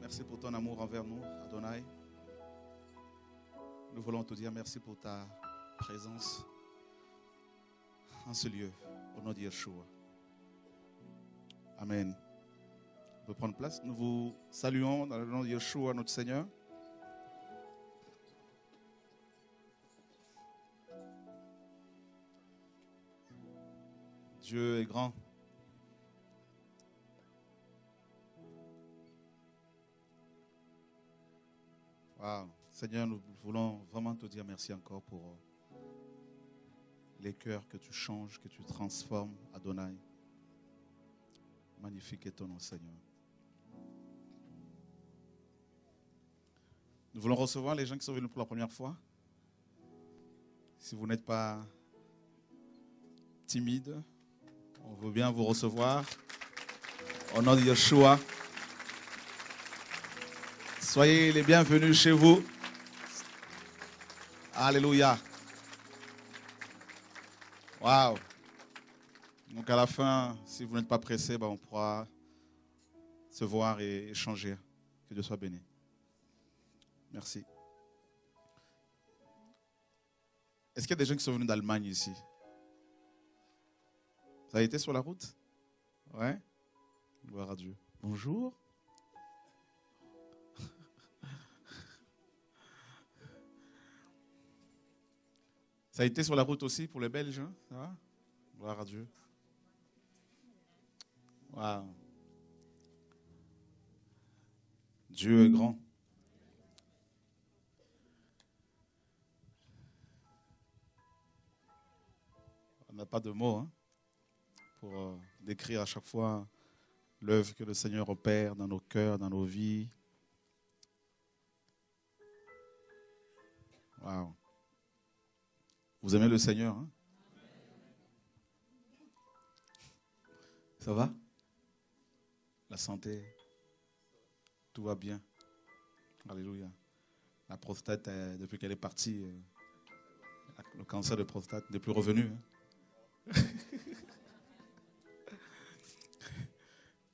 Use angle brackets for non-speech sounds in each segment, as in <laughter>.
Merci pour ton amour envers nous, Adonai. Nous voulons te dire merci pour ta présence en ce lieu, au nom de Yeshua. Amen. On peut prendre place. Nous vous saluons dans le nom de Yeshua, notre Seigneur. Dieu est grand. Seigneur, nous voulons vraiment te dire merci encore pour les cœurs que tu changes, que tu transformes, Adonai. Magnifique est ton nom, Seigneur. Nous voulons recevoir les gens qui sont venus pour la première fois. Si vous n'êtes pas timide, on veut bien vous recevoir. Au nom de Yeshua. Soyez les bienvenus chez vous. Alléluia. Waouh. Donc à la fin, si vous n'êtes pas pressé, ben on pourra se voir et échanger. Que Dieu soit béni. Merci. Est-ce qu'il y a des gens qui sont venus d'Allemagne ici? Ça a été sur la route? Ouais Gloire à Dieu. Bonjour. Ça a été sur la route aussi pour les Belges hein? Ça va? Gloire à Dieu. Wow. Dieu est grand. On n'a pas de mots hein, pour euh, décrire à chaque fois l'œuvre que le Seigneur opère dans nos cœurs, dans nos vies. Wow. Vous aimez le Seigneur hein? Ça va? La santé Tout va bien Alléluia. La prostate, euh, depuis qu'elle est partie, euh, le cancer de prostate n'est plus revenu. Hein? <laughs>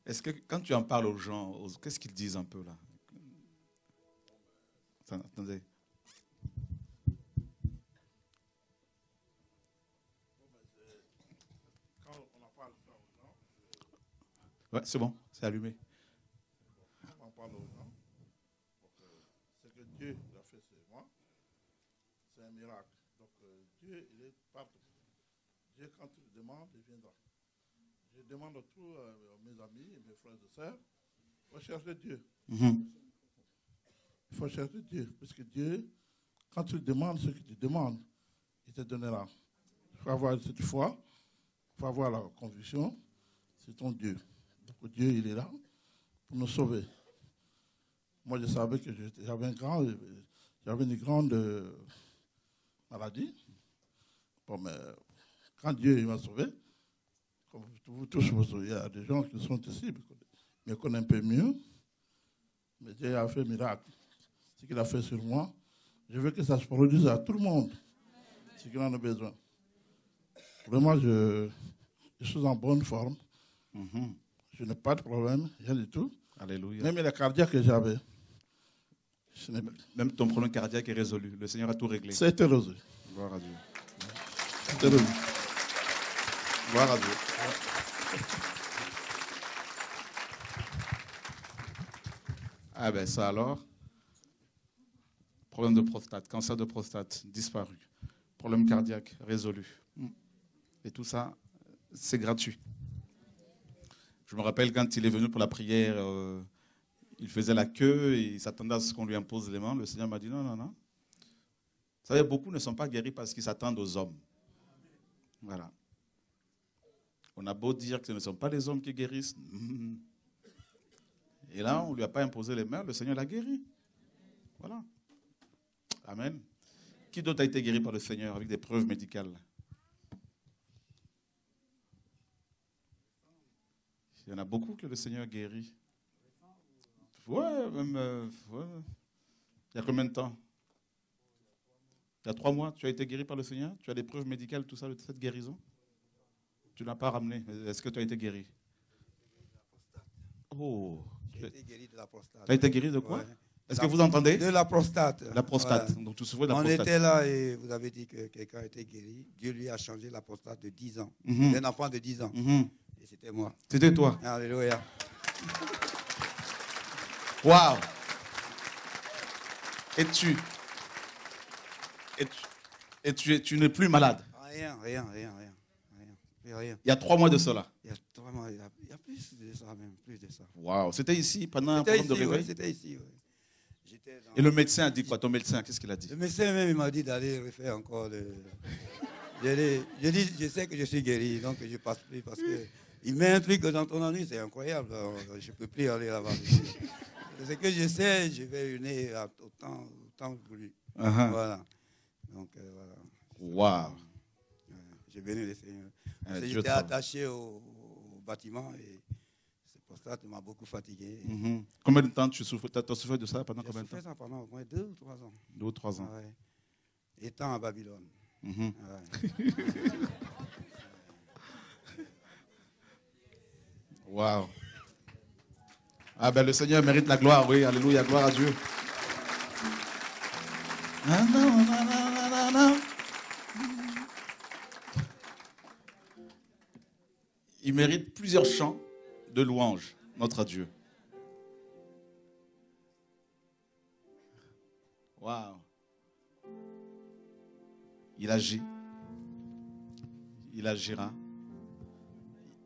Est-ce que quand tu en parles aux gens, qu'est-ce qu'ils disent un peu là? Attendez. C'est bon, c'est allumé. Ce que Dieu a fait sur moi, c'est un miracle. Donc euh, Dieu, il est partout. Dieu, quand tu le demandes, il viendra. Je demande à tous euh, mes amis mes frères et sœurs, il faut chercher Dieu. Il faut chercher Dieu. Parce que Dieu, quand tu demandes ce que tu demandes, il te donnera. Il faut avoir cette foi, il faut avoir la conviction, c'est ton Dieu. Dieu, il est là pour nous sauver. Moi, je savais que j'avais grand, une grande euh, maladie. Mais quand Dieu m'a sauvé, comme vous tous, vous, il y a des gens qui sont ici, me connaissent un peu mieux. Mais Dieu a fait un miracle. Ce qu'il a fait sur moi, je veux que ça se produise à tout le monde. Ce qu'il en a besoin. Vraiment, je, je suis en bonne forme. Mhm. Je n'ai pas de problème, rien du tout. Alléluia. Même la cardiaque que j'avais, Même ton problème cardiaque est résolu. Le Seigneur a tout réglé. c'était résolu. Gloire à Dieu. C'était résolu. Gloire à Dieu. Ah ben ça alors. Problème de prostate, cancer de prostate, disparu. Problème cardiaque, résolu. Et tout ça, c'est gratuit. Je me rappelle quand il est venu pour la prière, euh, il faisait la queue et il s'attendait à ce qu'on lui impose les mains. Le Seigneur m'a dit non, non, non. Vous savez, beaucoup ne sont pas guéris parce qu'ils s'attendent aux hommes. Voilà. On a beau dire que ce ne sont pas les hommes qui guérissent. Et là, on ne lui a pas imposé les mains, le Seigneur l'a guéri. Voilà. Amen. Qui d'autre a été guéri par le Seigneur avec des preuves médicales? Il y en a beaucoup que le Seigneur guérit. Ouais, même. euh, ouais. Il y a combien de temps? Il y a trois mois, tu as été guéri par le Seigneur? Tu as des preuves médicales, tout ça, de cette guérison? Tu n'as pas ramené. Est-ce que tu as été guéri? Oh. J'ai été guéri de la prostate. Tu as été guéri de quoi? Ouais. Est-ce que vous entendez? De la prostate. La prostate. Voilà. Donc tu de la On prostate. était là et vous avez dit que quelqu'un était guéri. Dieu lui a changé la prostate de 10 ans. Mhm. Un enfant de 10 ans. Mhm. Et c'était moi. C'était toi. Alléluia. Waouh. Et tu. Et tu, et tu, es- tu n'es plus malade? Rien, rien, rien, rien. Rien. Il y a trois mois de cela. Il y a il y a, il y a plus de ça même, plus de ça. Waouh. C'était ici pendant un programme de ouais, réveil? c'était ici. ouais. J'étais dans- Et le médecin a dit quoi? Ton médecin, qu'est-ce qu'il a dit? Le médecin même il m'a dit d'aller refaire encore le. <laughs> Je dis, je sais que je suis guéri, donc je passe plus parce que il met un truc dans ton ennui, c'est incroyable. Je peux plus aller là-bas. <laughs> Ce que je sais, je vais unir à- au temps, au temps voulu. Voilà. Donc euh, voilà. Waouh. Ouais, J'ai béni le Seigneur. J'étais attaché au, au bâtiment et c'est pour ça que ça m'a beaucoup fatigué. Mhm. Combien de temps tu souffres Tu as souffert de ça pendant combien de temps? ça pendant au moins deux ou trois ans. Deux ou trois ans. Ouais. Étant à Babylone. Mhm. Ouais. <laughs> Waouh. Ah ben le Seigneur mérite la gloire, oui. Alléluia, gloire à Dieu. Il mérite plusieurs chants de louange, notre Dieu. Waouh. Il agit. Il agira.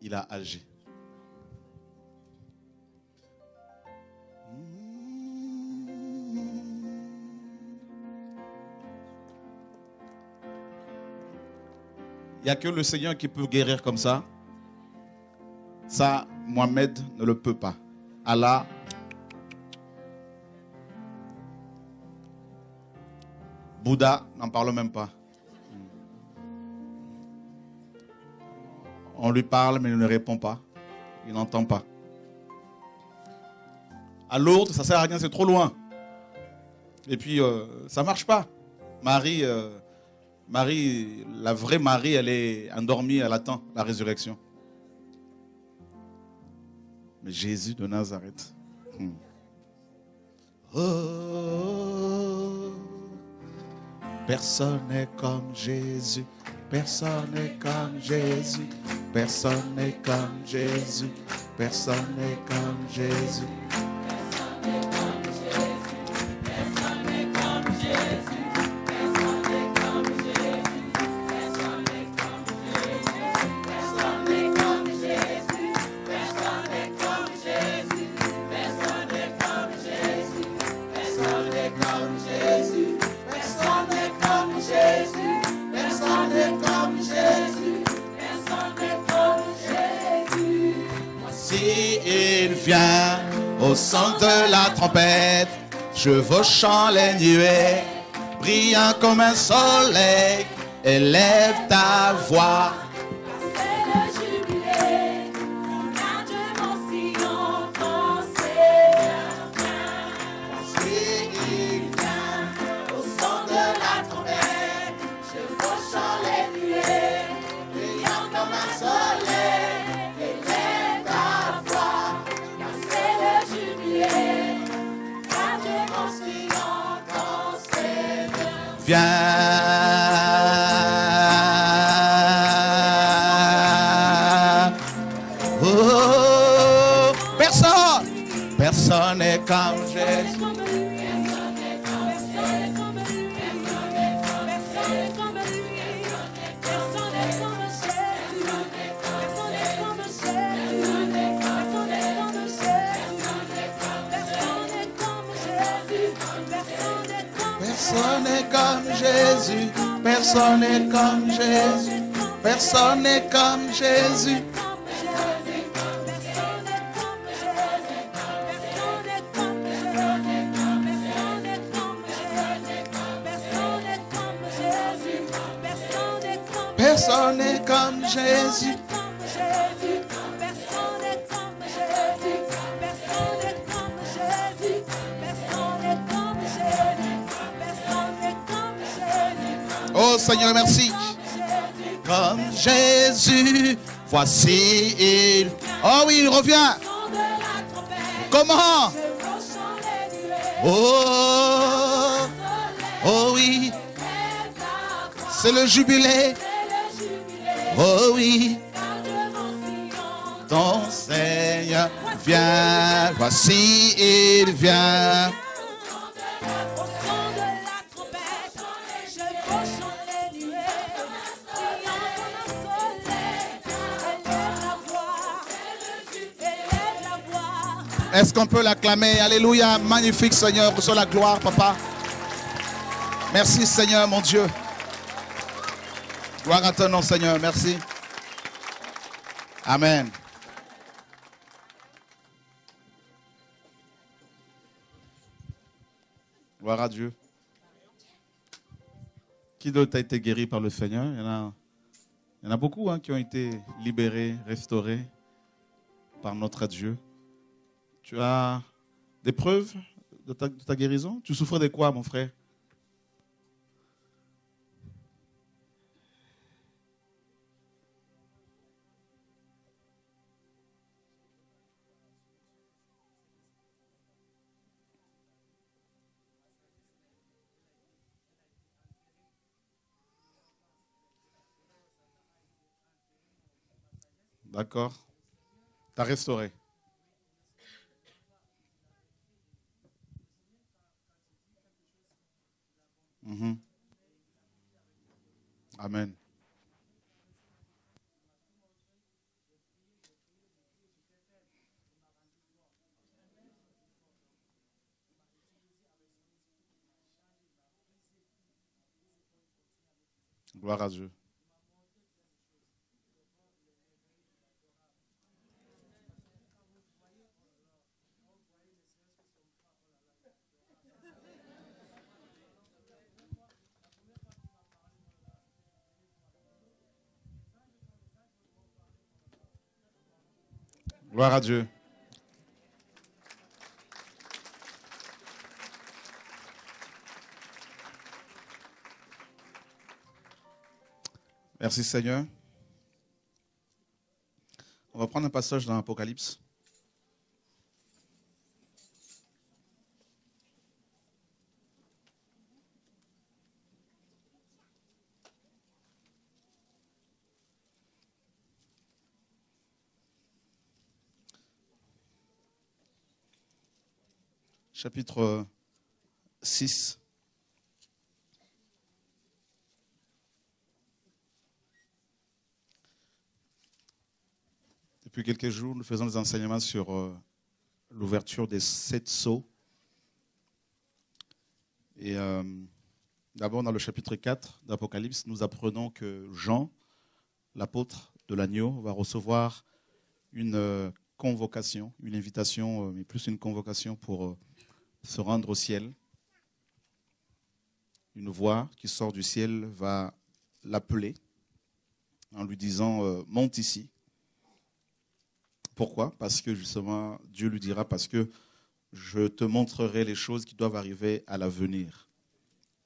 Il a agi. Il n'y a que le Seigneur qui peut guérir comme ça. Ça, Mohamed ne le peut pas. Allah, Bouddha, n'en parle même pas. On lui parle, mais il ne répond pas. Il n'entend pas. À l'autre, ça sert à rien, c'est trop loin. Et puis, euh, ça marche pas. Marie, euh, Marie, la vraie Marie, elle est endormie, elle attend la résurrection. Mais Jésus de Nazareth. hmm. Oh, personne n'est comme Jésus. Personne n'est comme Jésus. Personne n'est comme Jésus. Personne n'est comme Jésus. Chevauchant les nuées, brillant comme un soleil, élève ta voix. Personne n'est comme Jésus. Personne n'est comme Jésus. Personne n'est comme Jésus. Seigneur, merci. Comme Jésus, voici il. Oh oui, il revient. Comment? Oh, oh oui, c'est le jubilé. Oh oui, ton Seigneur vient. Voici, il vient. Est-ce qu'on peut l'acclamer? Alléluia. Magnifique Seigneur. Reçois la gloire, papa. Merci Seigneur, mon Dieu. Gloire à ton nom, Seigneur. Merci. Amen. Gloire à Dieu. Qui d'autre a été guéri par le Seigneur? Il y en a, il y en a beaucoup hein, qui ont été libérés, restaurés par notre Dieu. Tu as des preuves de ta, guérison? Tu souffres de quoi, mon frère? D'accord. T'as restauré. Mhm. Amen. Gloire à Dieu. Gloire à Dieu. Merci Seigneur. On va prendre un passage dans l'Apocalypse. Chapitre 6. Depuis quelques jours, nous faisons des enseignements sur euh, l'ouverture des sept sceaux. Et euh, d'abord, dans le chapitre 4 d'Apocalypse, nous apprenons que Jean, l'apôtre de l'agneau, va recevoir une euh, convocation, une invitation, euh, mais plus une convocation pour euh, se rendre au ciel. Une voix qui sort du ciel va l'appeler en lui disant euh, monte ici. Pourquoi? Parce que justement, Dieu lui dira parce que je te montrerai les choses qui doivent arriver à l'avenir.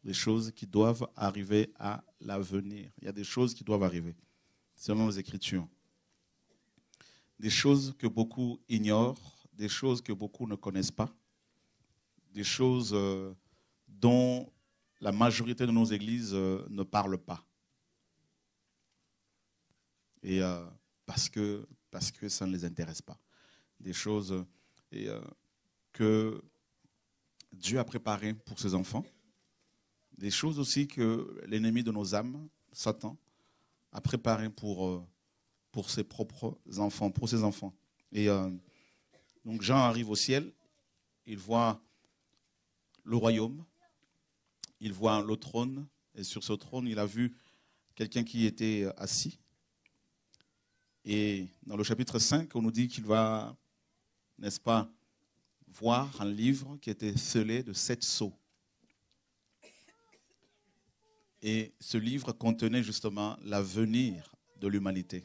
Les choses qui doivent arriver à l'avenir. Il y a des choses qui doivent arriver, selon les Écritures. Des choses que beaucoup ignorent, des choses que beaucoup ne connaissent pas, des choses euh, dont la majorité de nos églises euh, ne parlent pas. Et euh, parce, que, ça ne les intéresse pas. Des choses que Dieu a préparées pour ses enfants. Des choses aussi que l'ennemi de nos âmes, Satan, a préparées pour, ses propres enfants, pour ses enfants. Et donc Jean arrive au ciel, il voit le royaume, il voit le trône, et sur ce trône, il a vu quelqu'un qui était assis. Et dans le chapitre 5, on nous dit qu'il va, n'est-ce pas, voir un livre qui était scellé de sept sceaux. Et ce livre contenait justement l'avenir de l'humanité.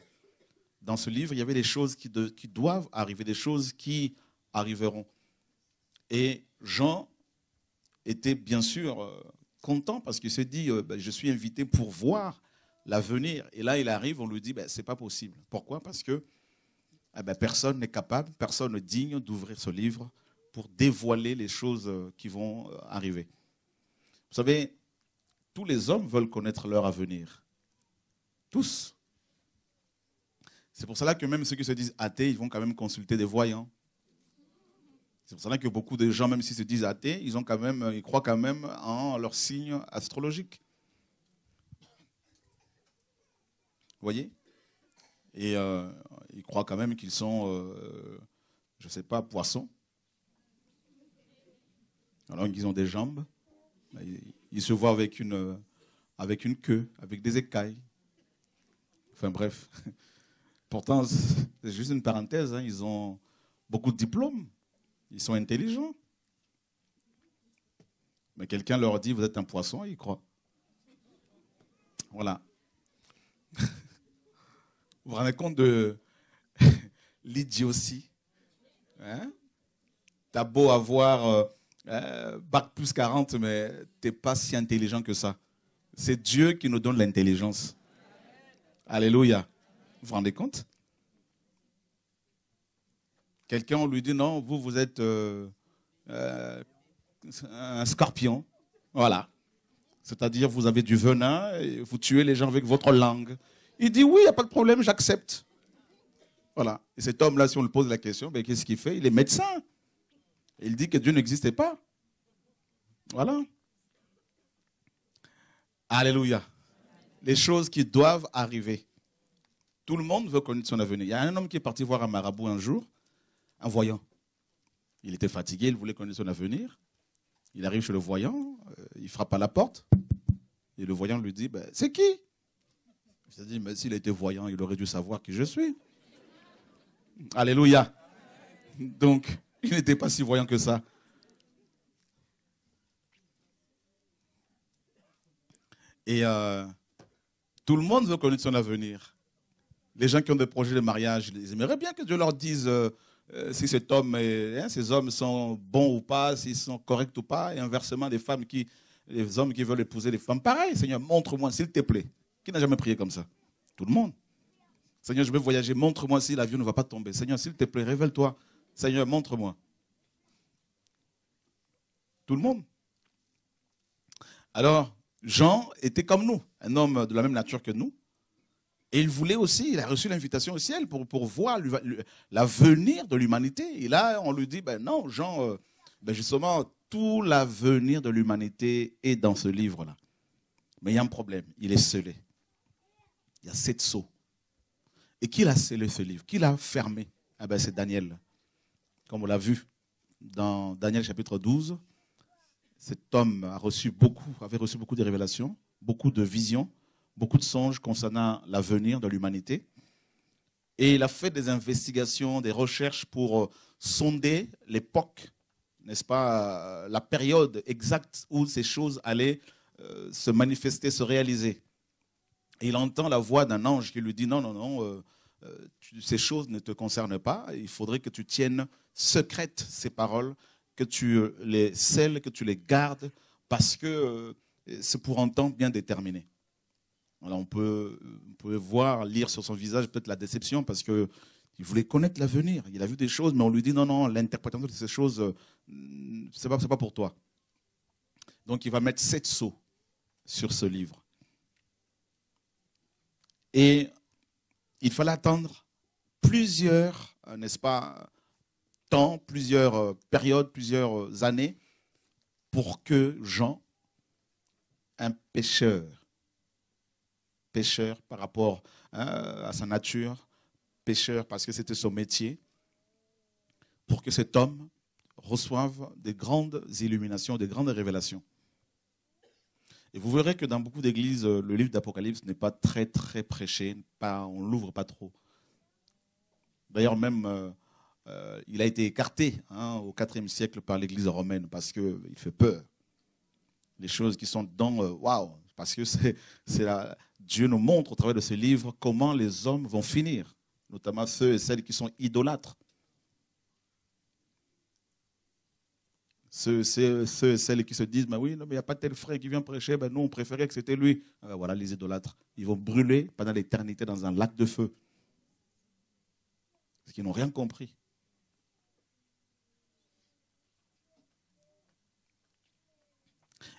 Dans ce livre, il y avait des choses qui, qui doivent arriver, des choses qui arriveront. Et Jean était bien sûr euh, content parce qu'il s'est dit, euh, ben, je suis invité pour voir l'avenir. Et là, il arrive, on lui dit, ben, c'est pas possible. Pourquoi? Parce que eh ben, personne n'est capable, personne n'est digne d'ouvrir ce livre pour dévoiler les choses euh, qui vont arriver. Vous savez, tous les hommes veulent connaître leur avenir. Tous. C'est pour cela que même ceux qui se disent athées, ils vont quand même consulter des voyants. C'est pour cela que beaucoup de gens, même s'ils se disent athées, ils, ont quand même, ils croient quand même en leur signe astrologique. Vous voyez? Et euh, ils croient quand même qu'ils sont, euh, je ne sais pas, poissons. Alors qu'ils ont des jambes. Ils, ils se voient avec une, avec une queue, avec des écailles. Enfin bref. <laughs> Pourtant, c'est juste une parenthèse. hein, Ils ont beaucoup de diplômes. Ils sont intelligents. Mais quelqu'un leur dit, vous êtes un poisson, ils croient. Voilà. <laughs> Vous vous rendez compte de <laughs> l'idiotie hein? T'as beau avoir euh, euh, bac plus 40, mais t'es pas si intelligent que ça. C'est Dieu qui nous donne l'intelligence. Alléluia. Vous vous rendez compte? Quelqu'un, lui dit non, vous, vous êtes euh, euh, un scorpion. Voilà. C'est-à-dire, vous avez du venin et vous tuez les gens avec votre langue. Il dit oui, il n'y a pas de problème, j'accepte. Voilà. Et cet homme-là, si on lui pose la question, ben, qu'est-ce qu'il fait? Il est médecin. Il dit que Dieu n'existait pas. Voilà. Alléluia. Les choses qui doivent arriver. Tout le monde veut connaître son avenir. Il y a un homme qui est parti voir un marabout un jour, un voyant. Il était fatigué, il voulait connaître son avenir. Il arrive chez le voyant, euh, il frappe à la porte. Et le voyant lui dit ben, C'est qui? Il s'est dit Mais s'il était voyant, il aurait dû savoir qui je suis. Alléluia. Donc, il n'était pas si voyant que ça. Et euh, tout le monde veut connaître son avenir. Les gens qui ont des projets de mariage, ils aimeraient bien que Dieu leur dise euh, euh, si cet homme, hein, ces hommes sont bons ou pas, s'ils sont corrects ou pas, et inversement, des femmes qui, les hommes qui veulent épouser des femmes, pareil, Seigneur, montre-moi, s'il te plaît. Qui n'a jamais prié comme ça? Tout le monde. Seigneur, je veux voyager, montre-moi si l'avion ne va pas tomber. Seigneur, s'il te plaît, révèle-toi. Seigneur, montre-moi. Tout le monde. Alors, Jean était comme nous, un homme de la même nature que nous. Et il voulait aussi, il a reçu l'invitation au ciel pour, voir l'avenir de l'humanité. Et là, on lui dit, ben non, Jean, euh, ben justement, tout l'avenir de l'humanité est dans ce livre-là. Mais il y a un problème, il est scellé. Il y a sept sceaux. Et qui l'a scellé ce livre? Qui l'a fermé? Ah ben, C'est Daniel. Comme on l'a vu dans Daniel chapitre 12, cet homme a reçu beaucoup, avait reçu beaucoup de révélations, beaucoup de visions, beaucoup de songes concernant l'avenir de l'humanité. Et il a fait des investigations, des recherches pour euh, sonder l'époque, n'est-ce pas, euh, la période exacte où ces choses allaient euh, se manifester, se réaliser. Il entend la voix d'un ange qui lui dit non, non, non, ces choses ne te concernent pas. Il faudrait que tu tiennes secrètes ces paroles, que tu les scelles, que tu les gardes, parce que c'est pour un temps bien déterminé. On peut, voir, lire sur son visage peut-être la déception, parce que il voulait connaître l'avenir. Il a vu des choses, mais on lui dit non, non, l'interprétation de ces choses, euh, c'est pas, pas pour toi. Donc il va mettre sept sceaux sur ce livre. Et il fallait attendre plusieurs, euh, n'est-ce pas, temps, plusieurs euh, périodes, plusieurs années pour que Jean, un pécheur, pécheur par rapport hein, à sa nature, pécheur parce que c'était son métier, pour que cet homme reçoive des grandes illuminations, des grandes révélations. Et vous verrez que dans beaucoup d'églises, euh, le livre d'Apocalypse n'est pas très, très prêché, on ne l'ouvre pas trop. D'ailleurs, même, euh, euh, il a été écarté hein, au IVe siècle par l'Église romaine parce qu'il fait peur. Les choses qui sont dedans, euh, waouh, parce que c'est, Dieu nous montre au travers de ce livre comment les hommes vont finir, notamment ceux et celles qui sont idolâtres. Ceux et celles qui se disent, mais oui, non, mais il n'y a pas tel frère qui vient prêcher, ben nous on préférait que c'était lui. Ah ben voilà les idolâtres. Ils vont brûler pendant l'éternité dans un lac de feu. Parce qu'ils n'ont rien compris.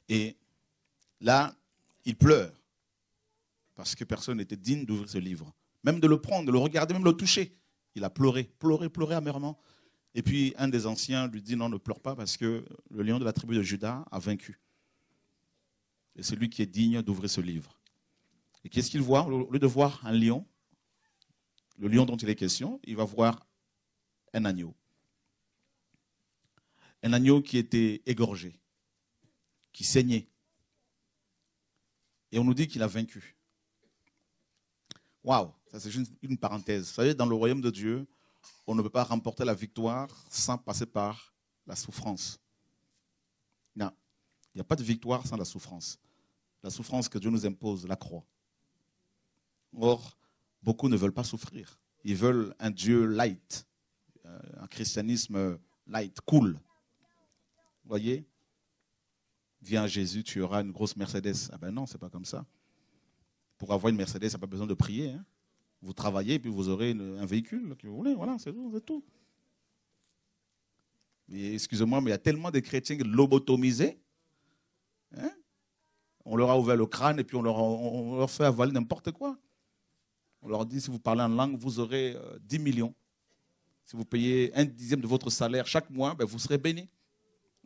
Et là, il pleure. Parce que personne n'était digne d'ouvrir ce livre. Même de le prendre, de le regarder, même de le toucher. Il a pleuré, pleuré, pleuré amèrement. Et puis un des anciens lui dit non, ne pleure pas parce que le lion de la tribu de Judas a vaincu. Et c'est lui qui est digne d'ouvrir ce livre. Et qu'est-ce qu'il voit? Au lieu de voir un lion, le lion dont il est question, il va voir un agneau. Un agneau qui était égorgé, qui saignait. Et on nous dit qu'il a vaincu. Waouh, ça c'est juste une parenthèse. Vous savez, dans le royaume de Dieu, on ne peut pas remporter la victoire sans passer par la souffrance. Non, il n'y a pas de victoire sans la souffrance. La souffrance que Dieu nous impose, la croix. Or, beaucoup ne veulent pas souffrir. Ils veulent un Dieu light, euh, un christianisme light, cool. Vous voyez? Viens Jésus, tu auras une grosse Mercedes. Ah ben non, c'est pas comme ça. Pour avoir une Mercedes, il n'y a pas besoin de prier. Hein. Vous travaillez, puis vous aurez un véhicule. Voilà, c'est tout. Mais excusez-moi, mais il y a tellement de chrétiens lobotomisés. Hein? On leur a ouvert le crâne et puis on leur, fait avaler n'importe quoi. On leur dit, si vous parlez en langue, vous aurez euh, 10 millions. Si vous payez un dixième de votre salaire chaque mois, ben, vous serez béni.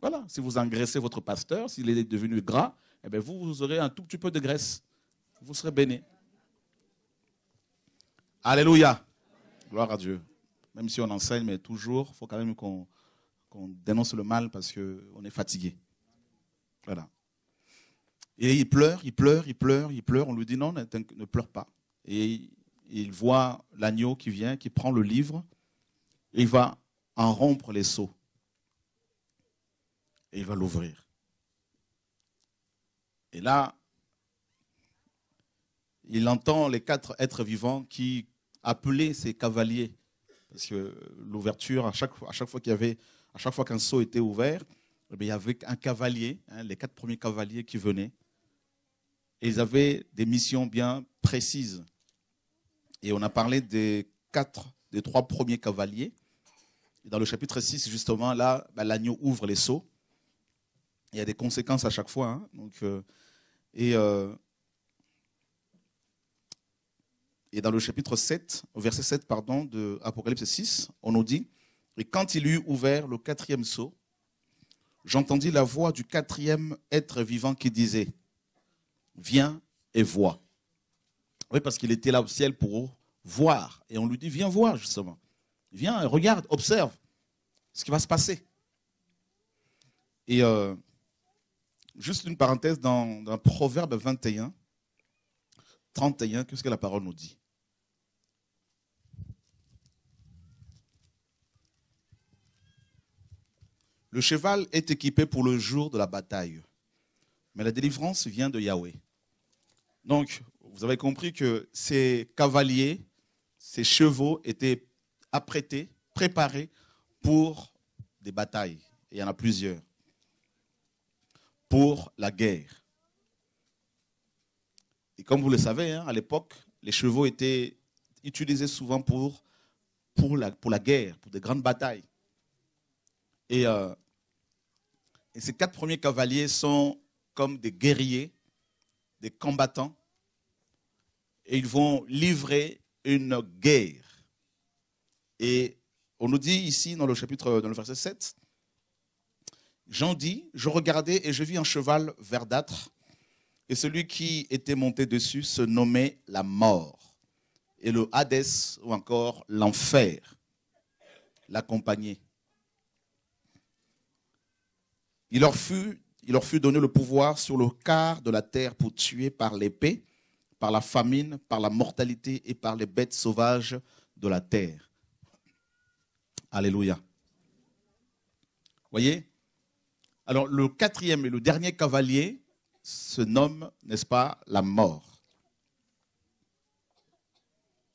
Voilà. Si vous engraissez votre pasteur, s'il est devenu gras, eh ben, vous, aurez un tout petit peu de graisse. Vous serez béni. Alléluia. Gloire à Dieu. Même si on enseigne, mais toujours, il faut quand même qu'on qu'on dénonce le mal parce qu'on est fatigué. Voilà. Et il pleure, il pleure, il pleure, il pleure. On lui dit non, ne, ne pleure pas. Et il voit l'agneau qui vient, qui prend le livre, et il va en rompre les seaux. Et il va l'ouvrir. Et là, il entend les quatre êtres vivants qui appelaient ces cavaliers. Parce que l'ouverture, à chaque, fois- qu'il y avait, à chaque fois qu'un seau était ouvert, eh il y avait un cavalier, hein, les quatre premiers cavaliers qui venaient. Et ils avaient des missions bien précises. Et on a parlé des quatre, des trois premiers cavaliers. Dans le chapitre 6, justement, là, bah, l'agneau ouvre les seaux. Il y a des conséquences à chaque fois. hein. Donc, euh, et, euh, et dans le chapitre 7, au verset 7, pardon, de Apocalypse 6, on nous dit Et quand il eut ouvert le quatrième sceau, j'entendis la voix du quatrième être vivant qui disait Viens et vois. Oui, parce qu'il était là au ciel pour voir. Et on lui dit Viens voir, justement. Viens, regarde, observe ce qui va se passer. Et euh, juste une parenthèse dans, dans Proverbe 21, 31, qu'est-ce que la parole nous dit? Le cheval est équipé pour le jour de la bataille, mais la délivrance vient de Yahweh. Donc, vous avez compris que ces cavaliers, ces chevaux étaient apprêtés, préparés pour des batailles. Il y en a plusieurs. Pour la guerre. Et comme vous le savez, hein, à l'époque, les chevaux étaient utilisés souvent pour, pour, la, pour la guerre, pour des grandes batailles. Et, euh, et ces quatre premiers cavaliers sont comme des guerriers, des combattants, et ils vont livrer une guerre. Et on nous dit ici dans le chapitre, dans le verset 7, Jean dit, je regardais et je vis un cheval verdâtre, et celui qui était monté dessus se nommait la mort, et le Hadès, ou encore l'enfer, l'accompagnait. Il leur, fut, il leur fut donné le pouvoir sur le quart de la terre pour tuer par l'épée, par la famine, par la mortalité et par les bêtes sauvages de la terre. Alléluia. Voyez Alors, le quatrième et le dernier cavalier se nomme, n'est-ce pas, la mort.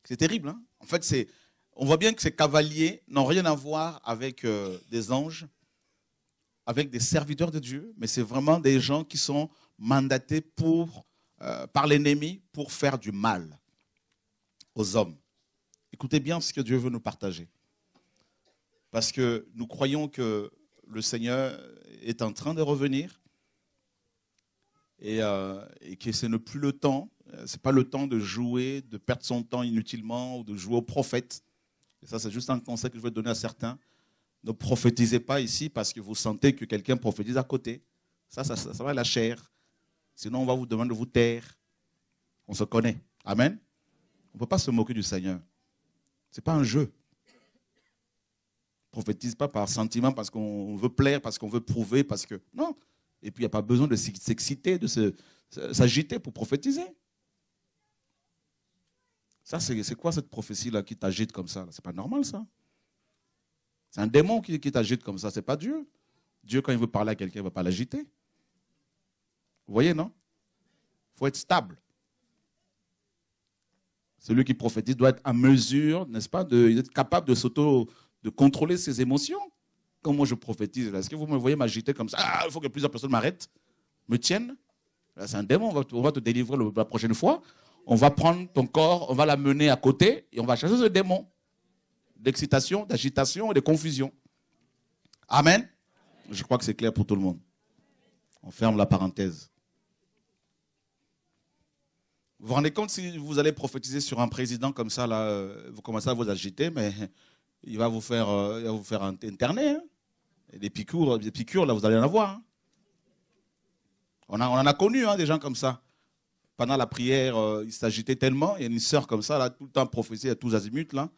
C'est terrible, hein En fait, on voit bien que ces cavaliers n'ont rien à voir avec euh, des anges, avec des serviteurs de Dieu, mais c'est vraiment des gens qui sont mandatés pour, euh, par l'ennemi pour faire du mal aux hommes. Écoutez bien ce que Dieu veut nous partager. Parce que nous croyons que le Seigneur est en train de revenir et, euh, que ce n'est plus le temps, euh, c'est pas le temps de jouer, de perdre son temps inutilement ou de jouer au prophète. Et ça, c'est juste un conseil que je vais donner à certains. Ne prophétisez pas ici parce que vous sentez que quelqu'un prophétise à côté. Ça, ça, ça, ça va la chair. Sinon, on va vous demander de vous taire. On se connaît. Amen. On ne peut pas se moquer du Seigneur. Ce n'est pas un jeu. Prophétise pas par sentiment, parce qu'on veut plaire, parce qu'on veut prouver, parce que. Non. Et puis, il n'y a pas besoin de s'exciter, de s'agiter pour prophétiser. Ça, c'est quoi cette prophétie-là qui t'agite comme ça C'est pas normal, ça. C'est un démon qui, qui t'agite comme ça, c'est pas Dieu. Dieu, quand il veut parler à quelqu'un, il ne va pas l'agiter. Vous voyez, non? Il faut être stable. Celui qui prophétise doit être en mesure, n'est-ce pas, d'être capable de s'auto, de contrôler ses émotions. Comme moi je prophétise, est-ce que vous me voyez m'agiter comme ça? Ah, il faut que plusieurs personnes m'arrêtent, me tiennent. C'est un démon, on va, te- délivrer la prochaine fois. On va prendre ton corps, on va l'amener à côté et on va chasser ce démon d'excitation, d'agitation et de confusion. Amen. Je crois que c'est clair pour tout le monde. On ferme la parenthèse. Vous vous rendez compte si vous allez prophétiser sur un président comme ça, euh, vous commencez à vous agiter, mais il va vous faire, euh, vous faire interner. hein. Des piqûres, des piqûres, là, vous allez en avoir. hein. On, a- en a connu hein, des gens comme ça. Pendant la prière, euh, il s'agitait tellement. Il y a une sœur comme ça, là, tout le temps prophétisée à tous azimuts. Là.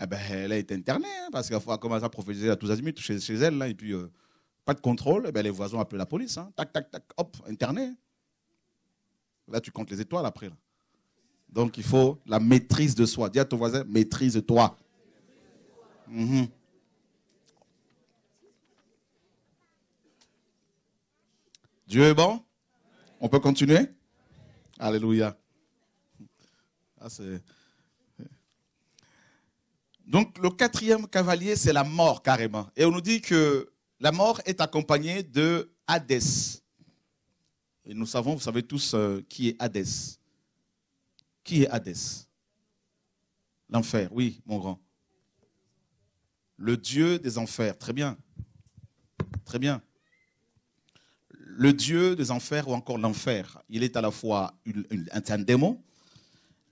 Eh ben, elle a été internée parce qu'elle a commencé à prophétiser à tous azimuts chez, chez elle. Et puis, euh, pas de contrôle. Eh ben, les voisins appelé la police. Tac, tac, tac, hop, internée. Là, tu comptes les étoiles après. Donc, il faut la maîtrise de soi. Dis à ton voisin, maîtrise-toi. Mhm. Dieu est bon? On peut continuer? Alléluia. Donc, le quatrième cavalier, c'est la mort carrément. Et on nous dit que la mort est accompagnée de Hadès. Et nous savons, vous savez tous euh, qui est Hadès. Qui est Hadès? L'enfer, oui, mon grand. Le dieu des enfers, très bien. Très bien. Le dieu des enfers ou encore l'enfer, il est à la fois un, démon.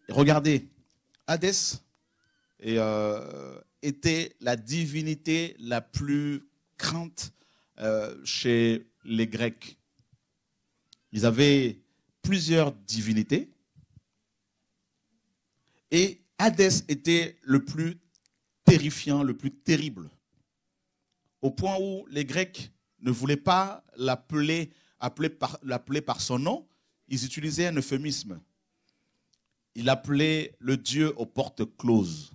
Regardez, Hadès euh, était la divinité la plus crainte euh, chez les Grecs. Ils avaient plusieurs divinités. Et Hadès était le plus terrifiant, le plus terrible. Au point où les Grecs ne voulaient pas l'appeler appeler par, son nom, ils utilisaient un euphémisme. Ils appelaient le dieu aux portes closes.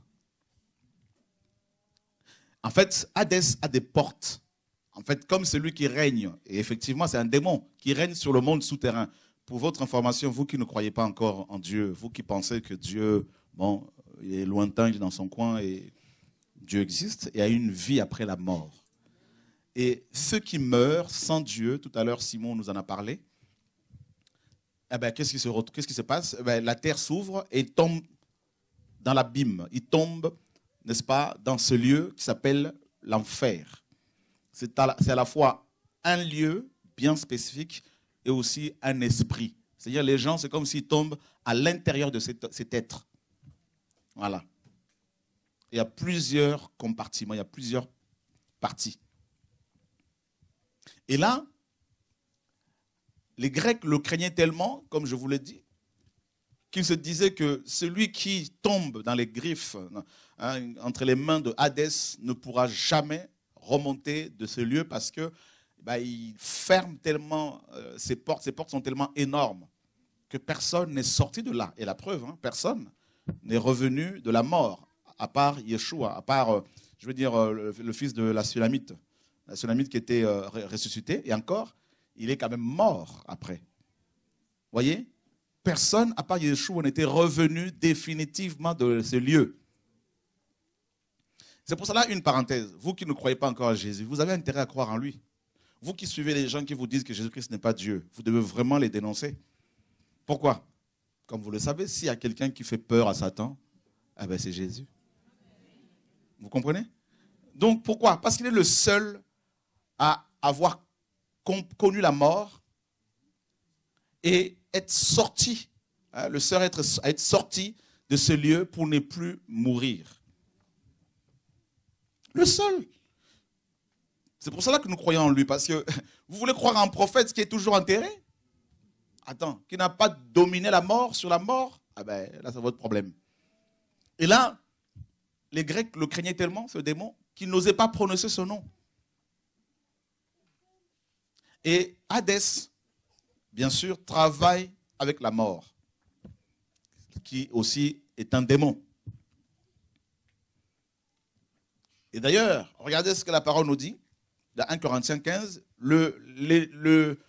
En fait, Hadès a des portes. En fait, comme celui qui règne, et effectivement, c'est un démon qui règne sur le monde souterrain. Pour votre information, vous qui ne croyez pas encore en Dieu, vous qui pensez que Dieu, bon, il est lointain, il est dans son coin et Dieu existe et a une vie après la mort. Et ceux qui meurent sans Dieu, tout à l'heure Simon nous en a parlé, eh ben, qu'est-ce qui se, passe? Eh ben, La terre s'ouvre et tombe dans l'abîme. Il tombe, n'est-ce pas, dans ce lieu qui s'appelle l'enfer. C'est à, la- c'est à la fois un lieu bien spécifique et aussi un esprit. C'est-à-dire les gens, c'est comme s'ils tombent à l'intérieur de cet, cet être. Voilà. Il y a plusieurs compartiments, il y a plusieurs parties. Et là, les Grecs le craignaient tellement, comme je vous l'ai dit, qu'ils se disaient que celui qui tombe dans les griffes, hein, entre les mains de Hadès, ne pourra jamais remonter de ce lieu parce que bah, ferme tellement euh, ses portes, ses portes sont tellement énormes que personne n'est sorti de là. Et la preuve, hein, personne n'est revenu de la mort, à part Yeshua, à part, euh, je veux dire, euh, le, fils de la Sulamite, la Sulamite qui était euh, ressuscité, et encore, il est quand même mort après. Voyez? Personne, à part Yeshua, n'était revenu définitivement de ce lieu. C'est pour cela une parenthèse. Vous qui ne croyez pas encore à Jésus, vous avez intérêt à croire en lui. Vous qui suivez les gens qui vous disent que Jésus-Christ n'est pas Dieu, vous devez vraiment les dénoncer. Pourquoi? Comme vous le savez, s'il y a quelqu'un qui fait peur à Satan, eh ben c'est Jésus. Vous comprenez? Donc pourquoi? Parce qu'il est le seul à avoir con- connu la mort et être sorti, hein, le seul être, à être sorti de ce lieu pour ne plus mourir. Le seul. C'est pour cela que nous croyons en lui, parce que <laughs> vous voulez croire en un prophète qui est toujours enterré? Attends, qui n'a pas dominé la mort sur la mort? Ah ben là, c'est votre problème. Et là, les Grecs le craignaient tellement, ce démon, qu'ils n'osaient pas prononcer son nom. Et Hadès, bien sûr, travaille avec la mort, qui aussi est un démon. Et d'ailleurs, regardez ce que la parole nous dit, dans 1 Corinthiens 15, le- le- le-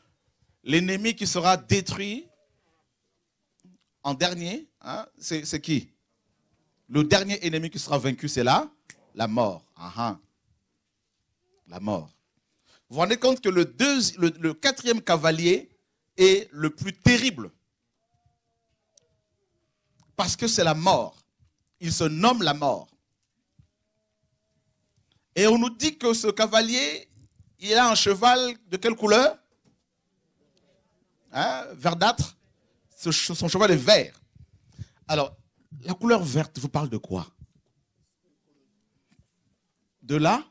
l'ennemi qui sera détruit en dernier, hein, c'est qui? Le dernier ennemi qui sera vaincu, c'est là la mort. Ah, ah. La mort. Vous vous rendez compte que le, quatrième cavalier est le plus terrible. Parce que c'est la mort. Il se nomme la mort. Et on nous dit que ce cavalier, il a un cheval de quelle couleur? Hein, Verdâtre. Son cheval est vert. Alors, la couleur verte vous parle de quoi? De là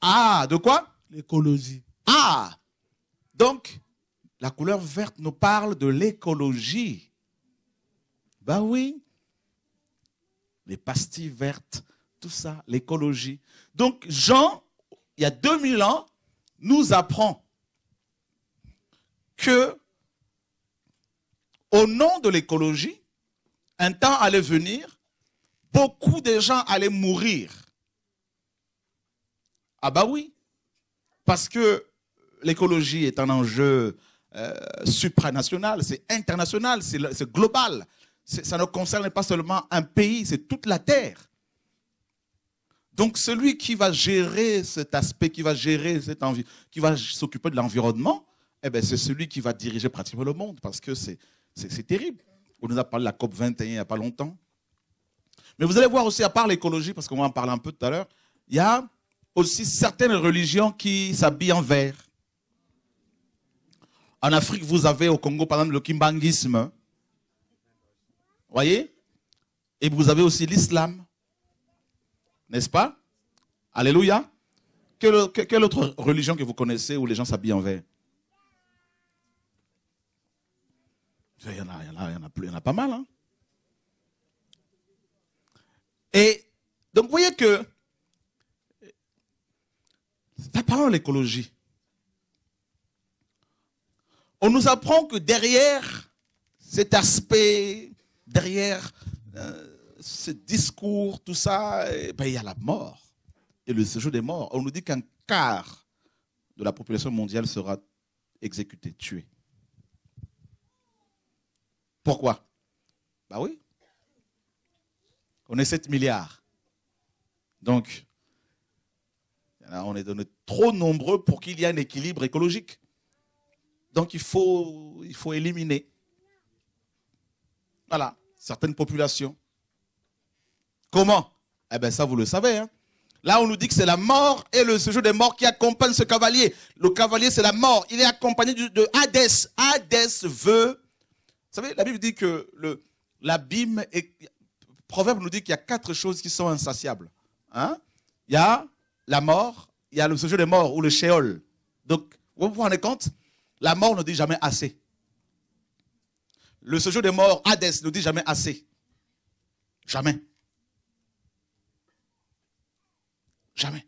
Ah, de quoi? L'écologie. Ah Donc, la couleur verte nous parle de l'écologie. Ben oui. Les pastilles vertes, tout ça, l'écologie. Donc, Jean, il y a 2000 ans, nous apprend que, au nom de l'écologie, un temps allait venir, beaucoup de gens allaient mourir. Ah bah oui, parce que l'écologie est un enjeu euh, supranational, c'est international, c'est global. Ça ne concerne pas seulement un pays, c'est toute la Terre. Donc celui qui va gérer cet aspect, qui va gérer cet envi- qui va s'occuper de l'environnement, eh ben, c'est celui qui va diriger pratiquement le monde, parce que c'est terrible. On nous a parlé de la COP 21 il n'y a pas longtemps. Mais vous allez voir aussi, à part l'écologie, parce qu'on va en parler un peu tout à l'heure, il y a aussi certaines religions qui s'habillent en vert. En Afrique, vous avez au Congo, par exemple, le kimbangisme. Voyez? Et vous avez aussi l'islam. N'est-ce pas? Alléluia. Quelle, que- quelle autre religion que vous connaissez où les gens s'habillent en vert? Il y, en a, il, y en a, il, y en a plus, il y en a pas mal. hein. Et donc, vous voyez que la parole l'écologie. On nous apprend que derrière cet aspect, derrière euh, ce discours, tout ça, eh ben, il y a la mort et le séjour des morts. On nous dit qu'un quart de la population mondiale sera exécuté, tué. Pourquoi? Bah oui. On est 7 milliards. Donc, on est, trop nombreux pour qu'il y ait un équilibre écologique. Donc, il faut, il faut éliminer. Voilà, certaines populations. Comment? Eh bien, ça, vous le savez. hein. Là, on nous dit que c'est la mort et le séjour des morts qui accompagne ce cavalier. Le cavalier, c'est la mort. Il est accompagné de Hadès. Hadès veut. Vous savez, la Bible dit que l'abîme est. Proverbe nous dit qu'il y a quatre choses qui sont insatiables. Hein? Il y a la mort, il y a le séjour des morts ou le Sheol. Donc, vous vous rendez compte La mort ne dit jamais assez. Le séjour des morts, Hadès, ne dit jamais assez. Jamais. Jamais.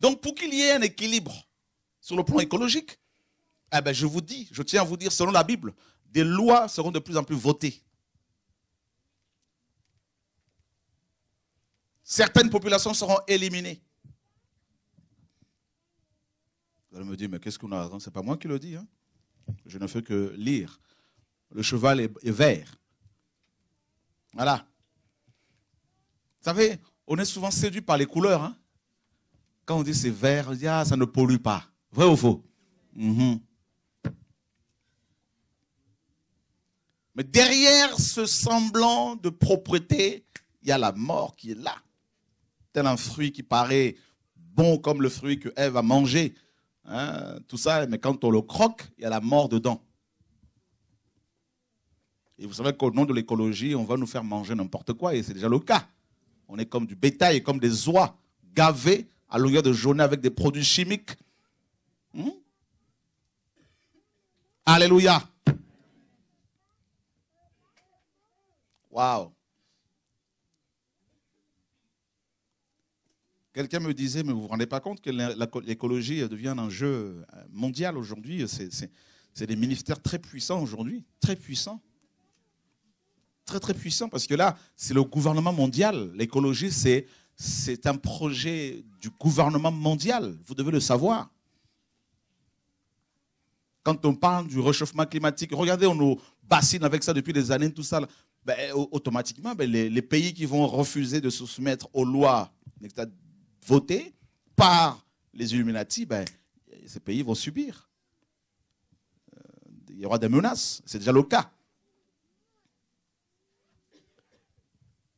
Donc, pour qu'il y ait un équilibre sur le plan écologique, eh ben, je vous dis, je tiens à vous dire, selon la Bible, des lois seront de plus en plus votées. Certaines populations seront éliminées. Vous allez me dire, mais qu'est-ce qu'on a raison? C'est pas moi qui le dis. hein. Je ne fais que lire. Le cheval est, vert. Voilà. Vous savez, on est souvent séduit par les couleurs. hein. Quand on dit c'est vert, on dit ah, ça ne pollue pas. Vrai ou faux? Mhm. Mais derrière ce semblant de propreté, il y a la mort qui est là. tel un fruit qui paraît bon comme le fruit que Ève a mangé. Hein, tout ça, mais quand on le croque, il y a la mort dedans. Et vous savez qu'au nom de l'écologie, on va nous faire manger n'importe quoi, et c'est déjà le cas. On est comme du bétail, comme des oies gavées à longueur de journée avec des produits chimiques. Hmm? Alléluia. Waouh. Quelqu'un me disait, mais vous ne vous rendez pas compte que l'écologie devient un enjeu euh, mondial aujourd'hui C'est- des ministères très puissants aujourd'hui, très puissants. Très très puissants, parce que là, c'est le gouvernement mondial. L'écologie, c'est un projet du gouvernement mondial. Vous devez le savoir. Quand on parle du réchauffement climatique, regardez, on nous bassine avec ça depuis des années, tout ça. Ben, au- automatiquement, ben, les, pays qui vont refuser de se soumettre aux lois votées par les Illuminati, ben, ces pays vont subir. Euh, Il y aura des menaces. C'est déjà le cas.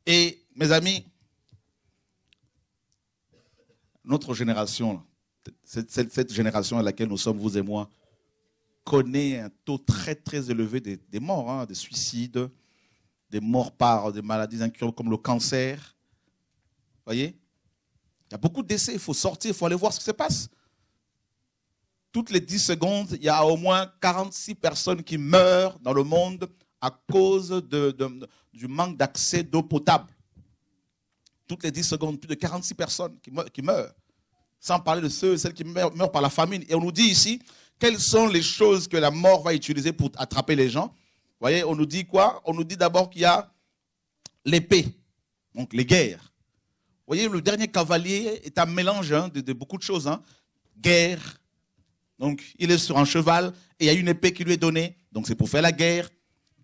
Et mes amis, notre génération, cette, génération à laquelle nous sommes, vous et moi, connaît un taux très très élevé des, des morts, hein, des suicides, des morts par des maladies incurables comme le cancer. voyez? Il y a beaucoup de décès, il faut sortir, il faut aller voir ce qui se passe. Toutes les 10 secondes, il y a au moins 46 personnes qui meurent dans le monde à cause du manque d'accès d'eau potable. Toutes les 10 secondes, plus de 46 personnes qui meurent. Sans parler de ceux et celles qui meurent, par la famine. Et on nous dit ici, quelles sont les choses que la mort va utiliser pour attraper les gens? Voyez, on nous dit quoi? On nous dit d'abord qu'il y a l'épée, donc les guerres. Vous voyez, le dernier cavalier est un mélange hein, de, beaucoup de choses. hein. Guerre, donc il est sur un cheval et il y a une épée qui lui est donnée, donc c'est pour faire la guerre.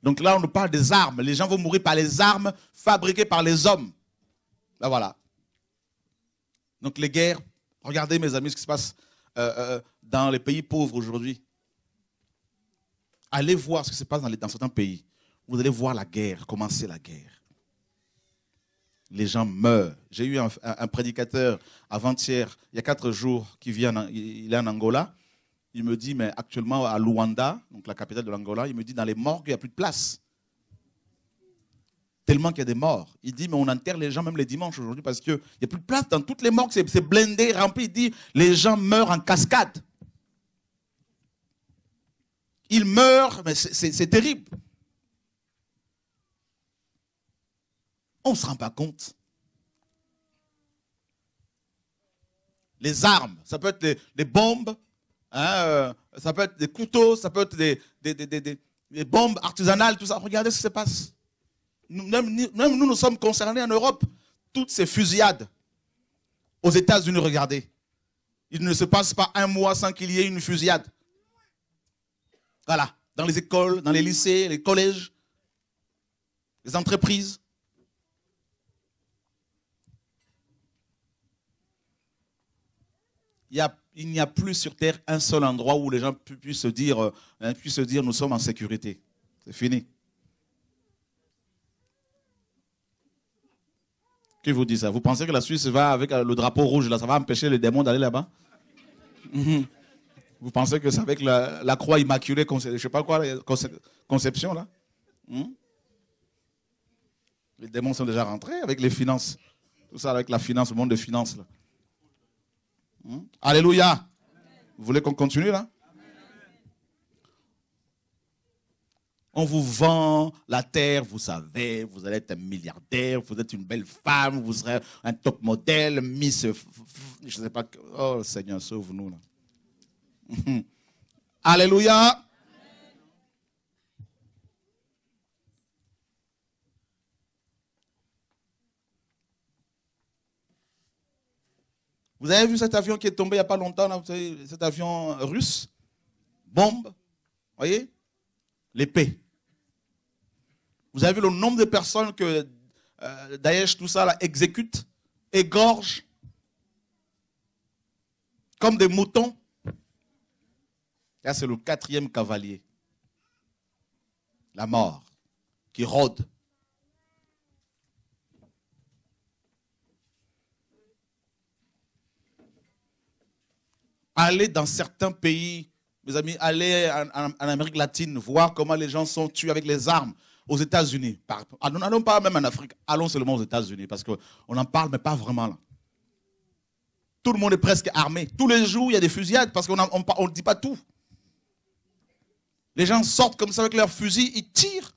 Donc là, on nous parle des armes. Les gens vont mourir par les armes fabriquées par les hommes. Là, voilà. Donc les guerres, regardez mes amis ce qui se passe euh, euh, dans les pays pauvres aujourd'hui. Allez voir ce qui se passe dans, certains pays. Vous allez voir la guerre, commencer la guerre. Les gens meurent. J'ai eu un, prédicateur avant-hier, il y a quatre jours, qui vient, en- il est en Angola. Il me dit, mais actuellement à Luanda, donc la capitale de l'Angola, il me dit, dans les morgues, il n'y a plus de place. Tellement qu'il y a des morts. Il dit, mais on enterre les gens même les dimanches aujourd'hui parce qu'il n'y a plus de place dans toutes les morgues, c'est blindé, rempli. Il dit, les gens meurent en cascade. Ils meurent, mais c'est- terrible. On ne se rend pas compte. Les armes, ça peut être des, bombes, hein, euh, ça peut être des couteaux, ça peut être des, bombes artisanales, tout ça. Regardez ce qui se passe. Même nous, nous sommes concernés en Europe. Toutes ces fusillades. Aux États-Unis, regardez. Il ne se passe pas un mois sans qu'il y ait une fusillade. Voilà. Dans les écoles, dans les lycées, les collèges, les entreprises. Il n'y a plus sur Terre un seul endroit où les gens pu- puissent se dire, euh, hein, puissent se dire nous sommes en sécurité. C'est fini. Qui vous dit ça? Vous pensez que la Suisse va avec euh, le drapeau rouge, là, ça va empêcher les démons d'aller là-bas? Mhm. Vous pensez que c'est avec la, croix immaculée, je sais pas quoi, la conce- conception là? Hmm? Les démons sont déjà rentrés avec les finances. Tout ça avec la finance, le monde des finances. Là. Hmm? Alléluia. Vous voulez qu'on continue là? On vous vend la terre, vous savez, vous allez être un milliardaire, vous êtes une belle femme, vous serez un top modèle, Miss, je ne sais pas. Oh Seigneur, sauve-nous là. <laughs> Alléluia. Vous avez vu cet avion qui est tombé il n'y a pas longtemps, cet avion russe? Bombe, voyez? L'épée. Vous avez vu le nombre de personnes que euh, Daesh, tout ça, exécute, égorge, comme des moutons. C'est le quatrième cavalier. La mort qui rôde. Allez dans certains pays, mes amis, allez en, Amérique latine, voir comment les gens sont tués avec les armes aux États-Unis. Ah, Nous N'allons pas même en Afrique, allons seulement aux États-Unis, parce qu'on en parle, mais pas vraiment là. Tout le monde est presque armé. Tous les jours, il y a des fusillades, parce qu'on ne dit pas tout. Les gens sortent comme ça avec leurs fusils, ils tirent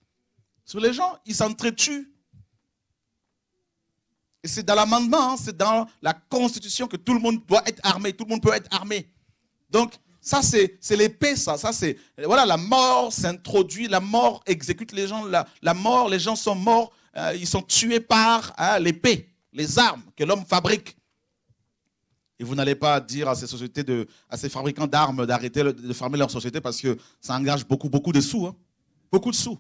sur les gens, ils s'entretuent. Et c'est dans l'amendement, hein, c'est dans la constitution que tout le monde doit être armé, tout le monde peut être armé. Donc, ça, c'est l'épée, ça. c'est Voilà, la mort s'introduit, la mort exécute les gens, la, la mort, les gens sont morts, euh, ils sont tués par hein, l'épée, les armes que l'homme fabrique. Et vous n'allez pas dire à ces sociétés, de, à ces fabricants d'armes d'arrêter de fermer leur société parce que ça engage beaucoup, beaucoup de sous. hein. Beaucoup de sous.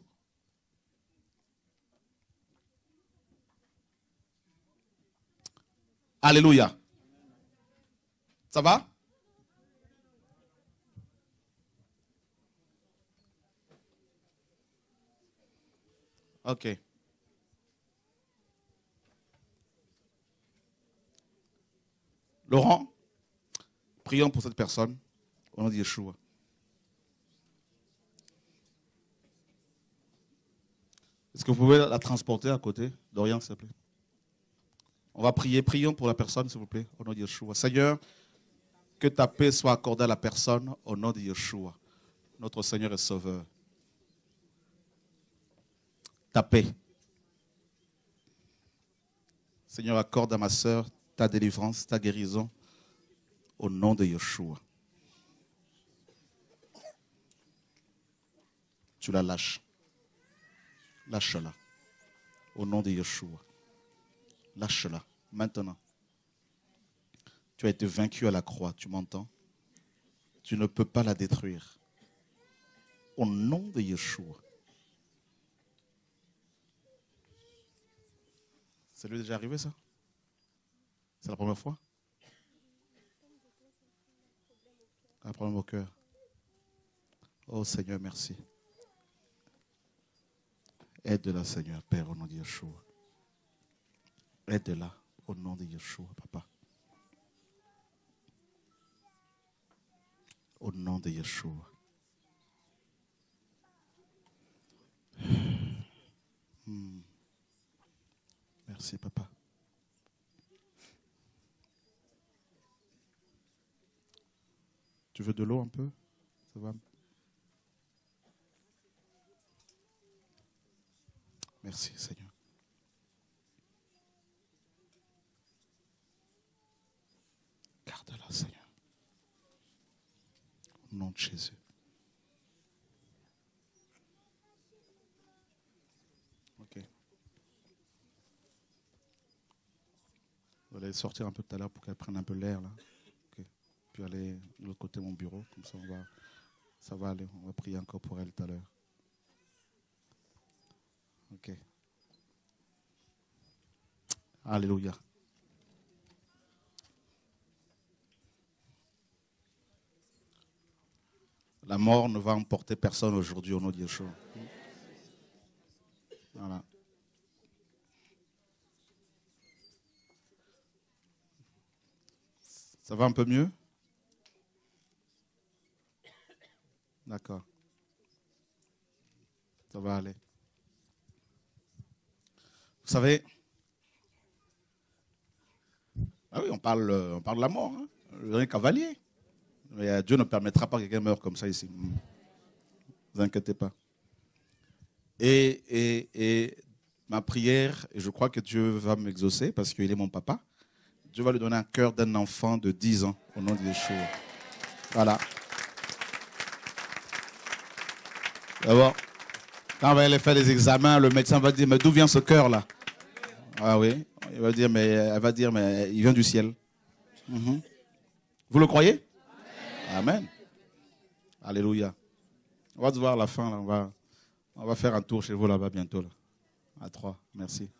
Alléluia. Ça va? Ok. Laurent, prions pour cette personne au nom de Yeshua. Est-ce que vous pouvez la transporter à côté? Dorian, s'il te plaît. On va prier. Prions pour la personne, s'il vous plaît, au nom de Yeshua. Seigneur, que ta paix soit accordée à la personne au nom de Yeshua, notre Seigneur et Sauveur. Ta paix. Seigneur, accorde à ma sœur ta délivrance, ta guérison, au nom de Yeshua. Tu la lâches. Lâche-la. Au nom de Yeshua. Lâche-la. Maintenant. Tu as été vaincu à la croix, tu m'entends? Tu ne peux pas la détruire. Au nom de Yeshua. C'est lui déjà arrivé ça? C'est la première fois? Un problème au cœur. Oh Seigneur, merci. Aide-la, Seigneur, Père, au nom de Yeshua. Aide-la au nom de Yeshua, Papa. Au nom de Yeshua. Hmm. Merci, Papa. Tu veux de l'eau un peu? Ça va? Merci, Seigneur. Garde-la, Seigneur. Au nom de Jésus. Vous allez sortir un peu tout à l'heure pour qu'elle prenne un peu l'air, là. Puis aller de l'autre côté de mon bureau. Comme ça, on va, ça va aller. On va prier encore pour elle tout à l'heure. Ok. Alléluia. La mort ne va emporter personne aujourd'hui au nom de Yeshua. Voilà. Ça va un peu mieux? D'accord. Ça va aller. Vous savez, ah oui, on parle, on parle de la mort, hein, dernier cavalier. Mais euh, Dieu ne permettra pas que quelqu'un meure comme ça ici. Ne vous inquiétez pas. Et, et, et ma prière, et je crois que Dieu va m'exaucer parce qu'il est mon papa, Dieu va lui donner un cœur d'un enfant de 10 ans au nom de Yeshua. Voilà. D'abord, quand on va aller faire les examens, le médecin va dire, mais d'où vient ce cœur-là? Ah oui, il va dire, mais, elle va dire, mais il vient du ciel. Mhm. Vous le croyez? Amen. Alléluia. On va se voir la fin. Là. On, va, on va faire un tour chez vous là-bas bientôt. Là. À trois. Merci.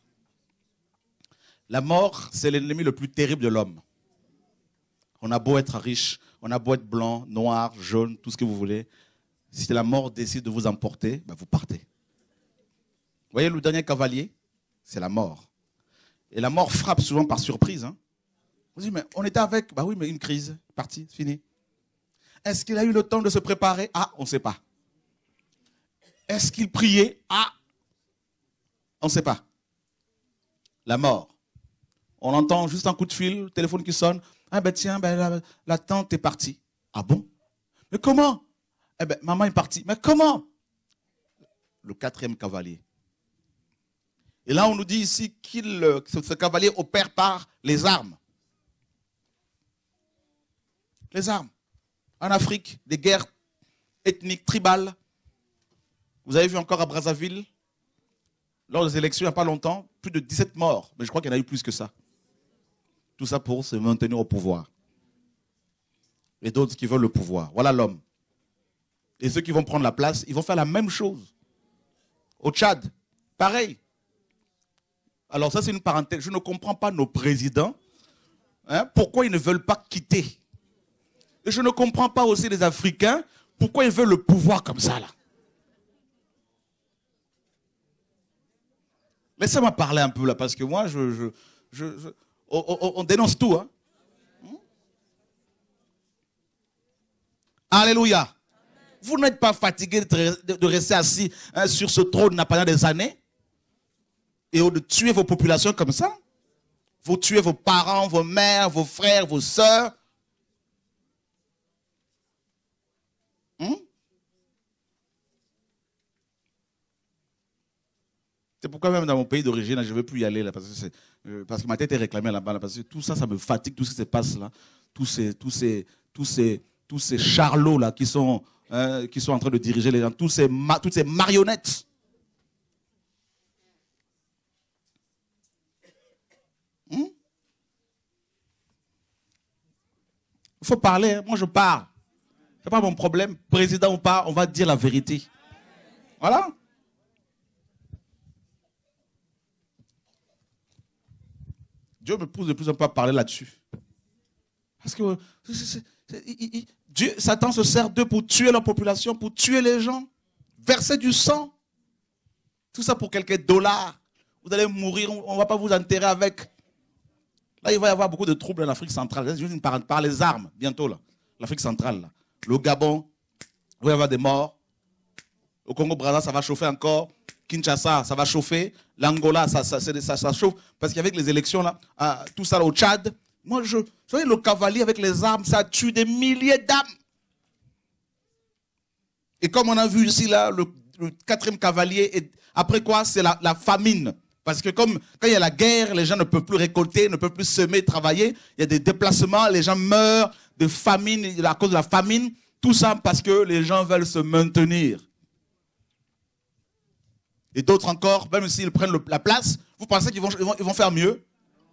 La mort, c'est l'ennemi le plus terrible de l'homme. On a beau être riche, on a beau être blanc, noir, jaune, tout ce que vous voulez. Si la mort décide de vous emporter, ben vous partez. Vous voyez le dernier cavalier C'est la mort. Et la mort frappe souvent par surprise. Hein. On dit, mais on était avec, bah oui, mais une crise, parti, fini. Est-ce qu'il a eu le temps de se préparer? Ah, on ne sait pas. Est-ce qu'il priait? Ah, on ne sait pas. La mort. On entend juste un coup de fil, le téléphone qui sonne. Ah ben tiens, ben, la tante est partie. Ah bon? Mais comment? Eh ben, maman est partie. Mais comment? Le quatrième cavalier. Et là, on nous dit ici qu'il, euh, ce cavalier opère par les armes. Les armes. En Afrique, des guerres ethniques, tribales. Vous avez vu encore à Brazzaville, lors des élections il n'y a pas longtemps, plus de 17 morts. Mais je crois qu'il y en a eu plus que ça. Tout ça pour se maintenir au pouvoir. Et d'autres qui veulent le pouvoir. Voilà l'homme. Et ceux qui vont prendre la place, ils vont faire la même chose. Au Tchad, pareil. Alors ça, c'est une parenthèse. Je ne comprends pas nos présidents. hein, pourquoi ils ne veulent pas quitter Et je ne comprends pas aussi les Africains. Pourquoi ils veulent le pouvoir comme ça, là Laissez-moi parler un peu, là, parce que moi, je... on, on- on dénonce tout. Hein. Hmm? Alléluia. Vous n'êtes pas fatigué de, rester assis hein, sur ce trône pendant des années? Et de tuer vos populations comme ça? Vous tuez vos parents, vos mères, vos frères, vos sœurs? Hmm? C'est pourquoi même dans mon pays d'origine, je ne veux plus y aller là, parce que, euh, parce que ma tête est réclamée là-bas, là, parce que tout ça, ça me fatigue, tout ce qui se passe là, tous ces, tous ces, tous ces, tous ces charlots là qui sont, hein, qui sont en train de diriger les gens, ces, toutes ces marionnettes. Hmm? Il faut parler, hein. moi je parle. Ce n'est pas mon problème. Président ou pas, on va dire la vérité. Voilà. Dieu me pousse de plus en plus à parler là-dessus. Parce que Satan se sert d'eux pour tuer la population, pour tuer les gens, verser du sang. Tout ça pour quelques dollars. Vous allez mourir, on ne va pas vous enterrer avec. Là, il va y avoir beaucoup de troubles en Afrique centrale. Juste parenthèse, par les armes, bientôt là. L'Afrique centrale, là. Le Gabon, il va y avoir des morts. Au Congo-Brazzaville, ça va chauffer encore. Kinshasa, ça va chauffer. L'Angola, ça, ça, ça- chauffe. Parce qu'avec les élections, là, tout ça au Tchad, moi, je, vous savez, le cavalier avec les armes, ça tue des milliers d'âmes. Et comme on a vu ici, là, le, quatrième cavalier, après quoi, c'est la, famine. Parce que comme quand il y a la guerre, les gens ne peuvent plus récolter, ne peuvent plus semer, travailler. Il y a des déplacements, les gens meurent de famine, à cause de la famine. Tout ça parce que les gens veulent se maintenir. Et d'autres encore, même s'ils prennent la place, vous pensez qu'ils vont, ils vont, ils vont faire mieux?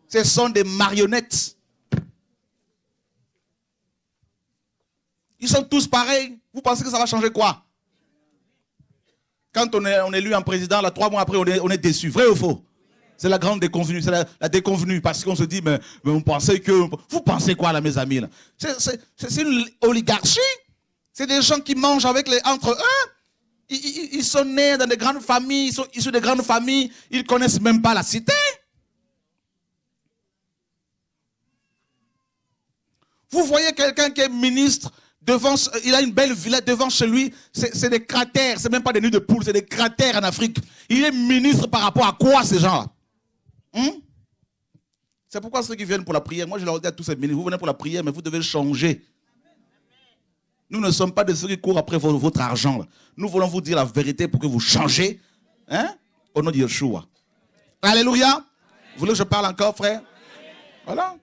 Ce sont des marionnettes. Ils sont tous pareils. Vous pensez que ça va changer quoi? Quand on est, élu en président, trois mois après, on est, déçu. Vrai ou faux? C'est la grande déconvenue, c'est la, déconvenue. Parce qu'on se dit, mais, mais on pensait que. Vous pensez quoi, là, mes amis C'est- une oligarchie. C'est des gens qui mangent avec les, entre eux. Ils sont nés dans des grandes familles, ils sont issus de grandes familles, ils ne connaissent même pas la cité. Vous voyez quelqu'un qui est ministre, devant, il a une belle villa devant chez lui, c'est des cratères, c'est même pas des nids de poules, c'est des cratères en Afrique. Il est ministre par rapport à quoi ces gens-là? Hein? C'est pourquoi ceux qui viennent pour la prière, moi je leur dis à tous ces ministres, vous venez pour la prière, mais vous devez changer. Nous ne sommes pas de ceux qui courent après vo- votre argent. Nous voulons vous dire la vérité pour que vous changez. Hein? Au nom de Yeshua. Alléluia. Vous voulez que je parle encore, frère? Voilà.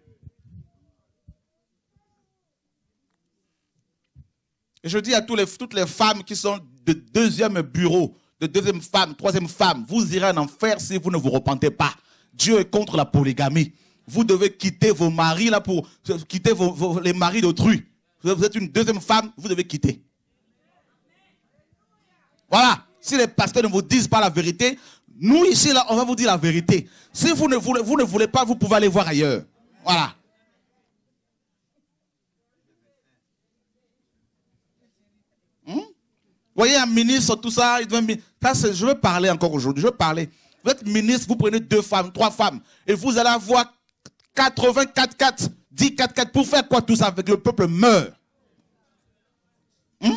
Et je dis à toutes les femmes qui sont de deuxième bureau, de deuxième femme, troisième femme, vous irez en enfer si vous ne vous repentez pas. Dieu est contre la polygamie. Vous devez quitter vos maris là pour quitter les maris d'autrui. Vous êtes une deuxième femme, vous devez quitter. Voilà. Si les pasteurs ne vous disent pas la vérité, nous ici là, on va vous dire la vérité. Si vous ne voulez, vous ne voulez pas, vous pouvez aller voir ailleurs. Voilà. voyez un ministre, tout ça, il devient ça, je veux parler encore aujourd'hui, je veux parler. Vous êtes ministre, vous prenez deux femmes, trois femmes, et vous allez avoir 84 4 10 4 4 pour faire quoi tout ça avec le peuple meurt. Hmm?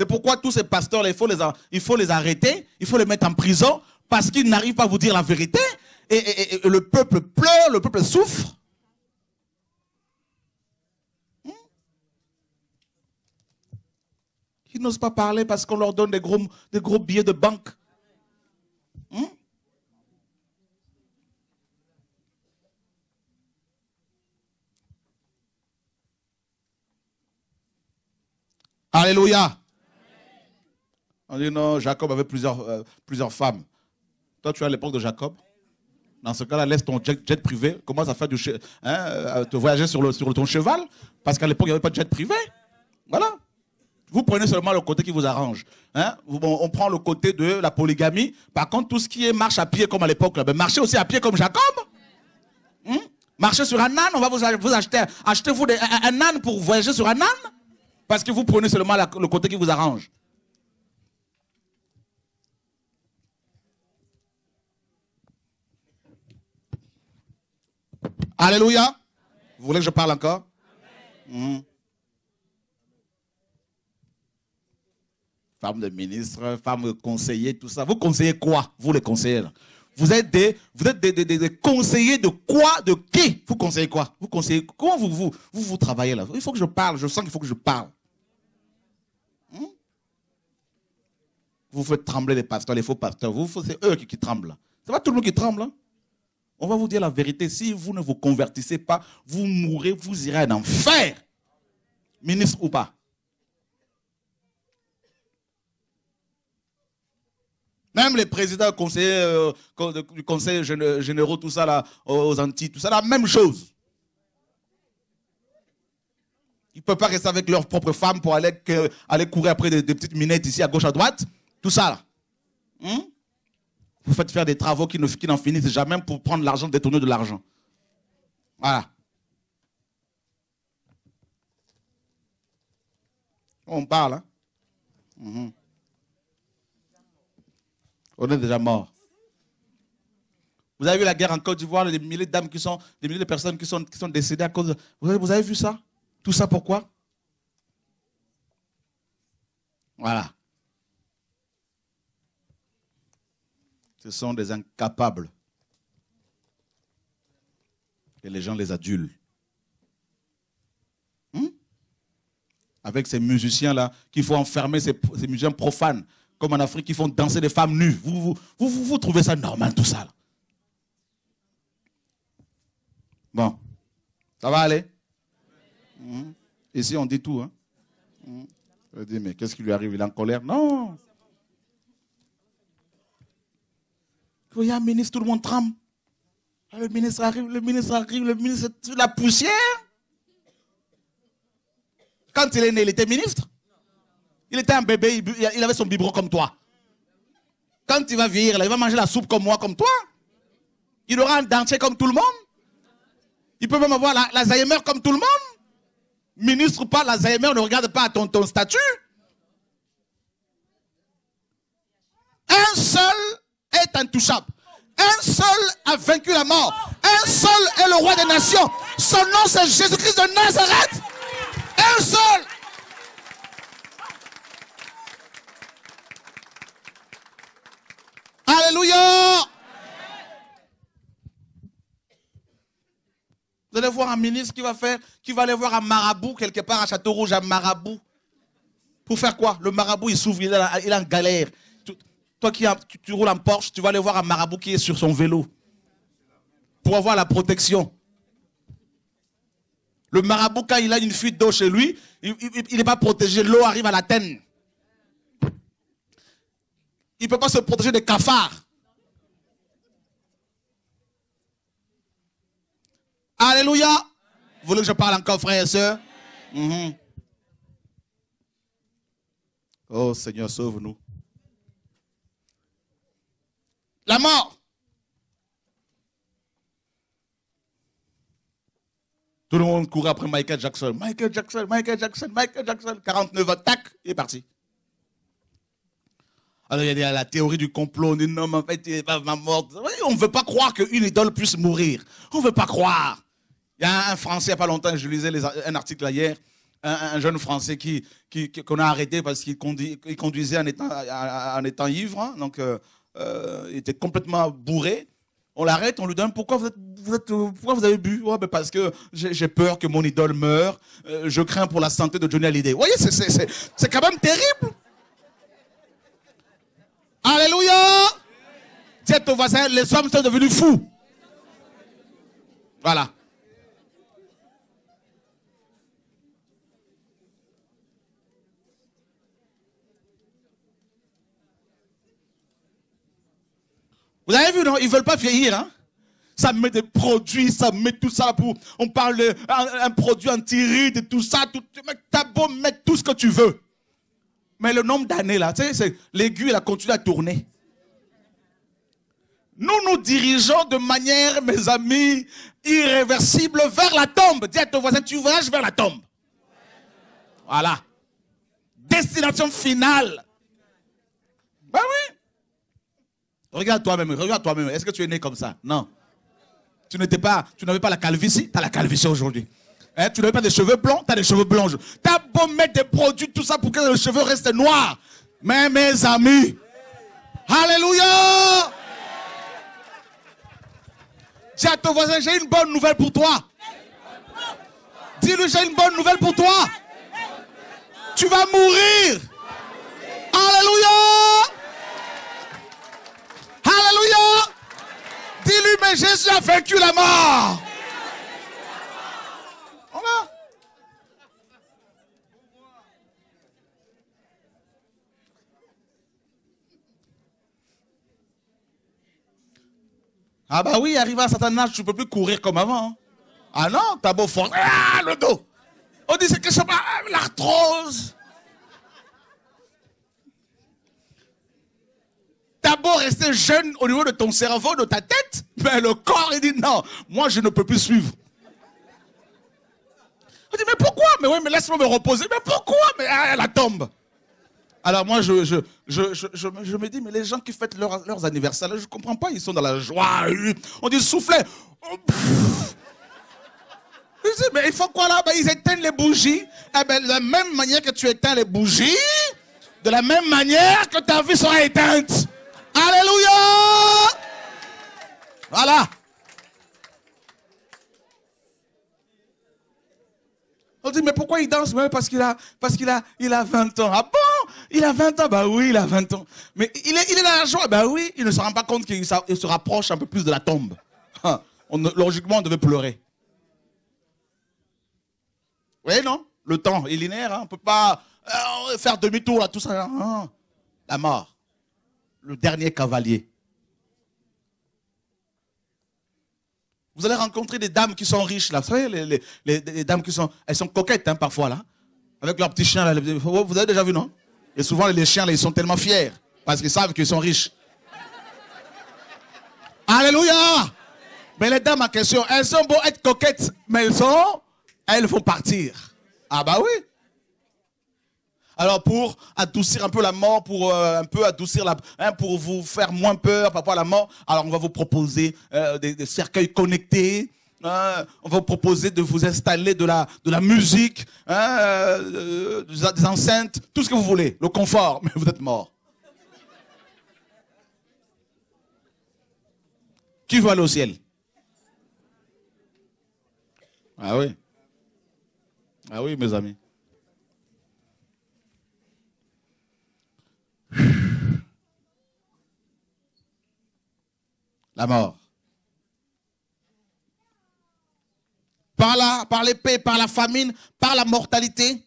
C'est pourquoi tous ces pasteurs, il faut, les, il faut les arrêter, il faut les mettre en prison, parce qu'ils n'arrivent pas à vous dire la vérité. Et, le peuple pleure, le peuple souffre. Ils n'osent pas parler parce qu'on leur donne des gros, des gros billets de banque. Hmm? Alléluia. On dit non, Jacob avait plusieurs, euh, plusieurs femmes. Toi, tu es à l'époque de Jacob. Dans ce cas-là, laisse ton jet, privé, commence à faire du hein, te voyager sur, le, sur ton cheval, parce qu'à l'époque, il n'y avait pas de jet privé. Voilà. Vous prenez seulement le côté qui vous arrange. Hein. On, prend le côté de la polygamie. Par contre, tout ce qui est marche à pied comme à l'époque, ben, marchez aussi à pied comme Jacob. Hein? Marchez sur un âne, on va vous, vous acheter, achetez-vous un, âne pour voyager sur un âne, parce que vous prenez seulement le côté qui vous arrange. Alléluia. Vous voulez que je parle encore? Femme de ministre, femme de conseiller, tout ça. Vous conseillez quoi Vous les conseillers là? Vous êtes des, vous êtes des- des- des conseillers de quoi De qui? Vous conseillez quoi? Vous conseillez comment vous vous, vous vous travaillez là? Il faut que je parle. Je sens qu'il faut que je parle. Hmm? Vous faites trembler les pasteurs, les faux pasteurs. Vous, c'est eux qui, qui tremblent. C'est pas tout le monde qui tremble. hein? On va vous dire la vérité. Si vous ne vous convertissez pas, vous mourrez, vous irez en enfer. Ministre ou pas. Même les présidents conseillers, euh, du conseil géné- généraux, tout ça là, aux Antilles, tout ça, la même chose. Ils ne peuvent pas rester avec leurs propres femmes pour aller, aller courir après des, petites minettes ici à gauche, à droite. Tout ça là. Hmm? Vous faites faire des travaux qui ne- qui n'en finissent jamais pour prendre l'argent, détourner de l'argent. Voilà. On parle, hein? Mhm. On est déjà mort. Vous avez vu la guerre en Côte d'Ivoire, des milliers de dames qui sont, des milliers de personnes qui sont, qui sont décédées à cause de... Vous avez, vu ça? Tout ça pourquoi? Voilà. Ce sont des incapables. Et les gens les adulent. Hmm? Avec ces musiciens-là, qu'il faut enfermer ces musiciens profanes, comme en Afrique, qui font danser des femmes nues. Vous, vous, vous, trouvez ça normal, tout ça Bon. Ça va aller? Mhm. Ici, on dit tout. Hein? Mhm. Je dis, mais qu'est-ce qui lui arrive? Il est en colère? Non. Il y a un ministre, tout le monde tremble. Ah, Le ministre arrive, le ministre arrive, le ministre, la poussière. Quand il est né, il était ministre. Il était un bébé, il avait son biberon comme toi. Quand il va vieillir, là, il va manger la soupe comme moi, comme toi. Il aura un dentier comme tout le monde. Il peut même avoir la- l'Alzheimer comme tout le monde. Ministre ou pas, l'Alzheimer ne regarde pas ton, ton statut. Un seul est intouchable. Un seul a vaincu la mort. Un seul est le roi des nations. Son nom c'est Jésus-Christ de Nazareth. Un seul. Alléluia. Vous allez voir un ministre qui va faire, qui va aller voir un marabout quelque part à Château-Rouge, un marabout. Pour faire quoi? Le marabout, il s'ouvre, il, est en galère. Toi qui tu, roules en Porsche, tu vas aller voir un marabout qui est sur son vélo. Pour avoir la protection. Le marabout, quand il a une fuite d'eau chez lui, il n'est pas protégé. L'eau arrive à la tenne. Il ne peut pas se protéger des cafards. Alléluia. Vous voulez que je parle encore, frères et sœurs? Mhm. Oh Seigneur, sauve-nous. La mort. Tout le monde courait après Michael Jackson. Michael Jackson, Michael Jackson, Michael Jackson. 49 ans, tac, il est parti. Alors il y a la théorie du complot. On dit non, mais en fait, il pas mort. Oui, On ne veut pas croire qu'une idole puisse mourir. On ne veut pas croire. Il y a un Français, il n'y a pas longtemps, je lisais un article hier. un, un jeune Français qui, qui- qui- qu'on a arrêté parce qu'il conduisait en étant, ivre. hein. donc, euh, euh, il était complètement bourré. On l'arrête, on lui demande pourquoi vous, êtes, pourquoi vous avez bu? Ouais, ben Parce que j'ai peur que mon idole meure. Euh, je crains pour la santé de Johnny Hallyday. Vous voyez, c'est quand même terrible. Alléluia Dis ton voisin, les hommes sont devenus fous. Voilà. Vous avez vu, non? Ils ne veulent pas vieillir, hein? Ça met des produits, ça met tout ça pour. On parle d'un un produit anti-rides et tout ça. T'as beau mettre tout ce que tu veux. Mais le nombre d'années, là, tu sais, c'est- l'aiguille, a continué à tourner. Nous nous dirigeons de manière, mes amis, irréversible vers la tombe. Dis à ton voisin, tu voyages vers la tombe. Voilà. Destination finale. Ben oui. Regarde toi-même, regarde toi-même. Est-ce que tu es né comme ça? Non. Tu n'étais pas, tu n'avais pas la calvitie, tu as la calvitie aujourd'hui. Hein, tu n'avais pas des cheveux blonds, tu as des cheveux blonds. Tu as beau mettre des produits, tout ça pour que les cheveux restent noirs. Mais mes amis, Alléluia! Dis à ton voisin, j'ai une bonne nouvelle pour toi. Dis-lui, j'ai une bonne nouvelle pour toi. Tu vas mourir. Alléluia! Alléluia! Dis-lui, mais Jésus a vaincu la mort. Voilà. Ah bah oui, arrivé à un certain âge, tu ne peux plus courir comme avant. hein. Ah non, t'as beau fort. Ah, le dos. On dit c'est que c'est pas l'arthrose. T'as beau rester jeune au niveau de ton cerveau, de ta tête, mais le corps, il dit non, moi je ne peux plus suivre. On dit mais pourquoi? Mais oui, mais laisse-moi me reposer. Mais pourquoi? Mais ah, la tombe. Alors moi, je, je, je, je, me- dis, mais les gens qui fêtent leur- leurs anniversaires, je ne comprends pas, ils sont dans la joie. On dit souffler. Oh, mais il faut quoi là? Ben, Ils éteignent les bougies. Eh ben, de la même manière que tu éteins les bougies, de la même manière que ta vie sera éteinte. Alléluia Voilà. On dit, mais pourquoi il danse? Parce qu'il a, parce qu'il a, il a 20 ans. Ah bon? Il a 20 ans? Bah oui, il a 20 ans. Mais il est, il est dans la joie Bah oui, il ne se rend pas compte qu'il se rapproche un peu plus de la tombe. <laughs> Ne- logiquement, on devait pleurer. Oui, non? Le temps est linéaire, hein, on ne peut pas euh, faire demi-tour là, tout ça. hein. La mort. Le dernier cavalier. Vous allez rencontrer des dames qui sont riches, là. Vous savez, les, les- les- dames qui sont. Elles sont coquettes, hein, parfois, là. Avec leurs petits chiens, là. Vous avez déjà vu, non? Et souvent, les chiens, là, ils sont tellement fiers. Parce qu'ils savent qu'ils sont riches. Alléluia Mais les dames en question, elles ont beau être coquettes, mais elles sont. Elles vont partir. Ah, bah oui alors pour adoucir un peu la mort, pour euh, un peu adoucir la, hein, pour vous faire moins peur par rapport à la mort, alors on va vous proposer euh, des, cercueils connectés. hein, on va vous proposer de vous installer de la, musique, hein, euh, des des enceintes, tout ce que vous voulez, le confort, <laughs> mais vous êtes mort. Qui veut aller au ciel? Ah oui. Ah oui, mes amis. <sighs> La mort. Par, la, par l'épée, par la famine, par la mortalité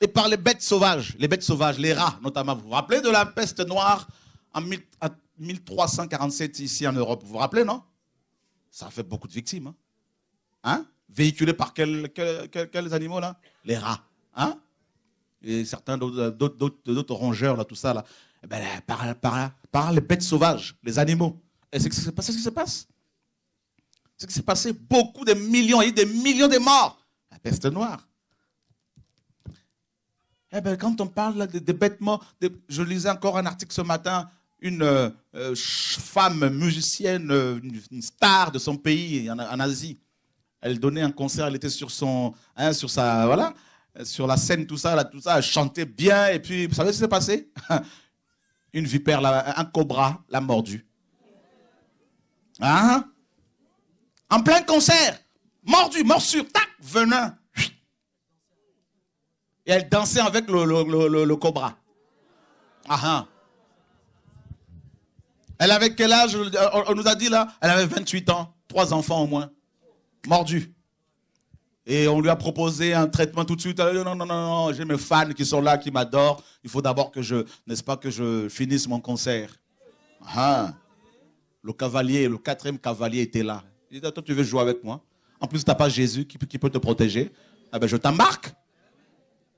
et par les bêtes sauvages. Les bêtes sauvages, les rats notamment. Vous vous rappelez de la peste noire en 1000 à 1347 ici en Europe? Vous vous rappelez, non? Ça a fait beaucoup de victimes. Hein, Hein? Véhiculés par quel- quel- quel- quels animaux là? Les rats. Hein? Et certains d'autres, rongeurs, là, tout ça, là, Eh ben, par, par- par les bêtes sauvages, les animaux. Et c'est, ce qui se passe. C'est ce qui s'est passé. Beaucoup de millions, il y a eu des millions de morts. La peste noire. Eh ben, quand on parle des, bêtes mortes, je lisais encore un article ce matin, une euh, euh, femme musicienne, euh, une, star de son pays en, en Asie. Elle donnait un concert, elle était sur son, hein, sur sa, voilà. Sur la scène, tout ça, tout ça, elle chantait bien. Et puis, vous savez ce qui s'est passé? <laughs> Une vipère, un cobra l'a mordu. Hein? En plein concert. Mordu, morsure, tac, venin. Et elle dansait avec le, cobra. Ah ah. Elle avait quel âge? On nous a dit là Elle avait 28 ans, trois enfants au moins. Mordu. Et on lui a proposé un traitement tout de suite. Non, non, non, non, j'ai mes fans qui sont là, qui m'adorent. Il faut d'abord que je, n'est-ce pas, que je finisse mon concert. Ah. Le cavalier, le quatrième cavalier était là. Il dit, toi, tu veux jouer avec moi? En plus, tu n'as pas Jésus qui, peut- qui peut te protéger. Ah ben, je t'embarque.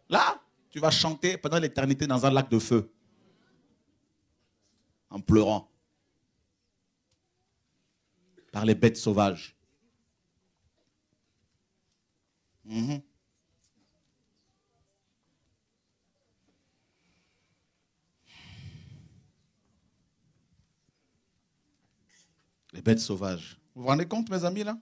Là, tu vas chanter pendant l'éternité dans un lac de feu. En pleurant. Par les bêtes sauvages. Mhm. Les bêtes sauvages. Vous vous rendez compte, mes amis, là?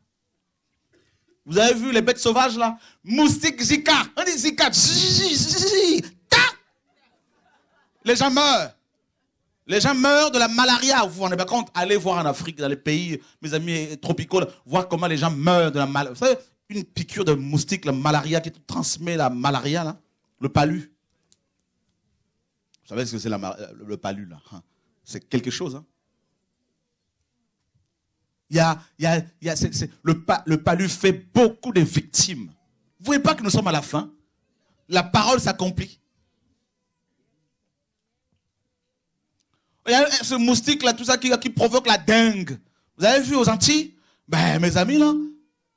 Vous avez vu les bêtes sauvages, là? Moustique Zika. On dit Zika. Zi, zi, zi, ta. Les gens meurent. Les gens meurent de la malaria. Vous vous rendez pas compte? Allez voir en Afrique, dans les pays, mes amis tropicaux, voir comment les gens meurent de la malaria. Vous savez, une piqûre de moustique, la malaria, qui transmet la malaria, là, le palu. Vous savez ce que c'est ma- le palu, là hein? C'est quelque chose, hein il y a, il y a, il y a- le, pa- le palu fait beaucoup de victimes. Vous voyez pas que nous sommes à la fin? La parole s'accomplit. Il y a ce moustique là, tout ça qui, qui provoque la dengue. Vous avez vu aux Antilles? Ben, mes amis là,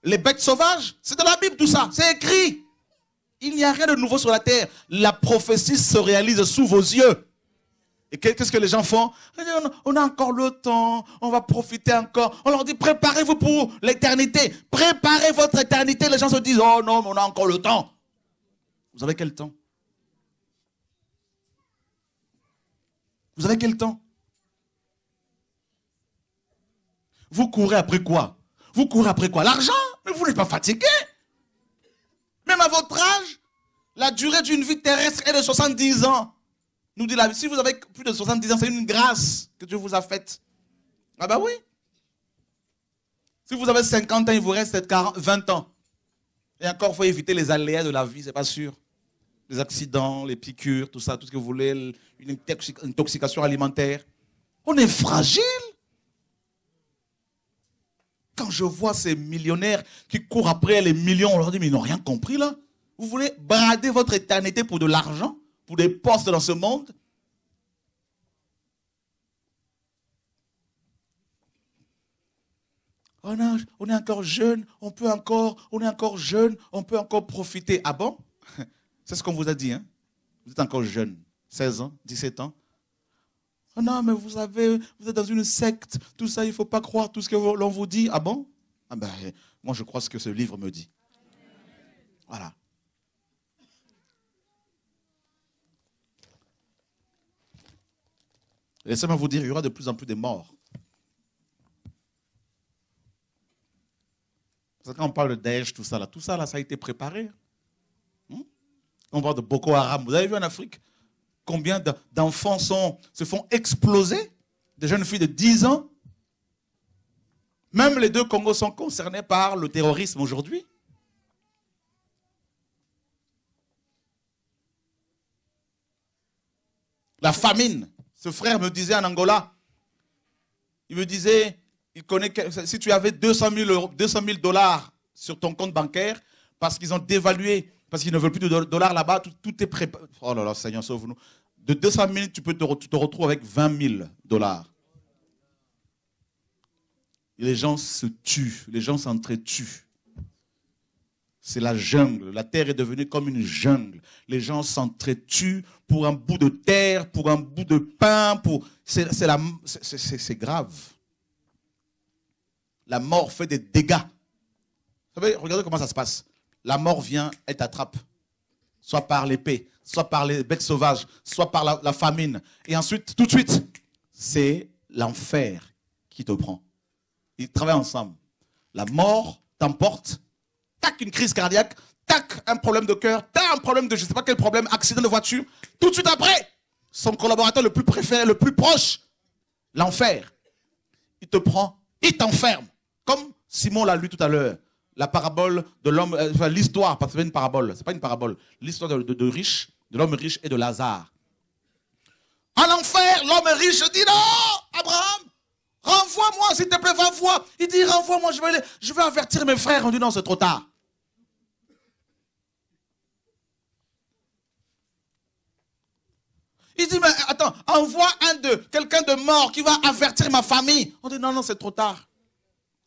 les bêtes sauvages, c'est dans la Bible tout ça, c'est écrit. Il n'y a rien de nouveau sur la terre. La prophétie se réalise sous vos yeux. Et qu'est- qu'est-ce que les gens font? On a encore le temps, on va profiter encore. On leur dit préparez-vous pour l'éternité. Préparez votre éternité. Les gens se disent oh non, mais on a encore le temps. Vous avez quel temps? Vous avez quel temps? Vous courez après quoi? Vous courez après quoi? L'argent? N'êtes pas fatigué Même à votre âge, la durée d'une vie terrestre est de 70 ans. Nous dit la si vous avez plus de 70 ans, c'est une grâce que Dieu vous a faite. Ah bah oui. Si vous avez 50 ans, il vous reste 40, 20 ans. Et encore, il faut éviter les aléas de la vie, c'est pas sûr. Les accidents, les piqûres, tout ça, tout ce que vous voulez, une intoxic- intoxication alimentaire. On est fragile. Quand je vois ces millionnaires qui courent après les millions, on leur dit, mais ils n'ont rien compris là. Vous voulez brader votre éternité pour de l'argent, pour des postes dans ce monde? On, a- on est encore jeune, on peut encore, on est encore jeune, on peut encore profiter. Ah bon? <laughs> C'est ce qu'on vous a dit, hein? Vous êtes encore jeune, 16 ans, 17 ans? Oh non, mais vous savez, vous êtes dans une secte, tout ça, il ne faut pas croire tout ce que l'on vous dit. Ah bon? Ah ben, moi je crois ce que ce livre me dit. Voilà. Laissez-moi vous dire, il y aura de plus en plus de morts. Quand on parle de Daesh, tout ça, là, tout ça, là, ça a été préparé. Hmm? On parle de Boko Haram. Vous avez vu en Afrique? Combien de- d'enfants sont, se font exploser? Des jeunes filles de 10 ans? Même les deux Congos sont concernés par le terrorisme aujourd'hui. La famine. Ce frère me disait en Angola, il me disait, il connaît, si tu avais 200 000, euros- 200 000 dollars sur ton compte bancaire, parce qu'ils ont dévalué, parce qu'ils ne veulent plus de do- dollars là-bas, tout, tout est préparé. Oh là là, Seigneur, sauve-nous. De 200 000, tu peux te, retrouves avec 20 000 dollars. Les gens se tuent, les gens s'entretuent. C'est la jungle. La terre est devenue comme une jungle. Les gens s'entretuent pour un bout de terre, pour un bout de pain. Pour... C'est grave. La mort fait des dégâts. Vous savez, regardez comment ça se passe. La mort vient, elle t'attrape. Soit par l'épée, soit par les bêtes sauvages, soit par la, famine. Et ensuite, tout de suite, c'est l'enfer qui te prend. Ils travaillent ensemble. La mort t'emporte, tac, une crise cardiaque, tac, un problème de cœur, t'as un problème de je sais pas quel problème, accident de voiture. Tout de suite après, son collaborateur le plus préféré, le plus proche, l'enfer. Il te prend, il t'enferme. Comme Simon l'a lu tout à l'heure. La parabole de l'homme, euh, enfin l'histoire, parce que c'est une parabole, c'est pas une parabole. L'histoire de, de, de riche, de l'homme riche et de Lazare. En enfer, l'homme riche dit non, Abraham, renvoie-moi, s'il te plaît, renvoie. Il dit renvoie-moi, je vais, je vais avertir mes frères. On dit non, c'est trop tard. Il dit, mais attends, envoie un de, quelqu'un de mort qui va avertir ma famille. On dit, non, non, c'est trop tard.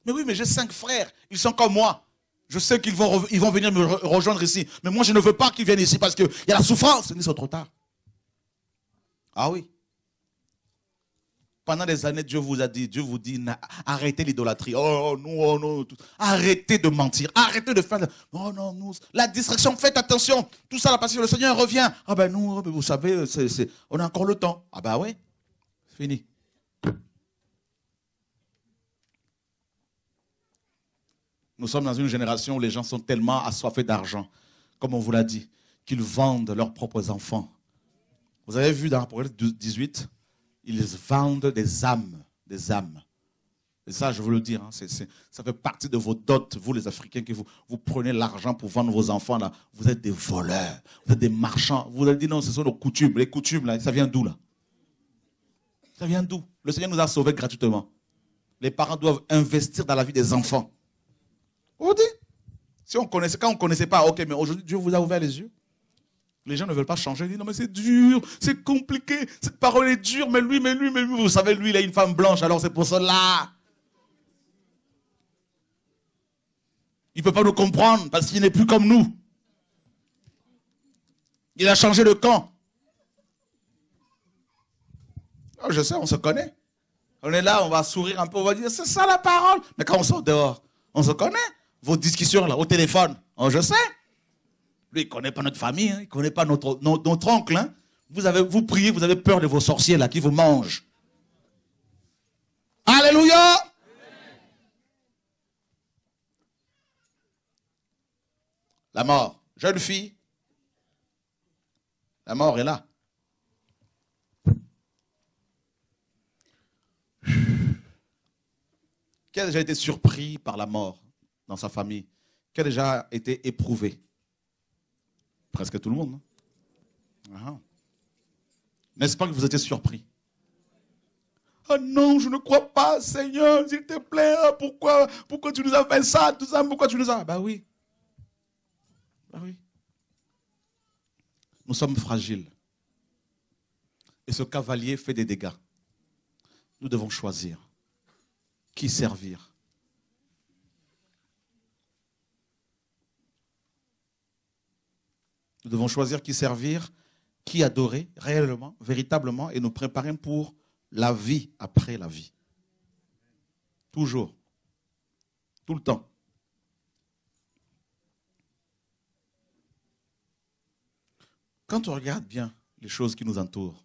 Mais oui, mais j'ai cinq frères, ils sont comme moi. Je sais qu'ils vont, ils vont venir me re- rejoindre ici. Mais moi, je ne veux pas qu'ils viennent ici parce qu'il y a la souffrance. Dit, c'est trop tard. Ah oui. Pendant des années, Dieu vous a dit, Dieu vous dit, arrêtez l'idolâtrie. Oh, oh, non, oh non. tout- Arrêtez de mentir. Arrêtez de faire. Oh non, nous. La distraction, faites attention. Tout ça, là, parce que le Seigneur revient. Ah ben nous, oh, vous savez, on a encore le temps. Ah ben oui. Fini. Nous sommes dans une génération où les gens sont tellement assoiffés d'argent, comme on vous l'a dit, qu'ils vendent leurs propres enfants. Vous avez vu dans Apocalypse 18, ils vendent des âmes, des âmes. Et ça, je veux le dire, hein, ça fait partie de vos dots, vous les Africains, que vous, vous prenez l'argent pour vendre vos enfants. Là. Vous êtes des voleurs, vous êtes des marchands. Vous avez dit non, ce sont nos coutumes. Les coutumes, là, ça vient d'où là? Ça vient d'où? Le Seigneur nous a sauvés gratuitement. Les parents doivent investir dans la vie des enfants. Vous dites Si on connaissait, quand on ne connaissait pas, ok, mais aujourd'hui, Dieu vous a ouvert les yeux. Les gens ne veulent pas changer. Ils disent, non, mais c'est dur, c'est compliqué, cette parole est dure, mais lui, mais lui, mais lui, vous savez, lui, il a une femme blanche, alors c'est pour cela. Il ne peut pas nous comprendre parce qu'il n'est plus comme nous. Il a changé de camp. Oh, je sais, on se connaît. On est là, on va sourire un peu, on va dire, c'est ça la parole. Mais quand on sort dehors, on se connaît. Vos discussions là, au téléphone, oh, je sais. Lui, il ne connaît pas notre famille, hein, il ne connaît pas notre, no- notre oncle. hein. Vous, avez, vous priez, vous avez peur de vos sorciers là qui vous mangent. Alléluia! La mort. Jeune fille. La mort est là. A déjà été surpris par la mort? Dans sa famille Qui a déjà été éprouvé Presque tout le monde. non Ah. N'est-ce pas que vous étiez surpris? Oh non, je ne crois pas, Seigneur, s'il te plaît, ah, pourquoi, pourquoi tu nous as fait ça, tout ça, pourquoi tu nous as... Bah oui. Bah oui. Nous sommes fragiles. Et ce cavalier fait des dégâts. Nous devons choisir qui servir. Nous devons choisir qui servir, qui adorer réellement, véritablement, et nous préparer pour la vie après la vie. Toujours. Tout le temps. Quand on regarde bien les choses qui nous entourent,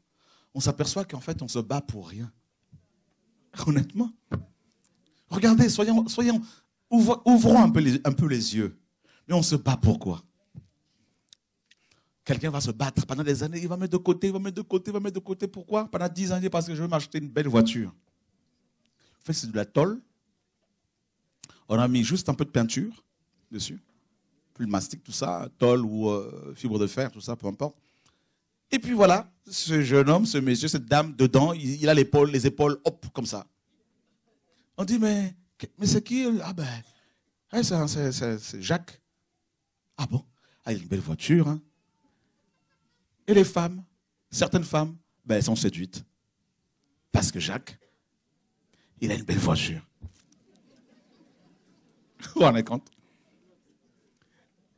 on s'aperçoit qu'en fait, on se bat pour rien. Honnêtement. Regardez, soyons, soyons, ouvrons un peu, les, un peu les yeux. Mais on se bat pourquoi Quelqu'un va se battre pendant des années, il va mettre de côté, il va mettre de côté, il va mettre de côté. Pourquoi? Pendant 10 ans, parce que je veux m'acheter une belle voiture. En fait, c'est de la tôle. On a mis juste un peu de peinture dessus. Puis le mastic, tout ça, tôle ou euh, fibre de fer, tout ça, peu importe. Et puis voilà, ce jeune homme, ce monsieur, cette dame, dedans, il, a l'épaule, les épaules, hop, comme ça. On dit, mais, mais c'est qui? Ah ben, c'est- c'est Jacques. Ah bon? Ah, il a une belle voiture. Hein. Et les femmes, certaines femmes, ben, elles sont séduites. Parce que Jacques, il a une belle voiture. <laughs> Vous vous rendez compte?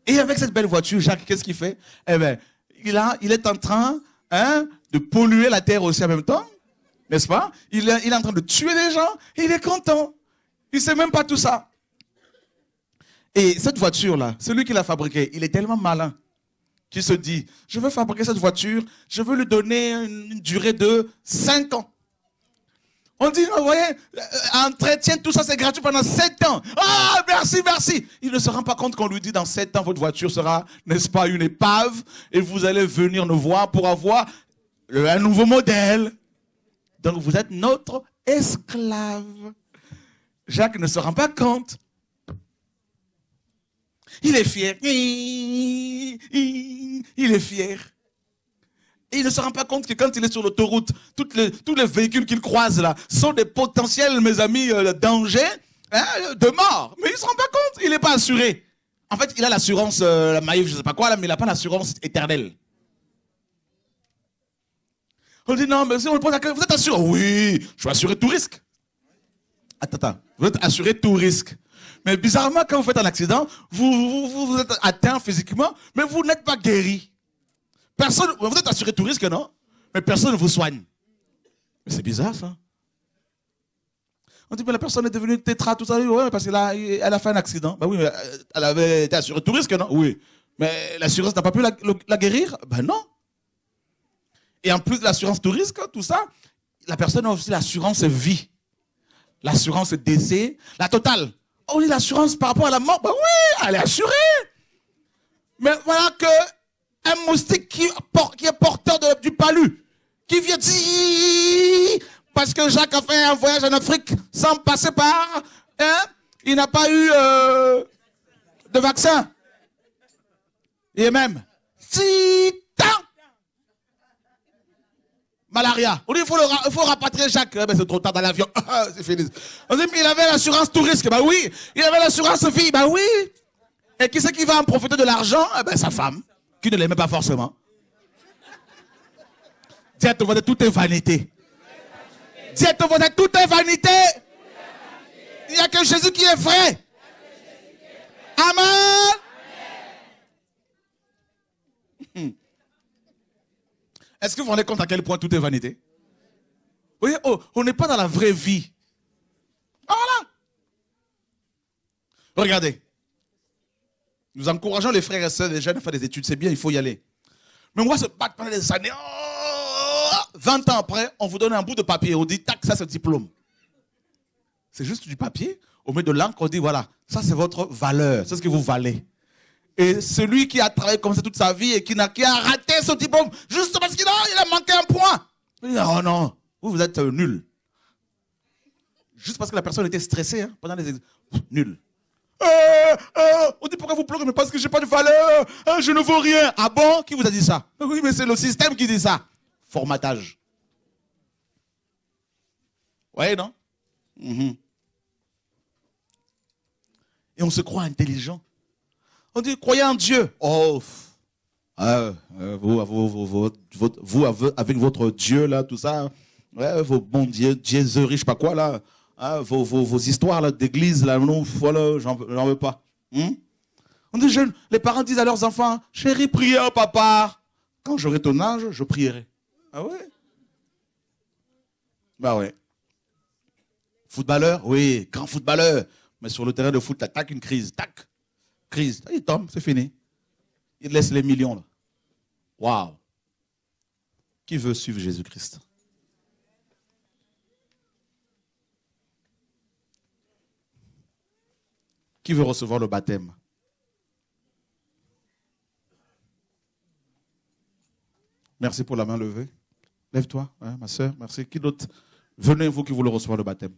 Et avec cette belle voiture, Jacques, qu'est-ce qu'il fait? Eh bien, il, il est en train hein, de polluer la terre aussi en même temps, n'est-ce pas? Il est, il est en train de tuer des gens il est content. Il ne sait même pas tout ça. Et cette voiture-là, celui qui l'a fabriquée, il est tellement malin qu'il se dit, je veux fabriquer cette voiture, je veux lui donner une, durée de 5 ans. On dit, vous voyez, euh, entretien, tout ça, c'est gratuit pendant 7 ans. Ah, merci, merci. Il ne se rend pas compte qu'on lui dit, dans 7 ans, votre voiture sera, n'est-ce pas, une épave, et vous allez venir nous voir pour avoir un nouveau modèle. Donc, vous êtes notre esclave. Jacques ne se rend pas compte. Il est fier. Il est fier. Et il ne se rend pas compte que quand il est sur l'autoroute, tous les véhicules qu'il croise là sont des potentiels, mes amis, euh, dangers hein, de mort. Mais il ne se rend pas compte, il n'est pas assuré. En fait, il a l'assurance, euh, la Maïf, je ne sais pas quoi, là, mais il n'a pas l'assurance éternelle. On dit non, mais si on le pose à vous êtes assuré? Oui, je suis assuré tout risque. Attends, attends, vous êtes assuré tout risque. Mais bizarrement, quand vous faites un accident, vous, vous, êtes atteint physiquement, mais vous n'êtes pas guéri. Personne, vous êtes assuré tout risque, non? Mais personne ne vous soigne. Mais c'est bizarre, ça. On dit, mais la personne est devenue tétra, tout ça. Oui, parce qu'elle a, a fait un accident. Ben oui, mais elle avait été assurée tout risque, non? Oui. Mais l'assurance n'a pas pu la, la guérir? Ben non. Et en plus de l'assurance tout risque, tout ça, la personne a aussi l'assurance vie. L'assurance décès, la totale. On l'assurance par rapport à la mort. Ben oui, elle est assurée. Mais voilà que un moustique qui, est porteur du palu, qui vient dire, parce que Jacques a fait un voyage en Afrique sans passer par, hein, il n'a pas eu euh, de vaccin. Et même, titan, malaria. On dit, il faut, le rapatrier Jacques. Eh ben, c'est trop tard dans l'avion. <laughs> C'est fini. On dit, il avait l'assurance tout risque. Bah oui. Il avait l'assurance vie. Bah oui. Et qui c'est qui va en profiter de l'argent? Eh ben, sa femme, qui ne l'aimait pas forcément. Dis à ton voisin, tout est vanité. Dis à ton voisin, tout est vanité. Il n'y a que Jésus qui est vrai. Amen. Est-ce que vous vous rendez compte à quel point tout est vanité? Vous voyez, oh, on n'est pas dans la vraie vie. Ah, Voilà. Regardez. Nous encourageons les frères et sœurs, les jeunes à faire des études. C'est bien, il faut y aller. Mais on va se battre pendant des années. Oh 20 ans après, on vous donne un bout de papier. On dit, tac, ça c'est le diplôme. C'est juste du papier. On met de l'encre, on dit, voilà, ça c'est votre valeur. C'est ce que vous valez. Et celui qui a travaillé comme ça toute sa vie et qui, n'a, qui a raté ce diplôme, juste parce qu'il a, a manqué un point. Il dit, oh non, vous, vous êtes nul. Juste parce que la personne était stressée hein, pendant les ex- Nul. Euh, euh, on dit pourquoi vous pleurez, mais parce que j'ai pas de valeur, hein, je ne vaux rien. Ah bon Qui vous a dit ça? Oui, mais c'est le système qui dit ça. Formatage. Ouais, non? Mhm. Et on se croit intelligent. On dit, croyez en Dieu. Oh. Ah, vous, vous, avec- votre Dieu, là, tout ça, ouais, vos bons dieux, dieuseries, je sais pas quoi, là, hein, vos, histoires là, d'église, là, non, voilà, j'en veux- pas. Hmm? On dit, jeunes, les parents disent à leurs enfants, chérie, priez au papa. Quand j'aurai ton âge, je prierai. Ah ouais? Bah ouais. Footballeur? Oui, grand footballeur. Mais sur le terrain de foot, tac, une crise, tac. Crise. Il tombe, c'est fini. Il laisse les millions là. Waouh. Qui veut suivre Jésus-Christ? Qui veut recevoir le baptême? Merci pour la main levée. Lève-toi, hein, ma soeur. Merci. Qui d'autre? Venez, vous qui voulez recevoir le baptême.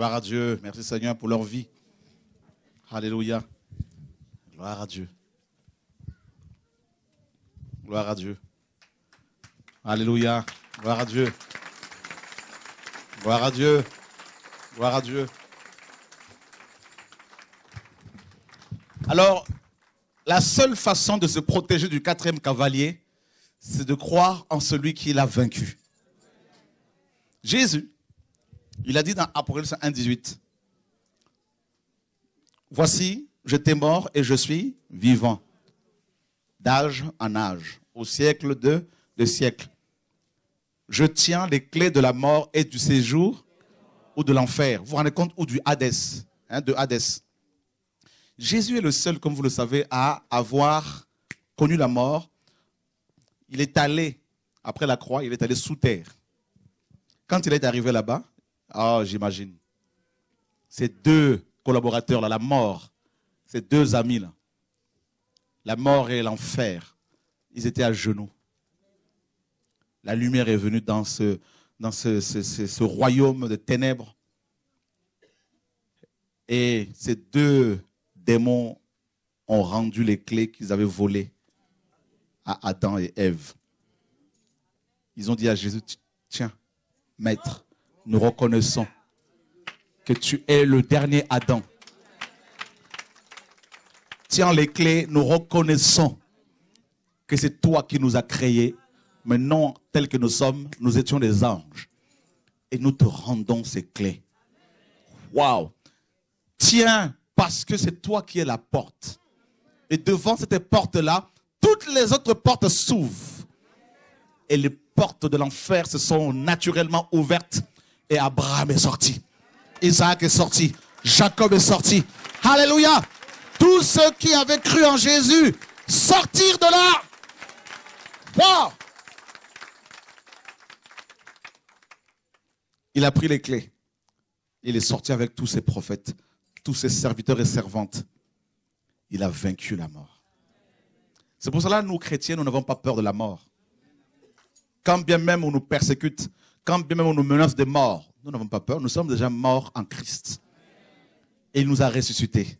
Gloire à Dieu. Merci Seigneur pour leur vie. Alléluia. Gloire à Dieu. Gloire à Dieu. Alléluia. Gloire à Dieu. Gloire à Dieu. Gloire à Dieu. Alors, la seule façon de se protéger du quatrième cavalier, c'est de croire en celui qui l'a vaincu. Jésus, il a dit dans Apocalypse 1, 18, Voici, j'étais mort et je suis vivant, d'âge en âge, au siècle de, siècle. Je tiens les clés de la mort et du séjour ou de l'enfer. Vous vous rendez compte Ou du Hadès. hein. Jésus est le seul, comme vous le savez, à avoir connu la mort. Il est allé, après la croix, il est allé sous terre. Quand il est arrivé là-bas, ah, j'imagine, ces deux collaborateurs-là, la mort, ces deux amis-là, la mort et l'enfer, ils étaient à genoux. La lumière est venue dans ce, royaume de ténèbres. Et ces deux démons ont rendu les clés qu'ils avaient volées à Adam et Ève. Ils ont dit à Jésus, tiens, maître, nous reconnaissons que tu es le dernier Adam. Tiens les clés, nous reconnaissons que c'est toi qui nous as créés, mais non tels que nous sommes, nous étions des anges. Et nous te rendons ces clés. Waouh! Tiens, parce que c'est toi qui es la porte. Et devant cette porte-là, toutes les autres portes s'ouvrent. Et les portes de l'enfer se sont naturellement ouvertes. Et Abraham est sorti. Isaac est sorti. Jacob est sorti. Alléluia. Tous ceux qui avaient cru en Jésus sortirent de là. Il a pris les clés. Il est sorti avec tous ses prophètes, tous ses serviteurs et servantes. Il a vaincu la mort. C'est pour cela, nous chrétiens, nous n'avons pas peur de la mort. Quand bien même on nous persécute, quand bien même on nous menace de mort, nous n'avons pas peur. Nous sommes déjà morts en Christ. Et il nous a ressuscités.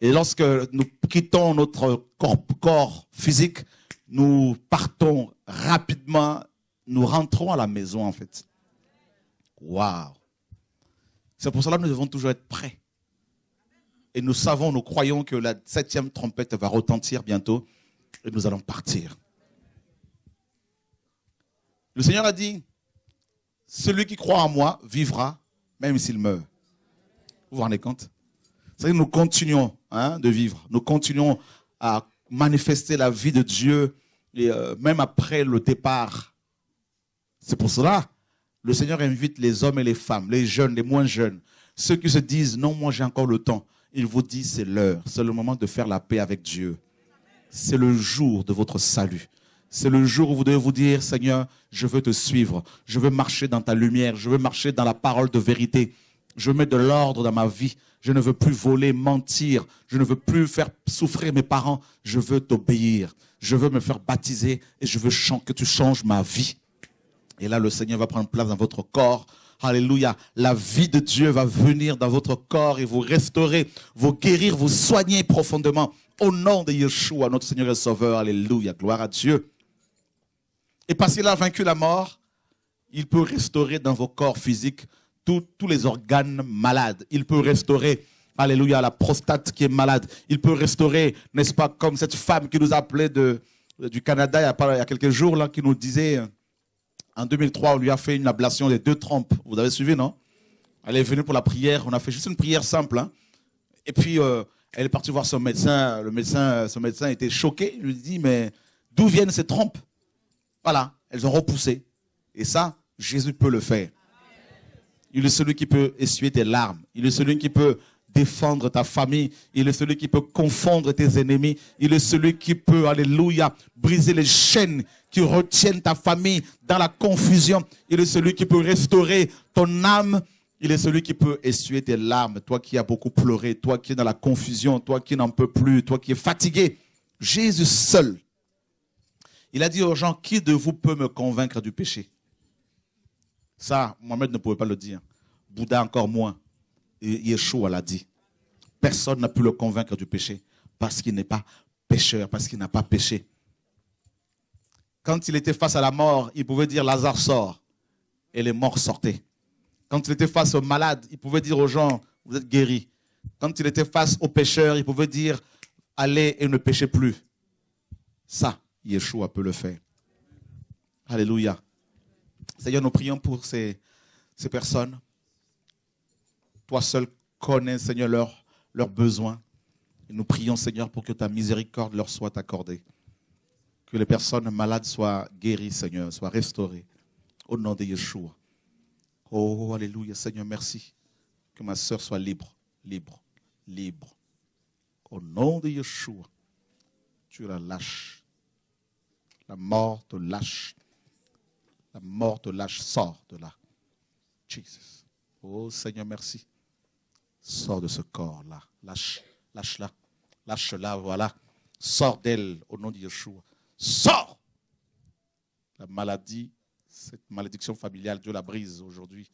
Et lorsque nous quittons notre corps, corps physique, nous partons rapidement, nous rentrons à la maison en fait. Waouh! C'est pour cela que nous devons toujours être prêts. Et nous savons, nous croyons que la septième trompette va retentir bientôt et nous allons partir. Le Seigneur a dit, celui qui croit en moi vivra même s'il meurt. Vous vous rendez compte? C'est que nous continuons hein, de vivre. Nous continuons à manifester la vie de Dieu euh, même après le départ. C'est pour cela le Seigneur invite les hommes et les femmes, les jeunes, les moins jeunes, ceux qui se disent non, moi j'ai encore le temps. Il vous dit c'est l'heure, c'est le moment de faire la paix avec Dieu. C'est le jour de votre salut. C'est le jour où vous devez vous dire, Seigneur, je veux te suivre, je veux marcher dans ta lumière, je veux marcher dans la parole de vérité, je mettre de l'ordre dans ma vie, je ne veux plus voler, mentir, je ne veux plus faire souffrir mes parents, je veux t'obéir, je veux me faire baptiser et je veux que tu changes ma vie. Et là, le Seigneur va prendre place dans votre corps. Alléluia. La vie de Dieu va venir dans votre corps et vous restaurer, vous guérir, vous soigner profondément. Au nom de Yeshua, notre Seigneur et Sauveur. Alléluia. Gloire à Dieu. Et parce qu'il a vaincu la mort, il peut restaurer dans vos corps physiques tous- les organes malades. Il peut restaurer, alléluia, la prostate qui est malade. Il peut restaurer, n'est-ce pas, comme cette femme qui nous a appelé de, du Canada il y a, pas- il y a quelques jours, là, qui nous disait, euh, en 2003, on lui a fait une ablation des deux trompes. Vous avez suivi, non? Elle est venue pour la prière. On a fait juste une prière simple. hein. Et puis, euh, elle est partie voir son médecin. Le médecin, son médecin était choqué. Il lui dit, mais d'où viennent ces trompes? Voilà, elles ont repoussé. Et ça, Jésus peut le faire. Il est celui qui peut essuyer tes larmes. Il est celui qui peut défendre ta famille. Il est celui qui peut confondre tes ennemis. Il est celui qui peut, alléluia, briser les chaînes qui retiennent ta famille dans la confusion. Il est celui qui peut restaurer ton âme. Il est celui qui peut essuyer tes larmes. Toi qui as beaucoup pleuré, toi qui es dans la confusion, toi qui n'en peux plus, toi qui es fatigué. Jésus seul. Il a dit aux gens, qui de vous peut me convaincre du péché? Ça, Mohamed ne pouvait pas le dire. Bouddha encore moins. Et Yeshua l'a dit. Personne n'a pu le convaincre du péché parce qu'il n'est pas pécheur, parce qu'il n'a pas péché. Quand il était face à la mort, il pouvait dire Lazare sort et les morts sortaient. Quand il était face aux malades, il pouvait dire aux gens Vous êtes guéris. Quand il était face aux pécheurs, il pouvait dire Allez et ne péchez plus. Ça, Yeshua peut le faire. Alléluia. Seigneur, nous prions pour ces, ces personnes. Toi seul connais, Seigneur, leurs besoins. Nous prions, Seigneur, pour que ta miséricorde leur soit accordée. Que les personnes malades soient guéries, Seigneur, soient restaurées. Au nom de Yeshua. Oh, Alléluia, Seigneur, merci. Que ma sœur soit libre, libre, libre. Au nom de Yeshua, tu la lâches. La mort te lâche. La mort te lâche. Sors de là. Jesus. Oh Seigneur, merci. Sors de ce corps-là. Lâche, lâche-la. Lâche-la, voilà. Sors d'elle au nom de Yeshua. Sors. La maladie, cette malédiction familiale, Dieu la brise aujourd'hui.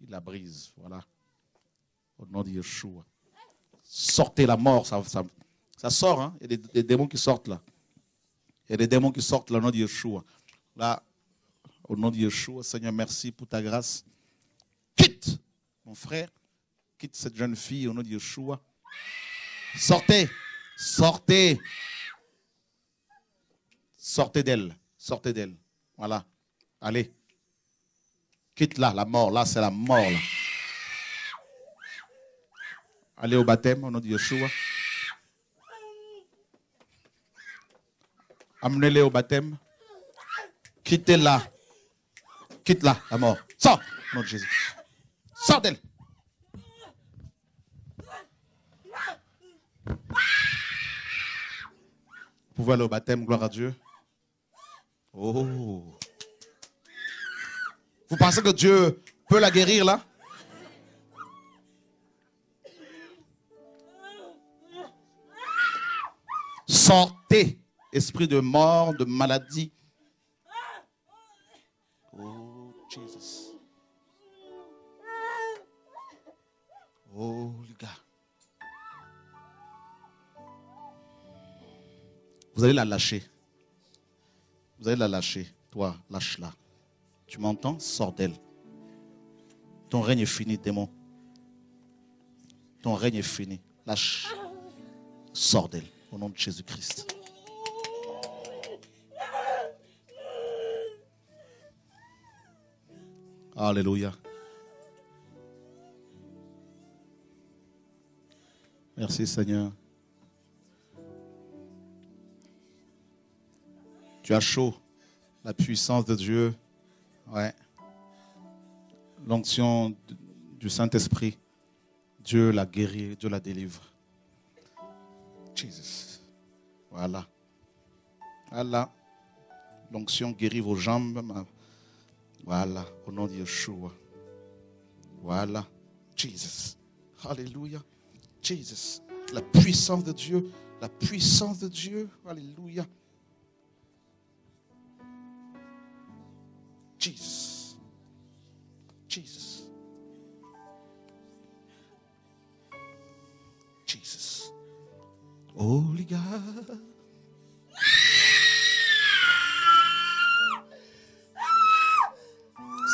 Il la brise, voilà. Au nom de Yeshua. Sortez la mort, ça, sort, hein. Il y a des démons qui sortent là. Il y a des démons qui sortent là, au nom de Yeshua. Là, au nom de Yeshua, Seigneur, merci pour ta grâce. Quitte, mon frère, quitte cette jeune fille au nom de Yeshua. Sortez, sortez. Sortez d'elle, sortez d'elle. Voilà. Allez. Quitte-la, la mort. Là, c'est la mort. là. Allez au baptême au nom de Yeshua. Amenez-les au baptême. Quittez-la. Quitte-la, la mort. Sors, Jésus. Sors d'elle. Vous pouvez aller au baptême, gloire à Dieu. Oh. Vous pensez que Dieu peut la guérir là? Sortez, esprit de mort, de maladie. Oh, Jesus. Oh, les gars. Vous allez la lâcher. Vous allez la lâcher. Toi, lâche-la. Tu m'entends? Sors d'elle. Ton règne est fini, démon. Ton règne est fini. Lâche. Sors d'elle. Au nom de Jésus-Christ. Alléluia. Merci Seigneur. Tu as chaud. La puissance de Dieu. Ouais. L'onction du Saint-Esprit. Dieu l'a guéri, Dieu la délivre. Jesus. Voilà. Voilà. L'onction guérit vos jambes. Voilà. Au nom de Yeshua. Voilà. Jesus. Alléluia. Jesus. La puissance de Dieu. La puissance de Dieu. Alléluia. Jesus. Jesus. Jesus. Holy God.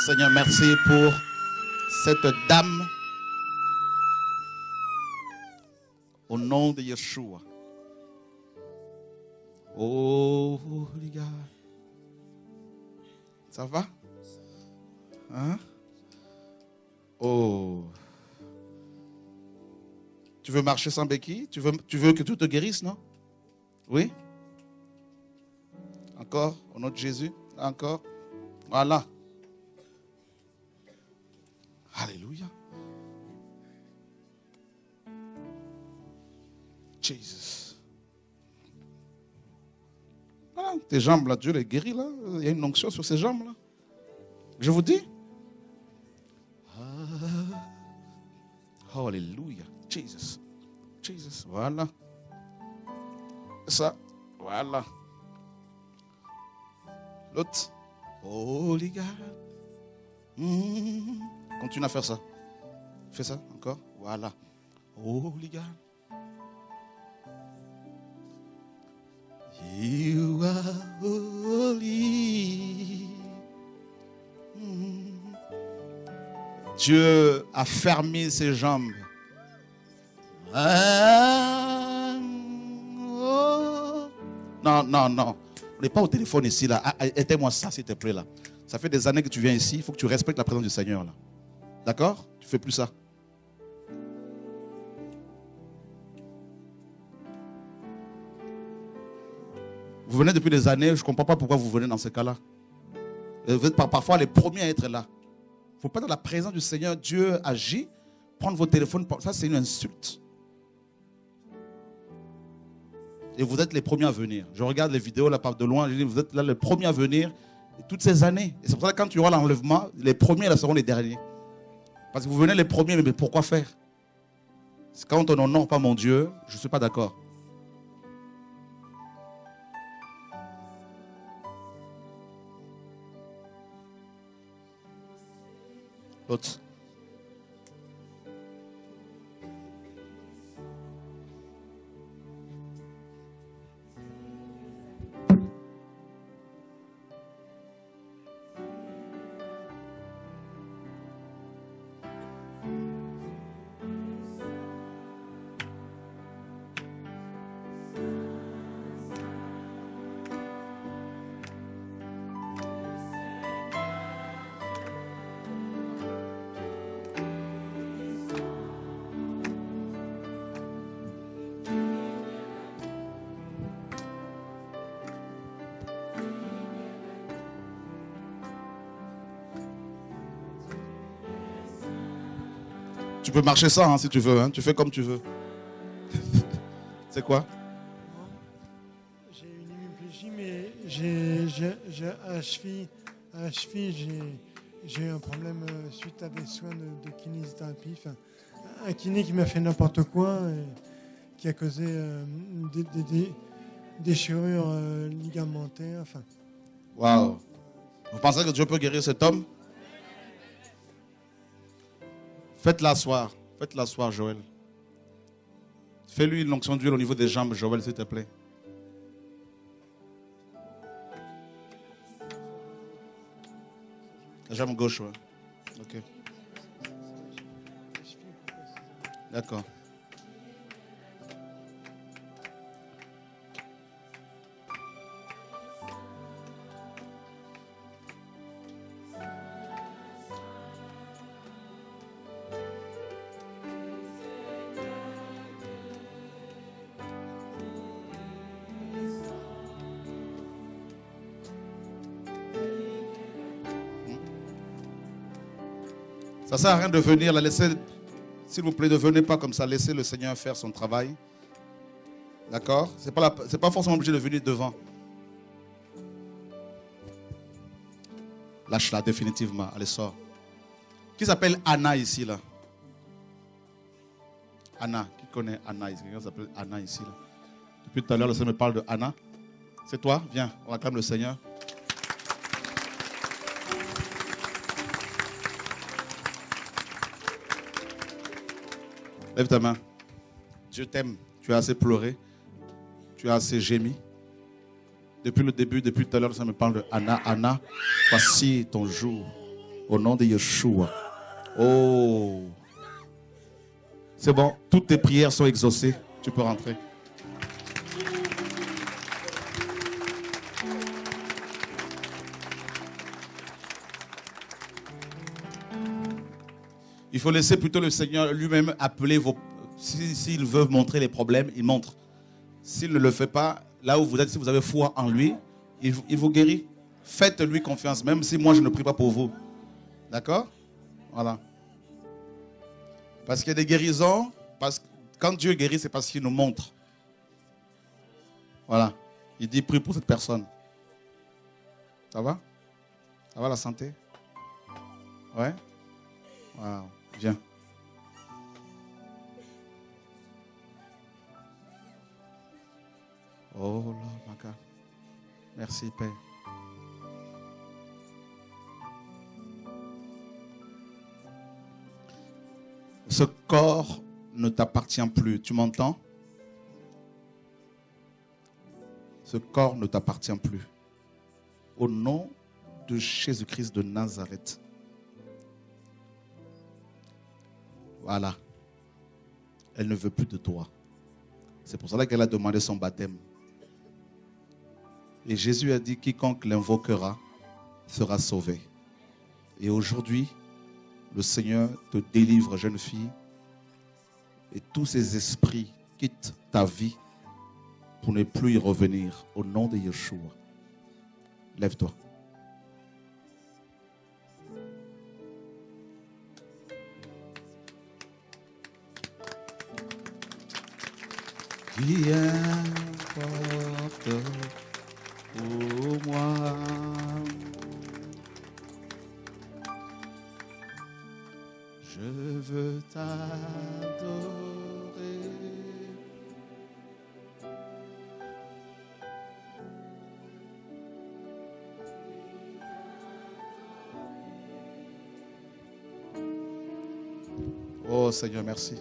Seigneur, merci pour cette dame. Au nom de Yeshua. Oh, Holy God. Ça va? Hein? Oh. Tu veux marcher sans béquille? Tu veux, tu veux que tout te guérisse, non? Oui? Encore? Au nom de Jésus? Encore? Voilà. Jesus. Tes jambes là, Dieu les guérit là. Il y a une onction sur ces jambes là. Je vous dis. Ah. Alléluia. Jesus. Jesus. Voilà. Ça. Voilà. L'autre. Holy God. Mm. Continue à faire ça. Fais ça encore. Voilà. Holy God. You are holy. Mm. Dieu a fermé ses jambes. Ah, oh. Non, non, non. On n'est pas au téléphone ici, là. Ah, ah, Éteins-moi ça, s'il te plaît, là. Ça fait des années que tu viens ici. Il faut que tu respectes la présence du Seigneur, là. D'accord? Tu fais plus ça. Vous venez depuis des années, je ne comprends pas pourquoi vous venez dans ce cas-là. Et vous êtes par- parfois les premiers à être là. Il ne faut pas dans la présence du Seigneur, Dieu agit, prendre vos téléphones, ça c'est une insulte. Et vous êtes les premiers à venir. Je regarde les vidéos là par de loin, je dis, vous êtes là les premiers à venir toutes ces années. Et c'est pour ça que quand tu auras l'enlèvement, les premiers là seront les derniers. Parce que vous venez les premiers, mais pourquoi faire? Quand on n'honore pas mon Dieu, je ne suis pas d'accord. L'autre. Peux marcher ça hein, si tu veux. hein. Tu fais comme tu veux. <laughs> C'est quoi? J'ai une hémiplégie, mais j'ai la cheville, la cheville, j'ai- eu un problème euh, suite à des soins de, de kinésithérapie. Enfin, un kiné qui m'a fait n'importe quoi, et qui a causé euh, des, des- des déchirures euh, ligamentaires. Enfin, Waouh. Vous pensez que Dieu peut guérir cet homme? Faites-la asseoir. Faites-la asseoir, Joël. Fais-lui une onction d'huile au niveau des jambes, Joël, s'il te plaît. La jambe gauche, ouais. Ok. D'accord. Ne sert à rien de venir, la laisser. S'il vous plaît, ne venez pas comme ça, laissez le Seigneur faire son travail. D'accord? Ce n'est pas, pas forcément obligé de venir devant. Lâche-la définitivement. Allez, sors. Qui s'appelle Anna ici, là? Anna. Qui connaît Anna ici? S'appelle Anna ici, là? Depuis tout à l'heure, le Seigneur me parle de Anna. C'est toi? Viens, on acclame le Seigneur. Lève ta main. Dieu t'aime. Tu as assez pleuré. Tu as assez gémi. Depuis le début, depuis tout à l'heure, ça me parle de Anna. Anna, voici ton jour. Au nom de Yeshua. Oh. C'est bon. Toutes tes prières sont exaucées. Tu peux rentrer. Il faut laisser plutôt le Seigneur lui-même appeler vos. si- S'il veut montrer les problèmes, il montre. S'il ne le fait pas, là où vous êtes, si vous avez foi en lui, il, vous- guérit. Faites-lui confiance, même si moi je ne prie pas pour vous. D'accord? Voilà. Parce qu'il y a des guérisons, parce que quand Dieu guérit, c'est parce qu'il nous montre. Voilà. Il dit prie pour cette personne. Ça va? Ça va la santé? Ouais? Waouh. Oh là, Maka. Merci, Père. Ce corps ne t'appartient plus. Tu m'entends? Ce corps ne t'appartient plus. Au nom de Jésus-Christ de Nazareth. Voilà. Elle ne veut plus de toi. C'est pour cela qu'elle a demandé son baptême. Et Jésus a dit, quiconque l'invoquera sera sauvé. Et aujourd'hui, le Seigneur te délivre, jeune fille, et tous ces esprits quittent ta vie pour ne plus y revenir au nom de Yeshua. Lève-toi. Qui importe pour moi. Je veux t'adorer. Oh Seigneur, merci.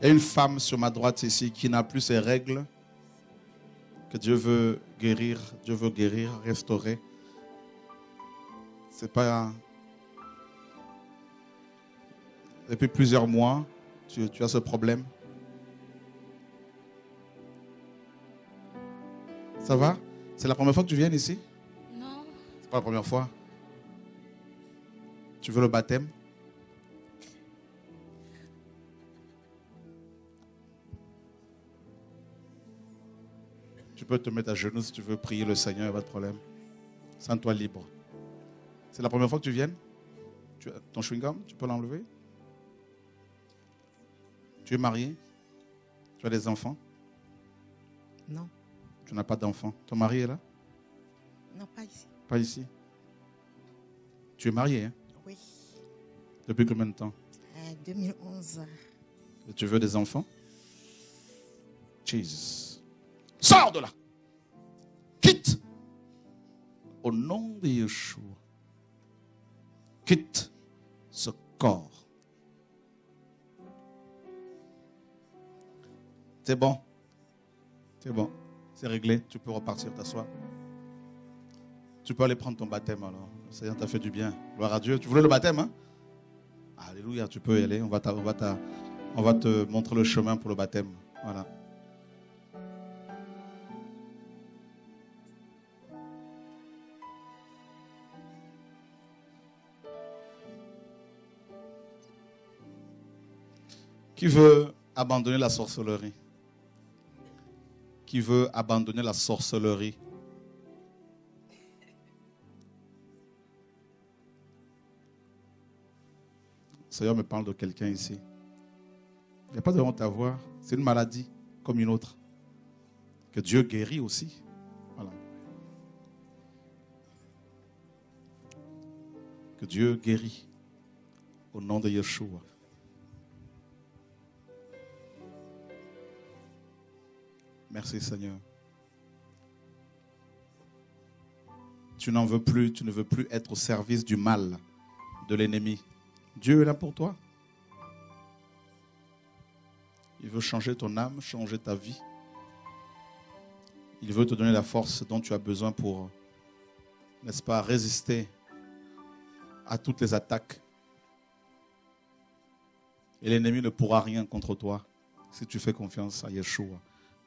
Il y a une femme sur ma droite ici qui n'a plus ses règles, que Dieu veut guérir, Dieu veut guérir, restaurer. C'est pas. Depuis plusieurs mois, tu, tu as ce problème. Ça va? C'est la première fois que tu viens ici? Non, C'est pas la première fois. Tu veux le baptême? Peux te mettre à genoux si tu veux prier le Seigneur, il n'y a pas de problème. Sens-toi libre. C'est la première fois que tu viennes? Tu- Ton chewing-gum, tu peux l'enlever? Tu es marié? Tu as des enfants? Non, Tu n'as pas d'enfants. Ton mari est là? Non, pas ici. Pas ici? Tu es marié, hein? Oui, Depuis combien de temps? Euh, 2011. Et tu veux des enfants? Jesus. Sors de là. Quitte. Au nom de Yeshua. Quitte ce corps. C'est bon. C'est bon. C'est réglé. Tu peux repartir t'asseoir. Tu peux aller prendre ton baptême alors. Le Seigneur t'a fait du bien. Gloire à Dieu. Tu voulais le baptême, hein? Alléluia. Tu peux y aller. On va, on va on va te montrer le chemin pour le baptême. Voilà. Qui veut abandonner la sorcellerie Qui veut abandonner la sorcellerie Le Seigneur me parle de quelqu'un ici. Il n'y a pas de honte à voir. C'est une maladie comme une autre. Que Dieu guérit aussi. Voilà. Que Dieu guérit. Au nom de Yeshua. Merci Seigneur. Tu n'en veux plus, tu ne veux plus être au service du mal, de l'ennemi. Dieu est là pour toi. Il veut changer ton âme, changer ta vie. Il veut te donner la force dont tu as besoin pour, n'est-ce pas, résister à toutes les attaques. Et l'ennemi ne pourra rien contre toi si tu fais confiance à Yeshua,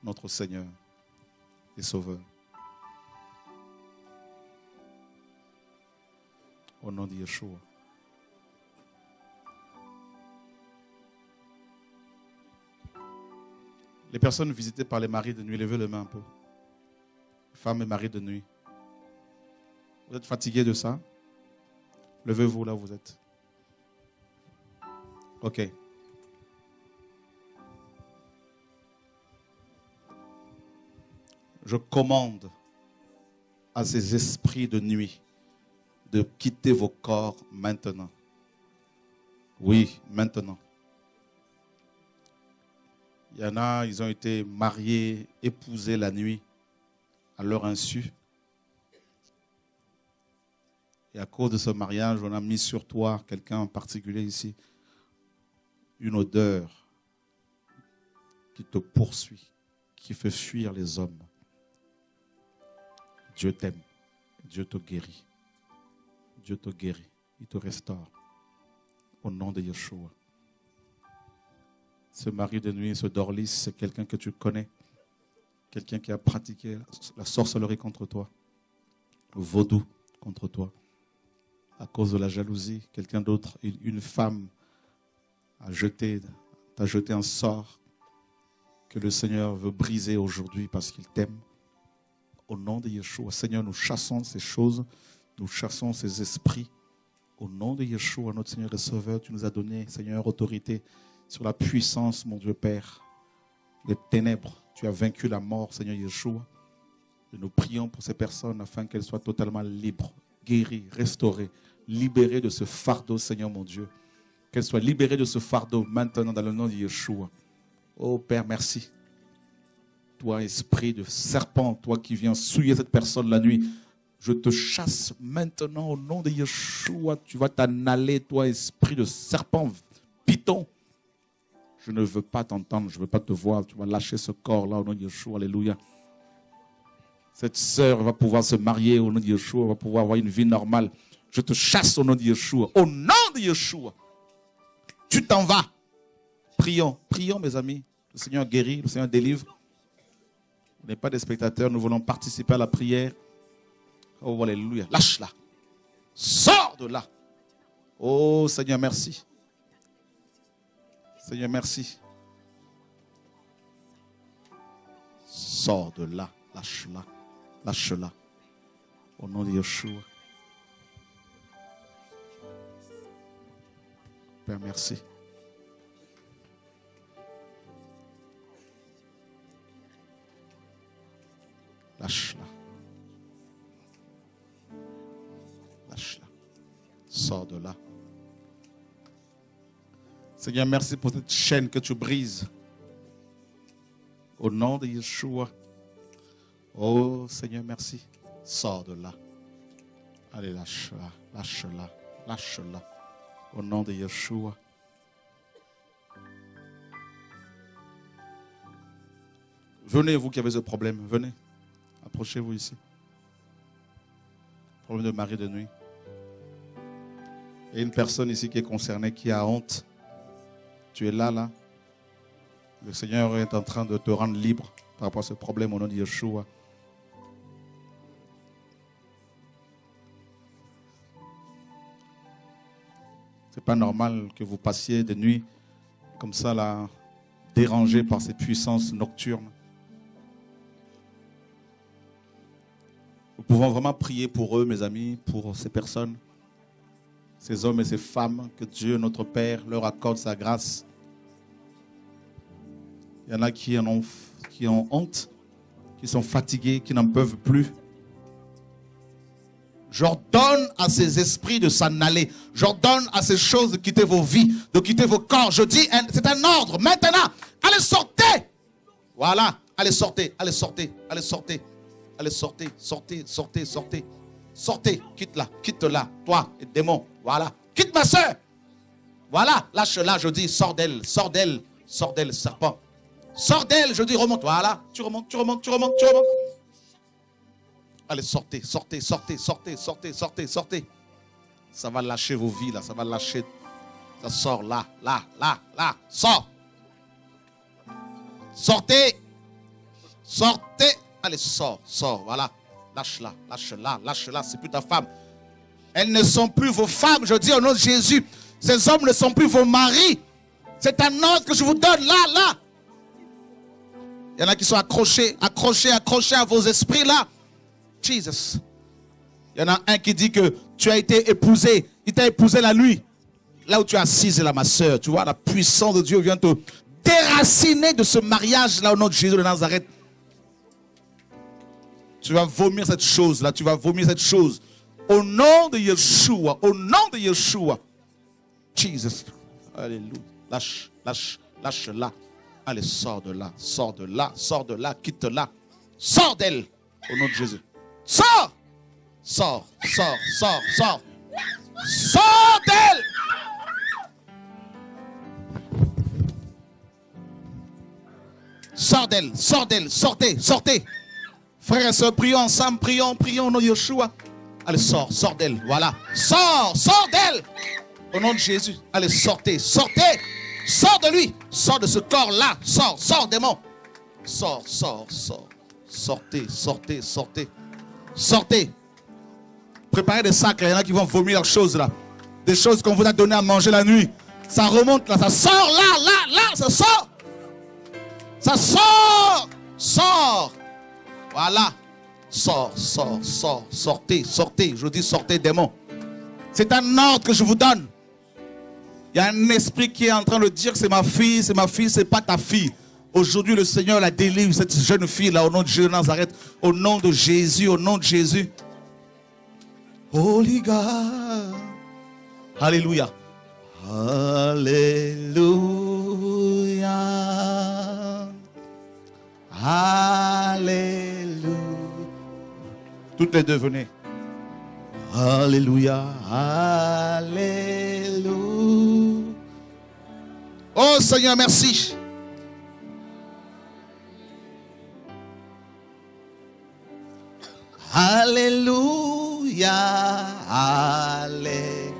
notre Seigneur et Sauveur. Au nom de Yeshua. Les personnes visitées par les maris de nuit, levez les mains un peu. Femmes et maris de nuit. Vous êtes fatigués de ça? Levez-vous là où vous êtes. Ok. Je commande à ces esprits de nuit de quitter vos corps maintenant. Oui, maintenant. Il y en a, ils ont été mariés, épousés la nuit, à leur insu. Et à cause de ce mariage, on a mis sur toi, quelqu'un en particulier ici, une odeur qui te poursuit, qui fait fuir les hommes. Dieu t'aime. Dieu te guérit. Dieu te guérit. Il te restaure. Au nom de Yeshua. Ce mari de nuit, ce Dorlis, c'est quelqu'un que tu connais. Quelqu'un qui a pratiqué la sorcellerie contre toi. Le vaudou contre toi. À cause de la jalousie, quelqu'un d'autre, une femme a jeté, t'a jeté un sort que le Seigneur veut briser aujourd'hui parce qu'il t'aime. Au nom de Yeshua, Seigneur, nous chassons ces choses, nous chassons ces esprits Au nom de Yeshua, notre Seigneur et Sauveur, tu nous as donné, Seigneur, autorité sur la puissance, mon Dieu Père, les ténèbres. Tu as vaincu la mort, Seigneur Yeshua. Et nous prions pour ces personnes afin qu'elles soient totalement libres, guéries, restaurées, libérées de ce fardeau, Seigneur mon Dieu. Qu'elles soient libérées de ce fardeau maintenant dans le nom de Yeshua. Oh Père, merci. Toi, esprit de serpent, toi qui viens souiller cette personne la nuit, je te chasse maintenant au nom de Yeshua. Tu vas t'en aller, toi, esprit de serpent, python. Je ne veux pas t'entendre, je ne veux pas te voir. Tu vas lâcher ce corps-là au nom de Yeshua. Alléluia. Cette sœur va pouvoir se marier au nom de Yeshua, va pouvoir avoir une vie normale. Je te chasse au nom de Yeshua. Au nom de Yeshua. Tu t'en vas. Prions, prions, mes amis. Le Seigneur guérit, le Seigneur délivre. On n'est pas des spectateurs, nous voulons participer à la prière. Oh, alléluia. Lâche-la. Sors de là. Oh, Seigneur, merci. Seigneur, merci. Sors de là. Lâche-la. Lâche-la. Au nom de Yeshua. Père, merci. Lâche-la. Lâche-la. Sors de là. Seigneur, merci pour cette chaîne que tu brises. Au nom de Yeshua. Oh Seigneur, merci. Sors de là. Allez, lâche-la, lâche-la, lâche-la. Au nom de Yeshua. Venez, vous qui avez ce problème, venez. Approchez-vous ici. Problème de mari de nuit. A une personne ici qui est concernée, qui a honte. Tu es là, là. Le Seigneur est en train de te rendre libre par rapport à ce problème au nom de Yeshua. C'est pas normal que vous passiez des nuits comme ça, là, dérangés par ces puissances nocturnes. Nous pouvons vraiment prier pour eux, mes amis, pour ces personnes, ces hommes et ces femmes, que Dieu, notre Père, leur accorde sa grâce. Il y en a qui en ont, qui ont honte, qui sont fatigués, qui n'en peuvent plus. J'ordonne à ces esprits de s'en aller. J'ordonne à ces choses de quitter vos vies, de quitter vos corps. Je dis, c'est un ordre. Maintenant, allez sortez. Voilà, allez sortez, allez sortez, allez sortez, allez sortez, sortez, sortez, sortez, sortez, quitte-la, quitte-la, toi et démon. Voilà, quitte ma soeur. Voilà, lâche-la, je dis, sors d'elle, sors d'elle, sors d'elle, serpent. Sors d'elle, je dis, remonte. Voilà, tu remontes, tu remontes, tu remontes, tu remontes. Allez, sortez, sortez, sortez, sortez, sortez, sortez, sortez. Ça va lâcher vos vies, là. Ça va lâcher. Ça sort là, là, là, là. Sors. Sortez. Sortez. Allez, sors, sors. Voilà. Lâche-la, lâche-la, lâche-la. C'est plus ta femme. Elles ne sont plus vos femmes. Je dis au nom de Jésus. Ces hommes ne sont plus vos maris. C'est un ordre que je vous donne là, là. Il y en a qui sont accrochés, accrochés, accrochés à vos esprits là. Jesus. Il y en a un qui dit que tu as été épousé. Il t'a épousé la nuit. Là où tu es assise là, ma soeur, tu vois, la puissance de Dieu vient te déraciner de ce mariage là au nom de Jésus de Nazareth. Tu vas vomir cette chose là, tu vas vomir cette chose. Au nom de Yeshua, au nom de Yeshua. Jesus. Alléluia. Lâche, lâche, lâche là. Allez, sors de là, sors de là, sors de là, quitte là. Sors d'elle. Au nom de Jésus. Sors. Sors, sors, sors, sors. Sors d'elle. Sors d'elle, sors d'elle, sortez, sortez. Frères et sœurs, prions ensemble, prions, prions au nom de Yeshua. Allez, sors, sors d'elle, voilà. Sors, sors d'elle. Au nom de Jésus. Allez, sortez, sortez. Sors de lui. Sors de ce corps-là. Sors, sors, démon. Sors, sors, sors. Sortez, sortez, sortez. Sortez. Préparez des sacs, il y en a qui vont vomir leurs choses là. Des choses qu'on vous a donné à manger la nuit. Ça remonte là, ça sort là, là, là, ça sort. Ça sort. Sort. Voilà. Sors, sors, sors, sortez, sortez. Je dis sortez, démon. C'est un ordre que je vous donne. Il y a un esprit qui est en train de dire c'est ma fille, c'est ma fille, c'est pas ta fille. Aujourd'hui, le Seigneur la délivre, cette jeune fille-là, au nom de Jésus de Nazareth, au nom de Jésus, au nom de Jésus. Holy God. Alléluia. Alléluia. Alléluia. Toutes les deux, venez. Alléluia. Alléluia. Oh Seigneur, merci. Alléluia. Alléluia.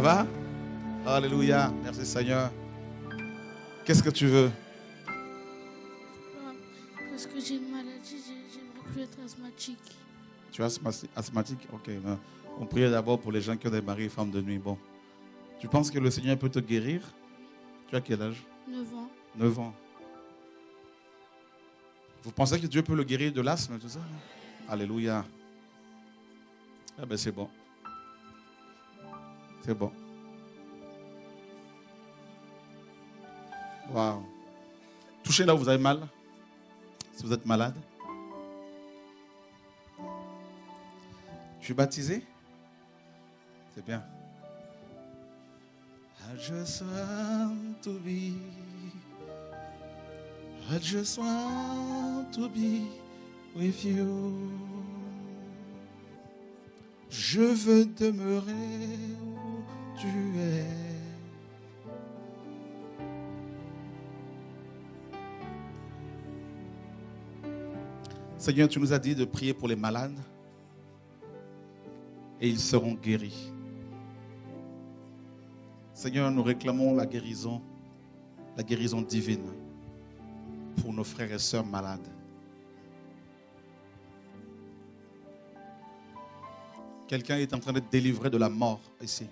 Ça va? Alléluia. Merci Seigneur. Qu'est-ce que tu veux? Parce que j'ai une maladie, j'ai- j'aimerais plus être asthmatique. Tu es asthma- asthmatique? Ok. ben, on prie d'abord pour les gens qui ont des maris et femmes de nuit. Bon. Tu penses que le Seigneur peut te guérir? Tu as quel âge? 9 ans. 9 ans. Vous pensez que Dieu peut le guérir de l'asthme tout ça? Alléluia. Ah ben c'est bon. C'est bon. Waouh. Touchez là où vous avez mal? Si vous êtes malade? Tu es baptisé? C'est bien. I just want to be. I just want to be with you. Je veux demeurer tu es. Seigneur, tu nous as dit de prier pour les malades et ils seront guéris. Seigneur, nous réclamons la guérison, la guérison divine pour nos frères et sœurs malades. Quelqu'un est en train d'être délivré de la mort ici.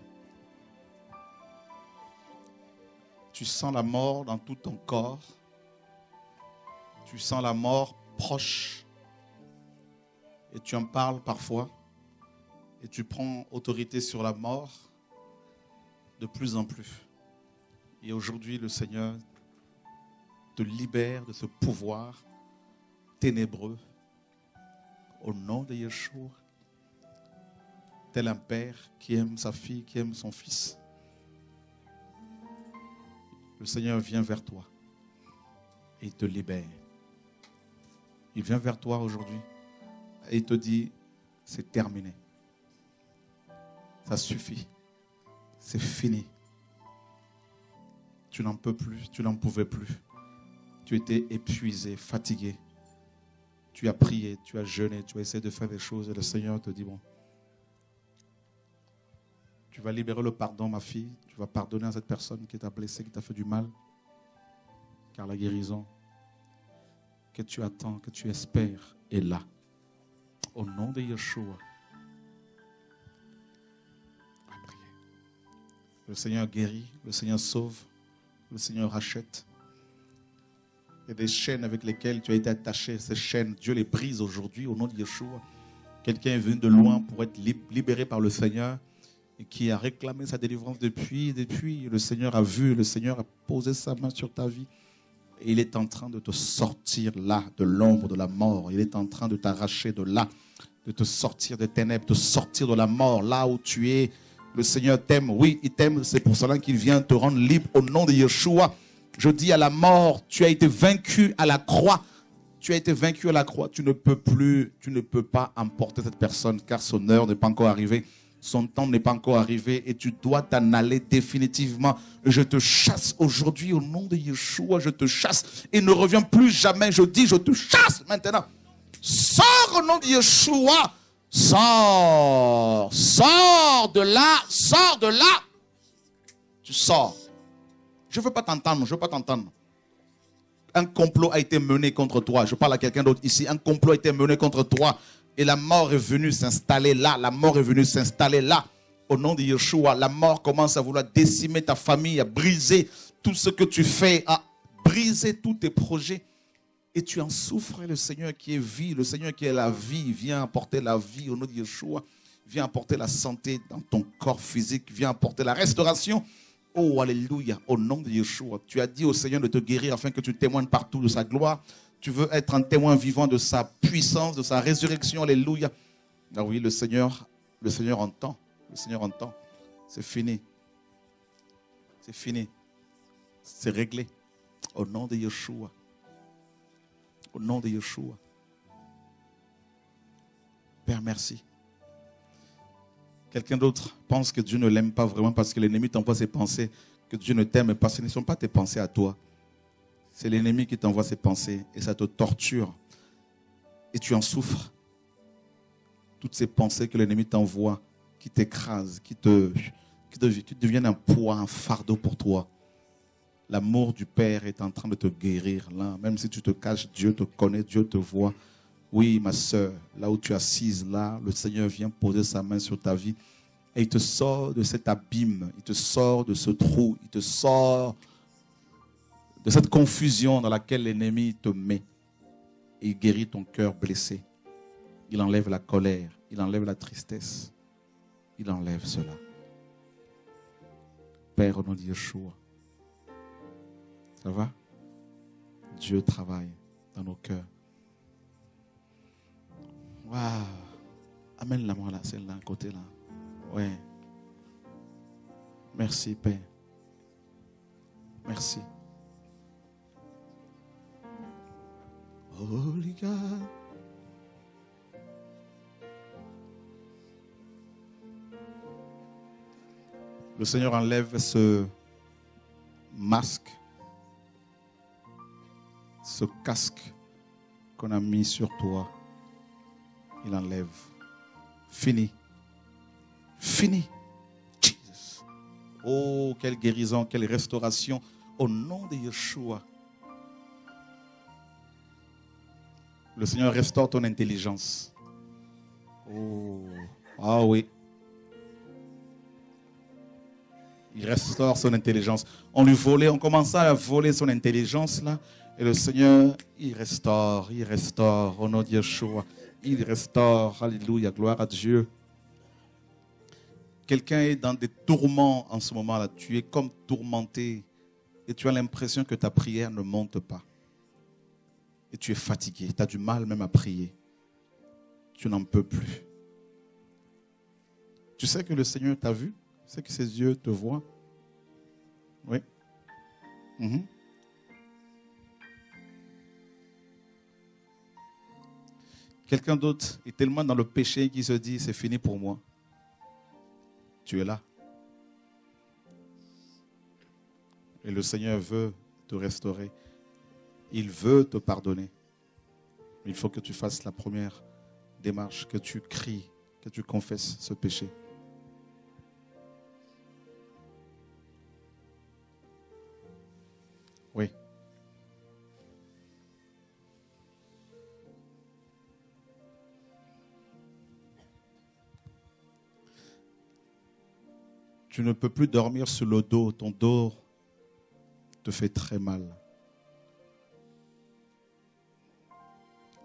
Tu sens la mort dans tout ton corps. Tu sens la mort proche. Et tu en parles parfois. Et tu prends autorité sur la mort de plus en plus. Et aujourd'hui, le Seigneur te libère de ce pouvoir ténébreux. Au nom de Yeshua, tel un père qui aime sa fille, qui aime son fils. Le Seigneur vient vers toi et te libère. Il vient vers toi aujourd'hui et te dit, c'est terminé. Ça suffit. C'est fini. Tu n'en peux plus, tu n'en pouvais plus. Tu étais épuisé, fatigué. Tu as prié, tu as jeûné, tu as essayé de faire des choses et le Seigneur te dit, bon, tu vas libérer le pardon, ma fille. Tu vas pardonner à cette personne qui t'a blessé, qui t'a fait du mal. Car la guérison que tu attends, que tu espères, est là. Au nom de Yeshua. Le Seigneur guérit, le Seigneur sauve, le Seigneur rachète. Il y a des chaînes avec lesquelles tu as été attaché. Ces chaînes, Dieu les brise aujourd'hui au nom de Yeshua. Quelqu'un est venu de loin pour être lib- libéré par le Seigneur et qui a réclamé sa délivrance depuis, depuis. Le Seigneur a vu, le Seigneur a posé sa main sur ta vie. Et il est en train de te sortir là, de l'ombre de la mort. Il est en train de t'arracher de là, de te sortir des ténèbres, de sortir de la mort, là où tu es. Le Seigneur t'aime, oui, il t'aime. C'est pour cela qu'il vient te rendre libre au nom de Yeshua. Je dis à la mort, tu as été vaincu à la croix. Tu as été vaincu à la croix. Tu ne peux plus, tu ne peux pas emporter cette personne car son heure n'est pas encore arrivée. Son temps n'est pas encore arrivé et tu dois t'en aller définitivement. Je te chasse aujourd'hui au nom de Yeshua. Je te chasse et ne reviens plus jamais. Je dis, je te chasse maintenant. Sors au nom de Yeshua. Sors. Sors de là. Sors de là. Tu sors. Je ne veux pas t'entendre. Je ne veux pas t'entendre. Un complot a été mené contre toi. Je parle à quelqu'un d'autre ici. Un complot a été mené contre toi. Et la mort est venue s'installer là. La mort est venue s'installer là. Au nom de Yeshua, la mort commence à vouloir décimer ta famille, à briser tout ce que tu fais, à briser tous tes projets. Et tu en souffres. Le Seigneur qui est vie, le Seigneur qui est la vie, vient apporter la vie au nom de Yeshua. Vient apporter la santé dans ton corps physique. Vient apporter la restauration. Oh, Alléluia, au nom de Yeshua. Tu as dit au Seigneur de te guérir afin que tu témoignes partout de sa gloire. Tu veux être un témoin vivant de sa puissance, de sa résurrection. Alléluia. Ah oui, le Seigneur, le Seigneur entend. Le Seigneur entend. C'est fini. C'est fini. C'est réglé. Au nom de Yeshua. Au nom de Yeshua. Père, merci. Quelqu'un d'autre pense que Dieu ne l'aime pas vraiment parce que l'ennemi t'envoie ses pensées, que Dieu ne t'aime pas. Ce ne sont pas tes pensées à toi. C'est l'ennemi qui t'envoie ses pensées et ça te torture. Et tu en souffres. Toutes ces pensées que l'ennemi t'envoie, qui t'écrasent, qui te, qui devi- qui devienne un poids, un fardeau pour toi. L'amour du Père est en train de te guérir là. Même si tu te caches, Dieu te connaît, Dieu te voit. Oui, ma soeur, là où tu es assise, là, le Seigneur vient poser sa main sur ta vie et il te sort de cet abîme, il te sort de ce trou, il te sort de cette confusion dans laquelle l'ennemi te met. Et il guérit ton cœur blessé. Il enlève la colère, il enlève la tristesse, il enlève cela. Père, au nom de Yeshua, ça va? Dieu travaille dans nos cœurs. Waouh Amène la main là, celle-là, côté là. Ouais. Merci, Père. Merci. Le Seigneur enlève ce masque, ce casque qu'on a mis sur toi. Il enlève. Fini. Fini. Jesus. Oh, quelle guérison, quelle restauration au nom de Yeshua. Le Seigneur restaure ton intelligence. Oh, ah oui. Il restaure son intelligence. On lui volait, on commençait à voler son intelligence là. Et le Seigneur, il restaure, il restaure au nom de Yeshua. Il restaure. Alléluia, gloire à Dieu. Quelqu'un est dans des tourments en ce moment-là. Tu es comme tourmenté et tu as l'impression que ta prière ne monte pas. Et tu es fatigué. Tu as du mal même à prier. Tu n'en peux plus. Tu sais que le Seigneur t'a vu? Tu sais que ses yeux te voient? Oui. Mhm. Quelqu'un d'autre est tellement dans le péché qu'il se dit, c'est fini pour moi. Tu es là. Et le Seigneur veut te restaurer. Il veut te pardonner. Il faut que tu fasses la première démarche, que tu cries, que tu confesses ce péché. Oui. Tu ne peux plus dormir sur le dos. Ton dos te fait très mal.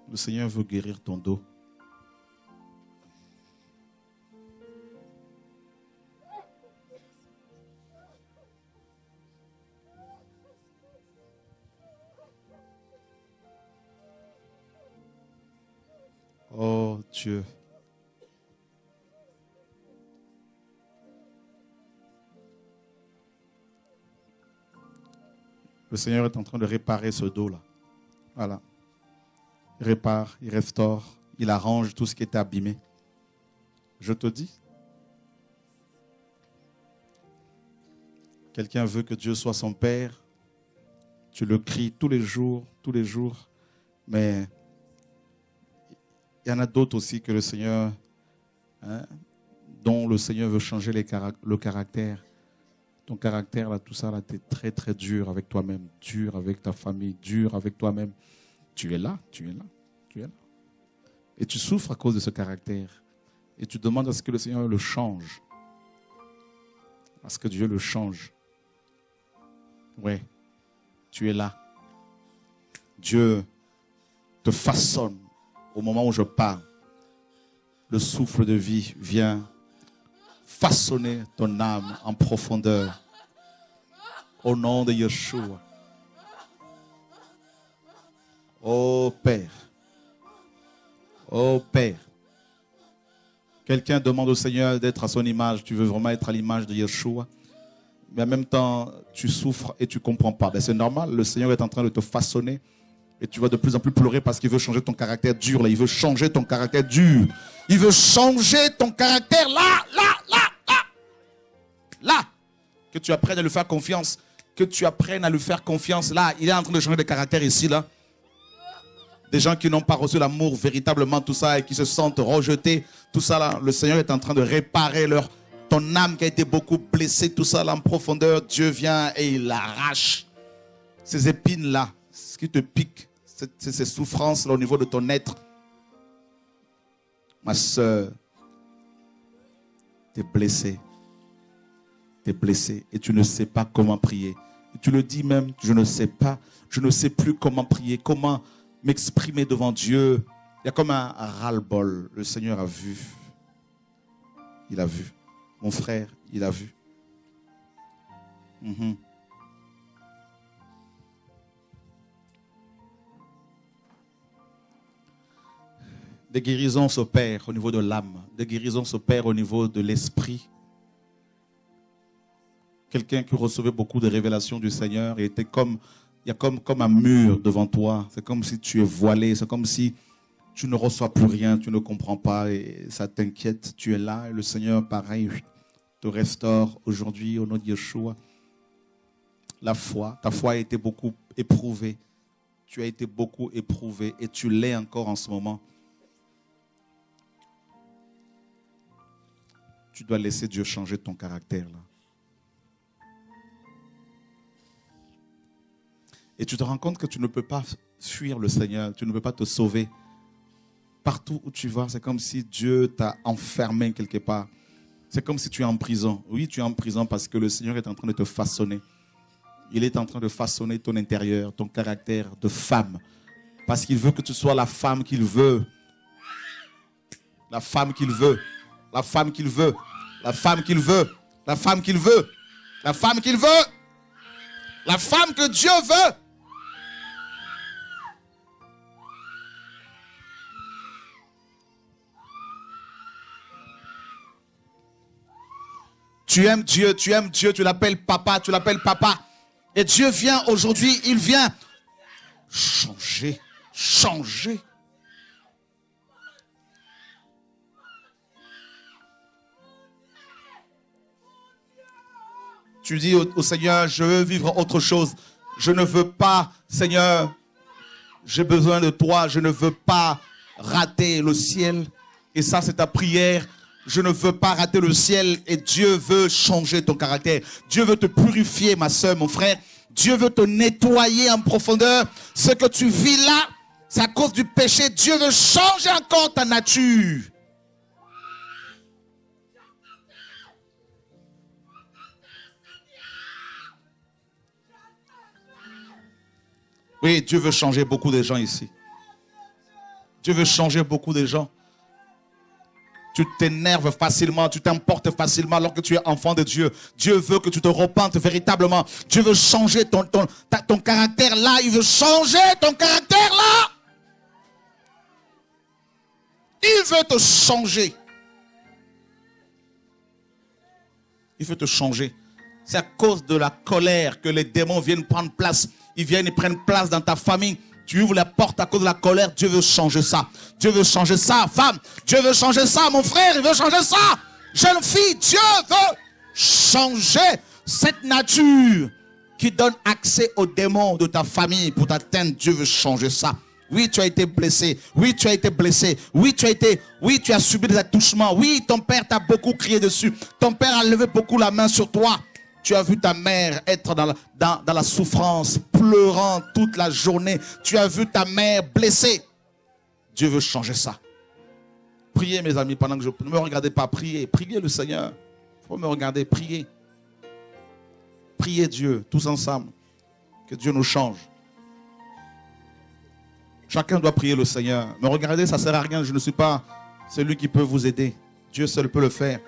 Le Seigneur veut guérir ton dos. Oh Dieu. Le Seigneur est en train de réparer ce dos-là. Voilà. Il répare, il restaure, il arrange tout ce qui était abîmé. Je te dis. Quelqu'un veut que Dieu soit son Père. Tu le cries tous les jours, tous les jours. Mais il y en a d'autres aussi que le Seigneur, hein, dont le Seigneur veut changer le caractère. Ton caractère, là, tout ça, là, tu es très, très dur avec toi-même, dur avec ta famille, dur avec toi-même. Tu es là, tu es là, tu es là. Et tu souffres à cause de ce caractère. Et tu demandes à ce que le Seigneur le change. À ce que Dieu le change. Oui, tu es là. Dieu te façonne au moment où je parle. Le souffle de vie vient façonner ton âme en profondeur. Au nom de Yeshua. Oh Père. Oh Père. Quelqu'un demande au Seigneur d'être à son image. Tu veux vraiment être à l'image de Yeshua. Mais en même temps, tu souffres et tu ne comprends pas. Ben, c'est normal. Le Seigneur est en train de te façonner. Et tu vas de plus en plus pleurer parce qu'il veut changer ton caractère dur. Il veut changer ton caractère dur. Il veut changer ton caractère là, là, là, là. Là. Que tu apprennes à lui faire confiance. Que tu apprennes à lui faire confiance. Là, il est en train de changer de caractère ici, là. Des gens qui n'ont pas reçu l'amour véritablement, tout ça, et qui se sentent rejetés. Tout ça, là, le Seigneur est en train de réparer leur, Ton âme qui a été beaucoup blessée, tout ça là en profondeur, Dieu vient et il arrache ces épines-là, ce qui te pique, ces, ces- ces souffrances-là au niveau de ton être. Ma soeur, tu es blessée. Tu es blessée et tu ne sais pas comment prier. Tu le dis même, je ne sais pas, je ne sais plus comment prier, comment m'exprimer devant Dieu. Il y a comme un ras-le-bol. Le Seigneur a vu. Il a vu. Mon frère, il a vu. Mhm. Des guérisons s'opèrent au niveau de l'âme. Des guérisons s'opèrent au niveau de l'esprit. Quelqu'un qui recevait beaucoup de révélations du Seigneur et était comme, il y a comme, comme un mur devant toi. C'est comme si tu es voilé. C'est comme si tu ne reçois plus rien, tu ne comprends pas et ça t'inquiète. Tu es là et le Seigneur, pareil, te restaure aujourd'hui au nom de Yeshua. La foi, ta foi a été beaucoup éprouvée. Tu as été beaucoup éprouvé et tu l'es encore en ce moment. Tu dois laisser Dieu changer ton caractère là. Et tu te rends compte que tu ne peux pas fuir le Seigneur, tu ne peux pas te sauver. Partout où tu vas, c'est comme si Dieu t'a enfermé quelque part. C'est comme si tu es en prison. Oui, tu es en prison parce que le Seigneur est en train de te façonner. Il est en train de façonner ton intérieur, ton caractère de femme. Parce qu'il veut que tu sois la femme qu'il veut. La femme qu'il veut. La femme qu'il veut. La femme qu'il veut. La femme qu'il veut. La femme qu'il veut. La femme que Dieu veut. Tu aimes Dieu, tu aimes Dieu, tu l'appelles papa, tu l'appelles papa. Et Dieu vient aujourd'hui, il vient changer, changer. Tu dis au, Seigneur, je veux vivre autre chose. Je ne veux pas, Seigneur, j'ai besoin de toi, je ne veux pas rater le ciel. Et ça, c'est ta prière. Je ne veux pas rater le ciel et Dieu veut changer ton caractère. Dieu veut te purifier, ma soeur, mon frère. Dieu veut te nettoyer en profondeur. Ce que tu vis là, c'est à cause du péché. Dieu veut changer encore ta nature. Oui, Dieu veut changer beaucoup de gens ici. Dieu veut changer beaucoup de gens. Tu t'énerves facilement, tu t'emportes facilement alors que tu es enfant de Dieu. Dieu veut que tu te repentes véritablement. Dieu veut changer ton, ton, ton caractère là. Il veut changer ton caractère là. Il veut te changer. Il veut te changer. C'est à cause de la colère que les démons viennent prendre place. Ils viennent et prennent place dans ta famille. Tu ouvres la porte à cause de la colère. Dieu veut changer ça. Dieu veut changer ça, femme. Dieu veut changer ça, mon frère. Il veut changer ça. Jeune fille, Dieu veut changer cette nature qui donne accès aux démons de ta famille pour t'atteindre. Dieu veut changer ça. Oui, tu as été blessé. Oui, tu as été blessé. Oui, tu as été. Oui, tu as subi des attouchements. Oui, ton père t'a beaucoup crié dessus. Ton père a levé beaucoup la main sur toi. Tu as vu ta mère être dans la, souffrance, pleurant toute la journée. Tu as vu ta mère blessée. Dieu veut changer ça. Priez, mes amis, pendant que je. Ne me regardez pas, priez. Priez le Seigneur. Il faut me regarder, priez. Priez Dieu, tous ensemble. Que Dieu nous change. Chacun doit prier le Seigneur. Me regardez, ça ne sert à rien. Je ne suis pas celui qui peut vous aider. Dieu seul peut le faire.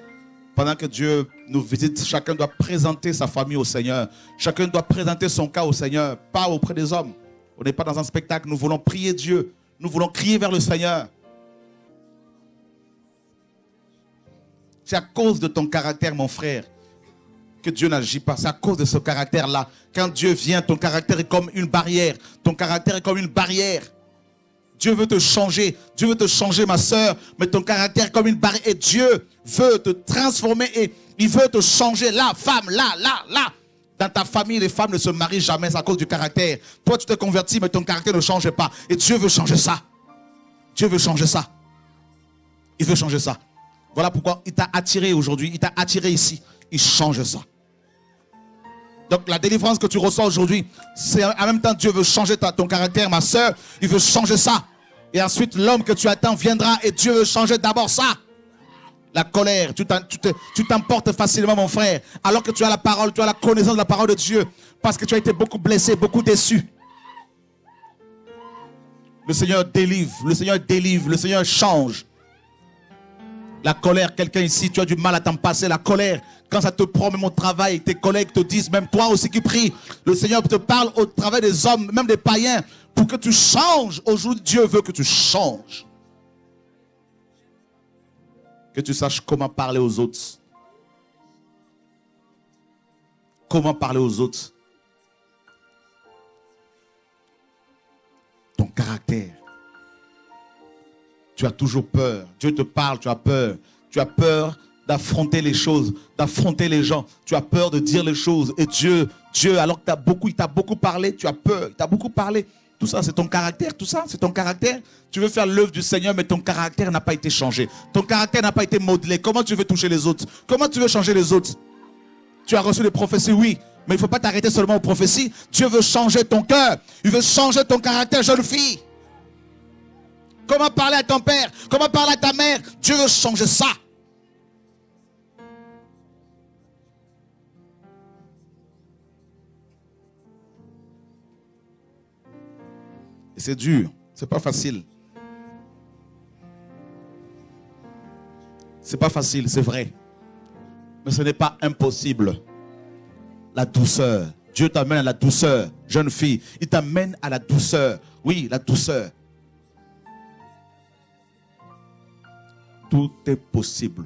Pendant que Dieu nous visite, chacun doit présenter sa famille au Seigneur. Chacun doit présenter son cas au Seigneur, pas auprès des hommes. On n'est pas dans un spectacle. Nous voulons prier Dieu. Nous voulons crier vers le Seigneur. C'est à cause de ton caractère, mon frère, que Dieu n'agit pas. C'est à cause de ce caractère-là. Quand Dieu vient, ton caractère est comme une barrière. Ton caractère est comme une barrière. Dieu veut te changer. Dieu veut te changer, ma soeur. Mais ton caractère comme une barrière. Et Dieu veut te transformer et il veut te changer. Là, femme, là, là, là. Dans ta famille, les femmes ne se marient jamais à cause du caractère. Toi, tu te convertis, mais ton caractère ne change pas. Et Dieu veut changer ça. Dieu veut changer ça. Il veut changer ça. Voilà pourquoi il t'a attiré aujourd'hui, il t'a attiré ici. Il change ça. Donc la délivrance que tu reçois aujourd'hui, c'est en même temps Dieu veut changer ton caractère, ma soeur. Il veut changer ça. Et ensuite l'homme que tu attends viendra et Dieu veut changer d'abord ça. La colère, tu t'emportes facilement mon frère, alors que tu as la parole, tu as la connaissance de la parole de Dieu, parce que tu as été beaucoup blessé, beaucoup déçu. Le Seigneur délivre, le Seigneur délivre, le Seigneur change. La colère, quelqu'un ici, tu as du mal à t'en passer. La colère, quand ça te prend même au travail, tes collègues te disent, même toi aussi qui prie, le Seigneur te parle au travers des hommes, même des païens, pour que tu changes. Aujourd'hui, Dieu veut que tu changes. Que tu saches comment parler aux autres. Comment parler aux autres. Ton caractère. Tu as toujours peur. Dieu te parle, tu as peur. Tu as peur d'affronter les choses, d'affronter les gens. Tu as peur de dire les choses. Et Dieu, Dieu, alors que as beaucoup, il t'a beaucoup parlé, tu as peur, il t'a beaucoup parlé. Tout ça, c'est ton caractère, tout ça, c'est ton caractère. Tu veux faire l'œuvre du Seigneur, mais ton caractère n'a pas été changé. Ton caractère n'a pas été modelé. Comment tu veux toucher les autres? Comment tu veux changer les autres? Tu as reçu des prophéties, oui. Mais il ne faut pas t'arrêter seulement aux prophéties. Dieu veut changer ton cœur. Il veut changer ton caractère, jeune fille. Comment parler à ton père? Comment parler à ta mère? Dieu veut changer ça. Et c'est dur, c'est pas facile. C'est pas facile, c'est vrai. Mais ce n'est pas impossible. La douceur. Dieu t'amène à la douceur, jeune fille. Il t'amène à la douceur. Oui, la douceur. Tout est possible.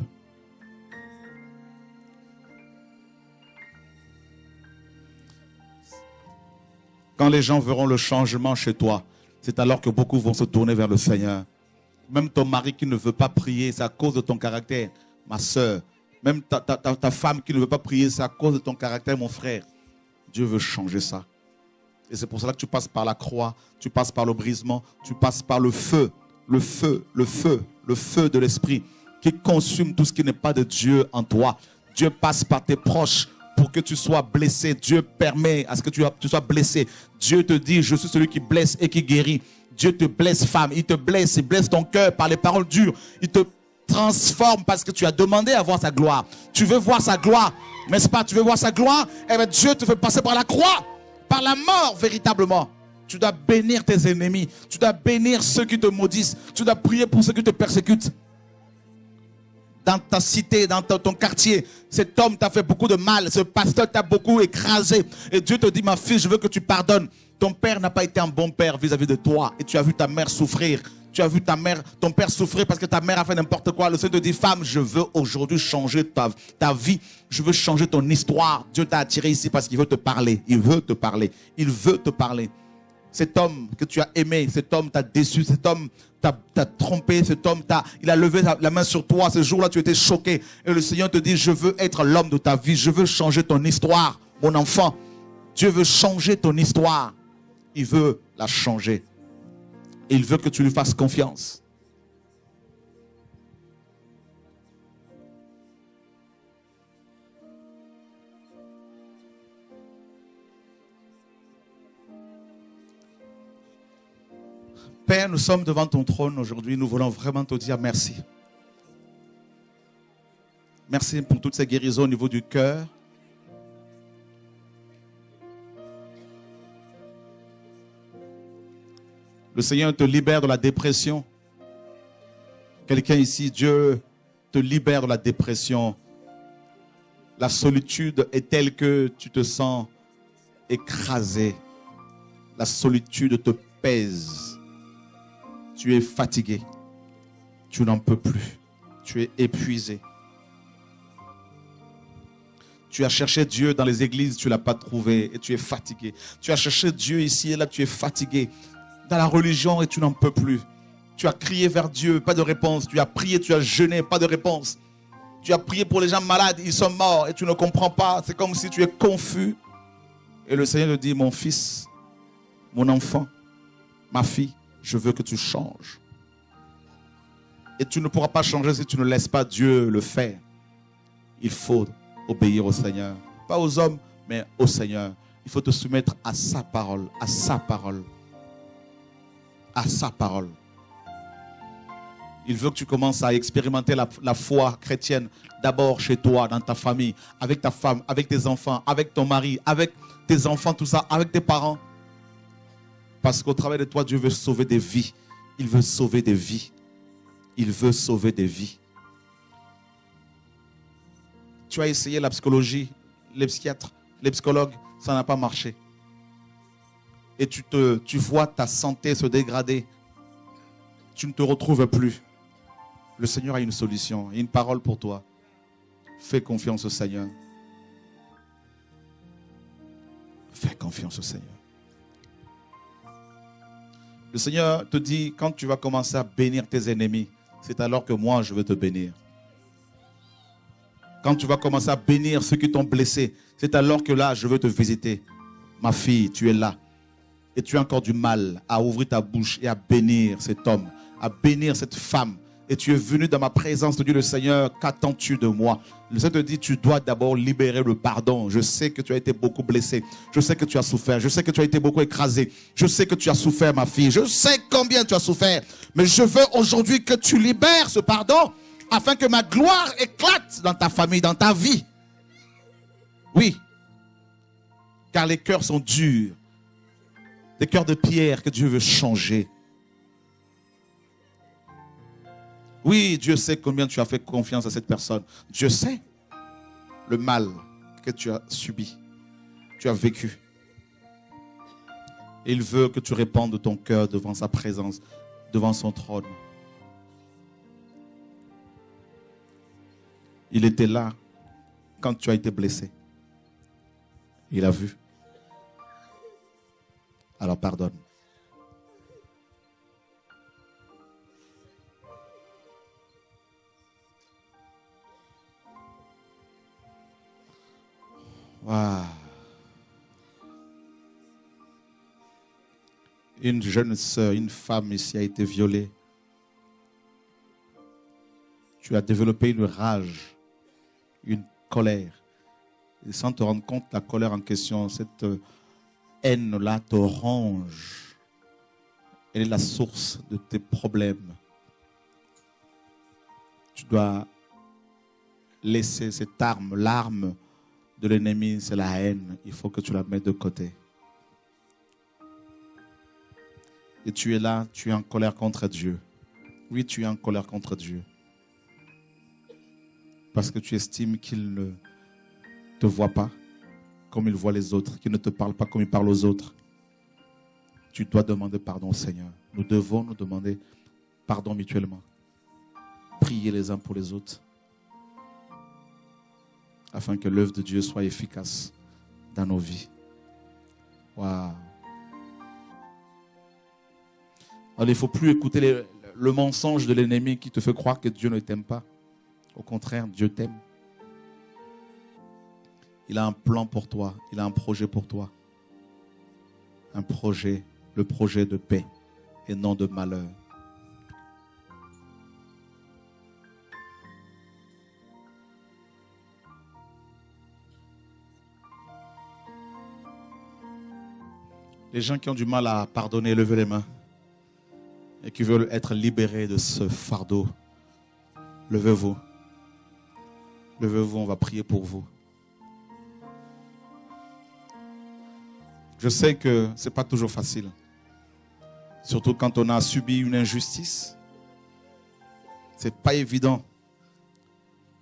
Quand les gens verront le changement chez toi, c'est alors que beaucoup vont se tourner vers le Seigneur. Même ton mari qui ne veut pas prier, c'est à cause de ton caractère, ma soeur. Même ta, ta- ta- ta femme qui ne veut pas prier, c'est à cause de ton caractère, mon frère. Dieu veut changer ça. Et c'est pour cela que tu passes par la croix, tu passes par le brisement, tu passes par le feu, le feu, le feu, le feu de l'esprit qui consume tout ce qui n'est pas de Dieu en toi. Dieu passe par tes proches pour que tu sois blessé. Dieu permet à ce que tu, sois blessé. Dieu te dit, je suis celui qui blesse et qui guérit. Dieu te blesse, femme. Il te blesse, il blesse ton cœur par les paroles dures. Il te transforme parce que tu as demandé à voir sa gloire. Tu veux voir sa gloire, n'est-ce pas? Tu veux voir sa gloire? Eh bien, Dieu te fait passer par la croix, par la mort, véritablement. Tu dois bénir tes ennemis. Tu dois bénir ceux qui te maudissent. Tu dois prier pour ceux qui te persécutent. Dans ta cité, dans ton, quartier, cet homme t'a fait beaucoup de mal. Ce pasteur t'a beaucoup écrasé. Et Dieu te dit, ma fille, je veux que tu pardonnes. Ton père n'a pas été un bon père vis-à-vis de toi. Et tu as vu ta mère souffrir. Tu as vu ta mère, ton père souffrir parce que ta mère a fait n'importe quoi. Le Seigneur te dit, femme, je veux aujourd'hui changer ta, ta vie. Je veux changer ton histoire. Dieu t'a attiré ici parce qu'il veut te parler. Il veut te parler. Il veut te parler. Cet homme que tu as aimé, cet homme t'a déçu, cet homme t'a trompé, cet homme t'a, il a levé la- main sur toi. Ce jour-là, tu étais choqué. Et le Seigneur te dit, je veux être l'homme de ta vie. Je veux changer ton histoire, mon enfant. Dieu veut changer ton histoire. Il veut la changer. Il veut que tu lui fasses confiance. Père, nous sommes devant ton trône aujourd'hui. Nous voulons vraiment te dire merci. Merci pour toutes ces guérisons au niveau du cœur. Le Seigneur te libère de la dépression. Quelqu'un ici, Dieu te libère de la dépression. La solitude est telle que tu te sens écrasé. La solitude te pèse. Tu es fatigué. Tu n'en peux plus. Tu es épuisé. Tu as cherché Dieu dans les églises, tu ne l'as pas trouvé et tu es fatigué. Tu as cherché Dieu ici et là, tu es fatigué. Dans la religion et tu n'en peux plus. Tu as crié vers Dieu, pas de réponse. Tu as prié, tu as jeûné, pas de réponse. Tu as prié pour les gens malades, ils sont morts et tu ne comprends pas. C'est comme si tu es confus. Et le Seigneur te dit, mon fils, mon enfant, ma fille, je veux que tu changes. Et tu ne pourras pas changer si tu ne laisses pas Dieu le faire. Il faut obéir au Seigneur. Pas aux hommes, mais au Seigneur. Il faut te soumettre à sa parole, à sa parole. À sa parole. Il veut que tu commences à expérimenter la, foi chrétienne d'abord chez toi, dans ta famille, avec ta femme, avec tes enfants, avec ton mari, avec tes enfants, tout ça, avec tes parents. Parce qu'au travers de toi, Dieu veut sauver des vies. Il veut sauver des vies. Il veut sauver des vies. Tu as essayé la psychologie, les psychiatres, les psychologues, ça n'a pas marché. Et tu, tu vois ta santé se dégrader. Tu ne te retrouves plus. Le Seigneur a une solution, une parole pour toi. Fais confiance au Seigneur. Fais confiance au Seigneur. Le Seigneur te dit, quand tu vas commencer à bénir tes ennemis, c'est alors que moi, je veux te bénir. Quand tu vas commencer à bénir ceux qui t'ont blessé, c'est alors que là, je veux te visiter. Ma fille, tu es là. Et tu as encore du mal à ouvrir ta bouche et à bénir cet homme, à bénir cette femme. Et tu es venu dans ma présence, te dit le Seigneur, qu'attends-tu de moi? Le Seigneur te dit, tu dois d'abord libérer le pardon. Je sais que tu as été beaucoup blessé. Je sais que tu as souffert. Je sais que tu as été beaucoup écrasé. Je sais que tu as souffert, ma fille. Je sais combien tu as souffert. Mais je veux aujourd'hui que tu libères ce pardon afin que ma gloire éclate dans ta famille, dans ta vie. Oui. Car les cœurs sont durs. Des cœurs de pierre que Dieu veut changer. Oui, Dieu sait combien tu as fait confiance à cette personne. Dieu sait le mal que tu as subi, tu as vécu. Il veut que tu répandes ton cœur devant sa présence, devant son trône. Il était là quand tu as été blessé. Il a vu. Alors pardonne. Une jeune sœur, une femme ici a été violée. Tu as développé une rage, une colère. Et sans te rendre compte, la colère en question, cette haine-là te ronge. Elle est la source de tes problèmes. Tu dois laisser cette arme, l'arme de l'ennemi, c'est la haine. Il faut que tu la mettes de côté. Et tu es là, tu es en colère contre Dieu. Oui, tu es en colère contre Dieu. Parce que tu estimes qu'il ne te voit pas comme il voit les autres, qu'il ne te parle pas comme il parle aux autres. Tu dois demander pardon au Seigneur. Nous devons nous demander pardon mutuellement. Prier les uns pour les autres afin que l'œuvre de Dieu soit efficace dans nos vies. Waouh. Il ne faut plus écouter le mensonge de l'ennemi qui te fait croire que Dieu ne t'aime pas. Au contraire, Dieu t'aime. Il a un plan pour toi. Il a un projet pour toi. Un projet, le projet de paix et non de malheur. Les gens qui ont du mal à pardonner, levez les mains. Et qui veulent être libérés de ce fardeau, levez-vous. Levez-vous, on va prier pour vous. Je sais que ce n'est pas toujours facile. Surtout quand on a subi une injustice. Ce n'est pas évident.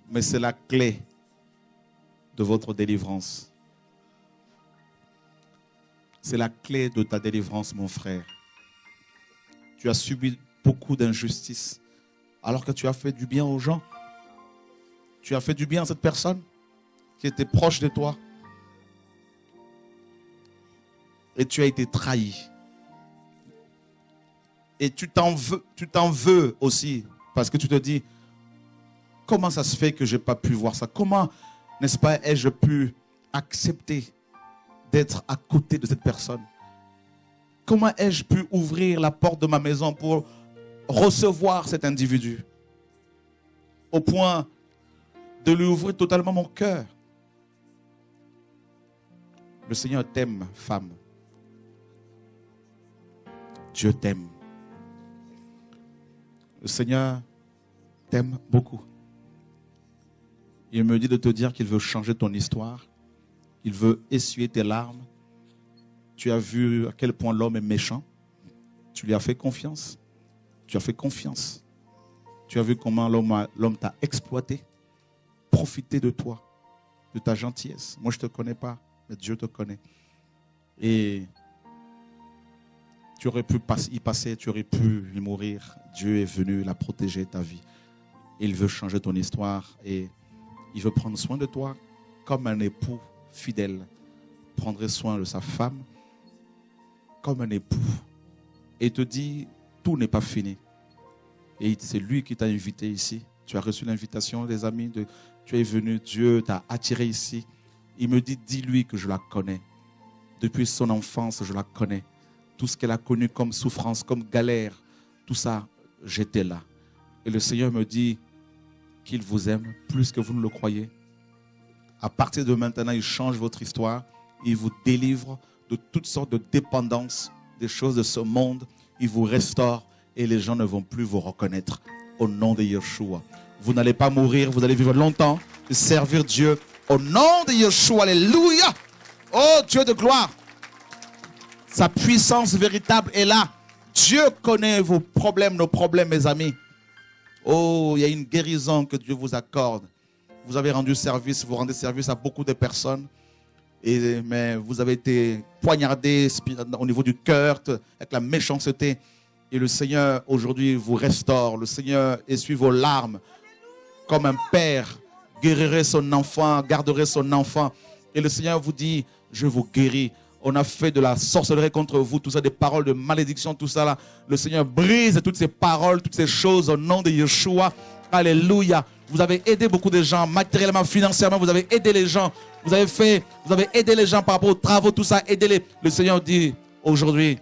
Mais c'est la clé de votre délivrance. C'est la clé de ta délivrance, mon frère. Tu as subi beaucoup d'injustices alors que tu as fait du bien aux gens. Tu as fait du bien à cette personne qui était proche de toi. Et tu as été trahi. Et tu t'en veux, tu t'en veux aussi parce que tu te dis comment ça se fait que je n'ai pas pu voir ça? Comment, n'est-ce pas, ai-je pu accepter d'être à côté de cette personne Comment ai-je pu ouvrir la porte de ma maison pour recevoir cet individu au point de lui ouvrir totalement mon cœur? Le Seigneur t'aime, femme. Dieu t'aime. Le Seigneur t'aime beaucoup. Il me dit de te dire qu'il veut changer ton histoire. Il veut essuyer tes larmes. Tu as vu à quel point l'homme est méchant. Tu lui as fait confiance. Tu as fait confiance. Tu as vu comment l'homme t'a exploité, profité de toi, de ta gentillesse. Moi, je ne te connais pas, mais Dieu te connaît. Et tu aurais pu y passer, tu aurais pu y mourir. Dieu est venu, il a protégé ta vie. Il veut changer ton histoire et il veut prendre soin de toi comme un époux fidèle prendrait soin de sa femme comme un époux. Et te dit, tout n'est pas fini. Et c'est lui qui t'a invité ici. Tu as reçu l'invitation des amis, de, tu es venu, Dieu t'a attiré ici. Il me dit, dis-lui que je la connais. Depuis son enfance, je la connais. Tout ce qu'elle a connu comme souffrance, comme galère, tout ça, j'étais là. Et le Seigneur me dit qu'il vous aime plus que vous ne le croyez. À partir de maintenant, il change votre histoire. Il vous délivre de toutes sortes de dépendances, des choses de ce monde. Il vous restaure et les gens ne vont plus vous reconnaître. Au nom de Yeshua. Vous n'allez pas mourir, vous allez vivre longtemps et servir Dieu. Au nom de Yeshua. Alléluia. Oh Dieu de gloire. Sa puissance véritable est là. Dieu connaît vos problèmes, nos problèmes, mes amis. Oh, il y a une guérison que Dieu vous accorde. Vous avez rendu service, vous rendez service à beaucoup de personnes. Et, mais vous avez été poignardé au niveau du cœur, avec la méchanceté. Et le Seigneur aujourd'hui vous restaure. Le Seigneur essuie vos larmes comme un père guérirait son enfant, garderait son enfant. Et le Seigneur vous dit, je vous guéris. On a fait de la sorcellerie contre vous, tout ça, des paroles de malédiction, tout ça là. Le Seigneur brise toutes ces paroles, toutes ces choses au nom de Yeshua. Alléluia. Vous avez aidé beaucoup de gens, matériellement, financièrement, vous avez aidé les gens. Vous avez fait, vous avez aidé les gens par rapport aux travaux, tout ça, aidez-les. Le Seigneur dit, aujourd'hui,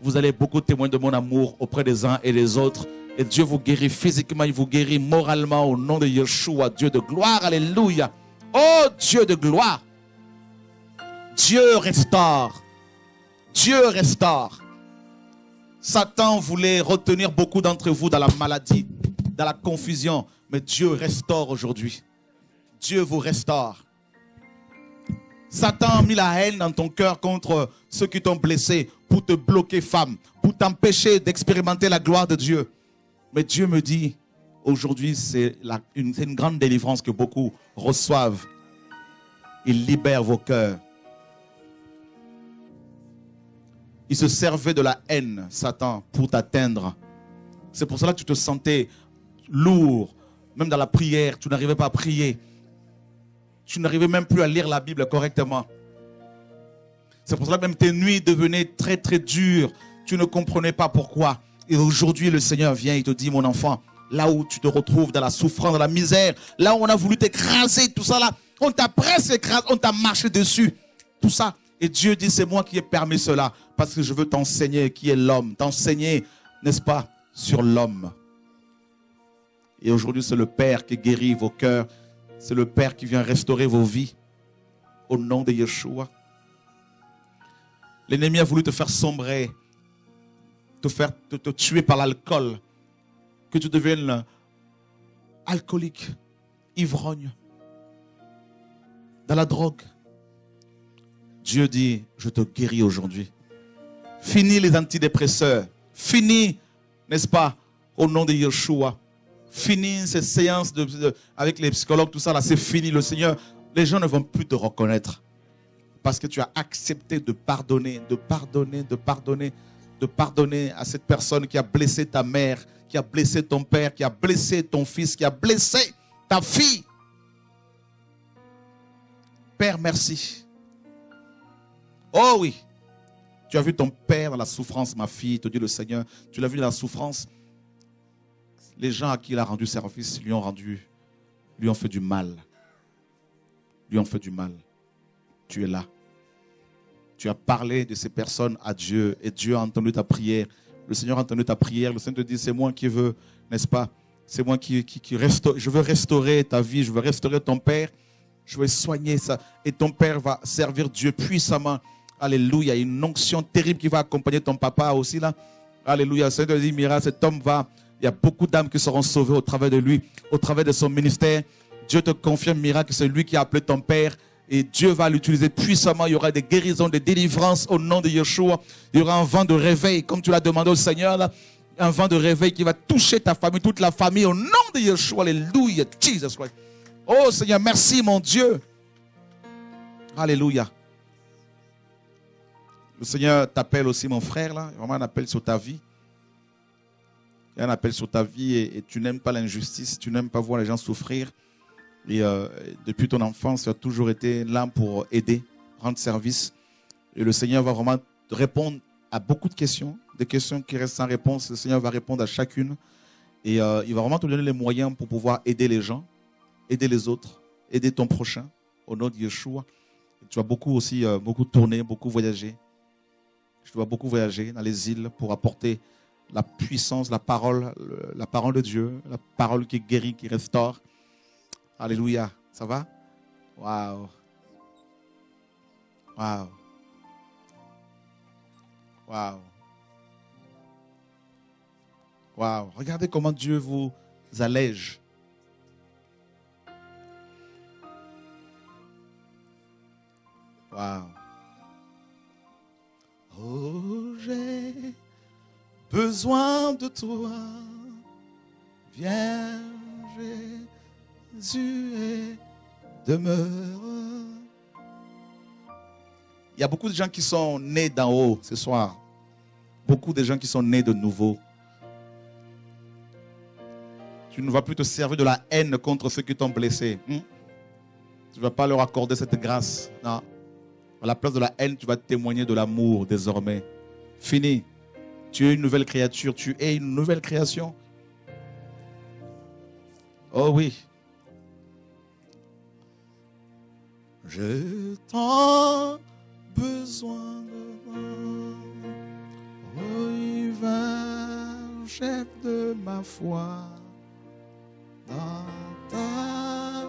vous allez beaucoup témoigner de mon amour auprès des uns et des autres. Et Dieu vous guérit physiquement, il vous guérit moralement au nom de Yeshua, Dieu de gloire. Alléluia. Oh Dieu de gloire. Dieu restaure. Dieu restaure. Satan voulait retenir beaucoup d'entre vous dans la maladie, dans la confusion. Mais Dieu restaure aujourd'hui. Dieu vous restaure. Satan a mis la haine dans ton cœur contre ceux qui t'ont blessé pour te bloquer, femme, pour t'empêcher d'expérimenter la gloire de Dieu. Mais Dieu me dit, aujourd'hui, c'est une grande délivrance que beaucoup reçoivent. Il libère vos cœurs. Il se servait de la haine, Satan, pour t'atteindre. C'est pour cela que tu te sentais lourd. Même dans la prière, tu n'arrivais pas à prier. Tu n'arrivais même plus à lire la Bible correctement. C'est pour cela que même tes nuits devenaient très très dures. Tu ne comprenais pas pourquoi. Et aujourd'hui, le Seigneur vient et te dit, mon enfant, là où tu te retrouves dans la souffrance, dans la misère, là où on a voulu t'écraser, tout ça là, on t'a presque écrasé, on t'a marché dessus. Tout ça. Et Dieu dit, c'est moi qui ai permis cela. Parce que je veux t'enseigner qui est l'homme. T'enseigner, n'est-ce pas, sur l'homme. Et aujourd'hui, c'est le Père qui guérit vos cœurs. C'est le Père qui vient restaurer vos vies. Au nom de Yeshua. L'ennemi a voulu te faire sombrer, te faire te, tuer par l'alcool, que tu deviennes alcoolique, ivrogne, dans la drogue. Dieu dit, je te guéris aujourd'hui. Fini les antidépresseurs. Fini, n'est-ce pas, au nom de Yeshua. Fini ces séances avec les psychologues, tout ça là, c'est fini. Le Seigneur, les gens ne vont plus te reconnaître. Parce que tu as accepté de pardonner, de pardonner, de pardonner, de pardonner à cette personne qui a blessé ta mère, qui a blessé ton père, qui a blessé ton fils, qui a blessé ta fille. Père, merci. Oh oui. Tu as vu ton père dans la souffrance, ma fille, te dit le Seigneur. Tu l'as vu dans la souffrance. Les gens à qui il a rendu service lui ont rendu, lui ont fait du mal. Lui ont fait du mal. Tu es là. Tu as parlé de ces personnes à Dieu et Dieu a entendu ta prière. Le Seigneur a entendu ta prière. Le Seigneur te dit, c'est moi qui veux, n'est-ce pas, C'est moi qui, qui, qui. Je veux restaurer ta vie. Je veux restaurer ton père. Je veux soigner ça. Et ton père va servir Dieu puissamment. Alléluia. Une onction terrible qui va accompagner ton papa aussi là. Alléluia. Seigneur dit, Mira, cet homme va. Il y a beaucoup d'âmes qui seront sauvées au travers de lui, au travers de son ministère. Dieu te confirme, Mira, que c'est lui qui a appelé ton père. Et Dieu va l'utiliser puissamment. Il y aura des guérisons, des délivrances au nom de Yeshua. Il y aura un vent de réveil, comme tu l'as demandé au Seigneur. Un vent de réveil qui va toucher ta famille, toute la famille, au nom de Yeshua. Alléluia. Jesus Christ. Oh Seigneur, merci mon Dieu. Alléluia. Le Seigneur t'appelle aussi, mon frère, là. Vraiment un appel sur ta vie. Il y a un appel sur ta vie et, tu n'aimes pas l'injustice, tu n'aimes pas voir les gens souffrir. Et euh, depuis ton enfance, tu as toujours été là pour aider, rendre service. Et le Seigneur va vraiment répondre à beaucoup de questions, des questions qui restent sans réponse. Le Seigneur va répondre à chacune. Et euh, il va vraiment te donner les moyens pour pouvoir aider les gens, aider les autres, aider ton prochain, au nom de Yeshua. Tu vas beaucoup aussi, euh, beaucoup tourner, beaucoup voyager. Je dois beaucoup voyager dans les îles pour apporter la puissance, la parole, le- la parole de Dieu, la parole qui guérit, qui restaure. Alléluia. Ça va? Waouh. Waouh. Waouh. Waouh. Regardez comment Dieu vous allège. Waouh. Oh, j'ai besoin de toi. Viens, Jésus, et demeure. Il y a beaucoup de gens qui sont nés d'en haut ce soir. Beaucoup de gens qui sont nés de nouveau. Tu ne vas plus te servir de la haine contre ceux qui t'ont blessé. hmm? Tu ne vas pas leur accorder cette grâce. Non. À la place de la haine, tu vas témoigner de l'amour désormais. Fini. Tu es une nouvelle créature. Tu es une nouvelle création. Oh oui. J'ai tant besoin de toi. Oh, chef de ma foi, dans ta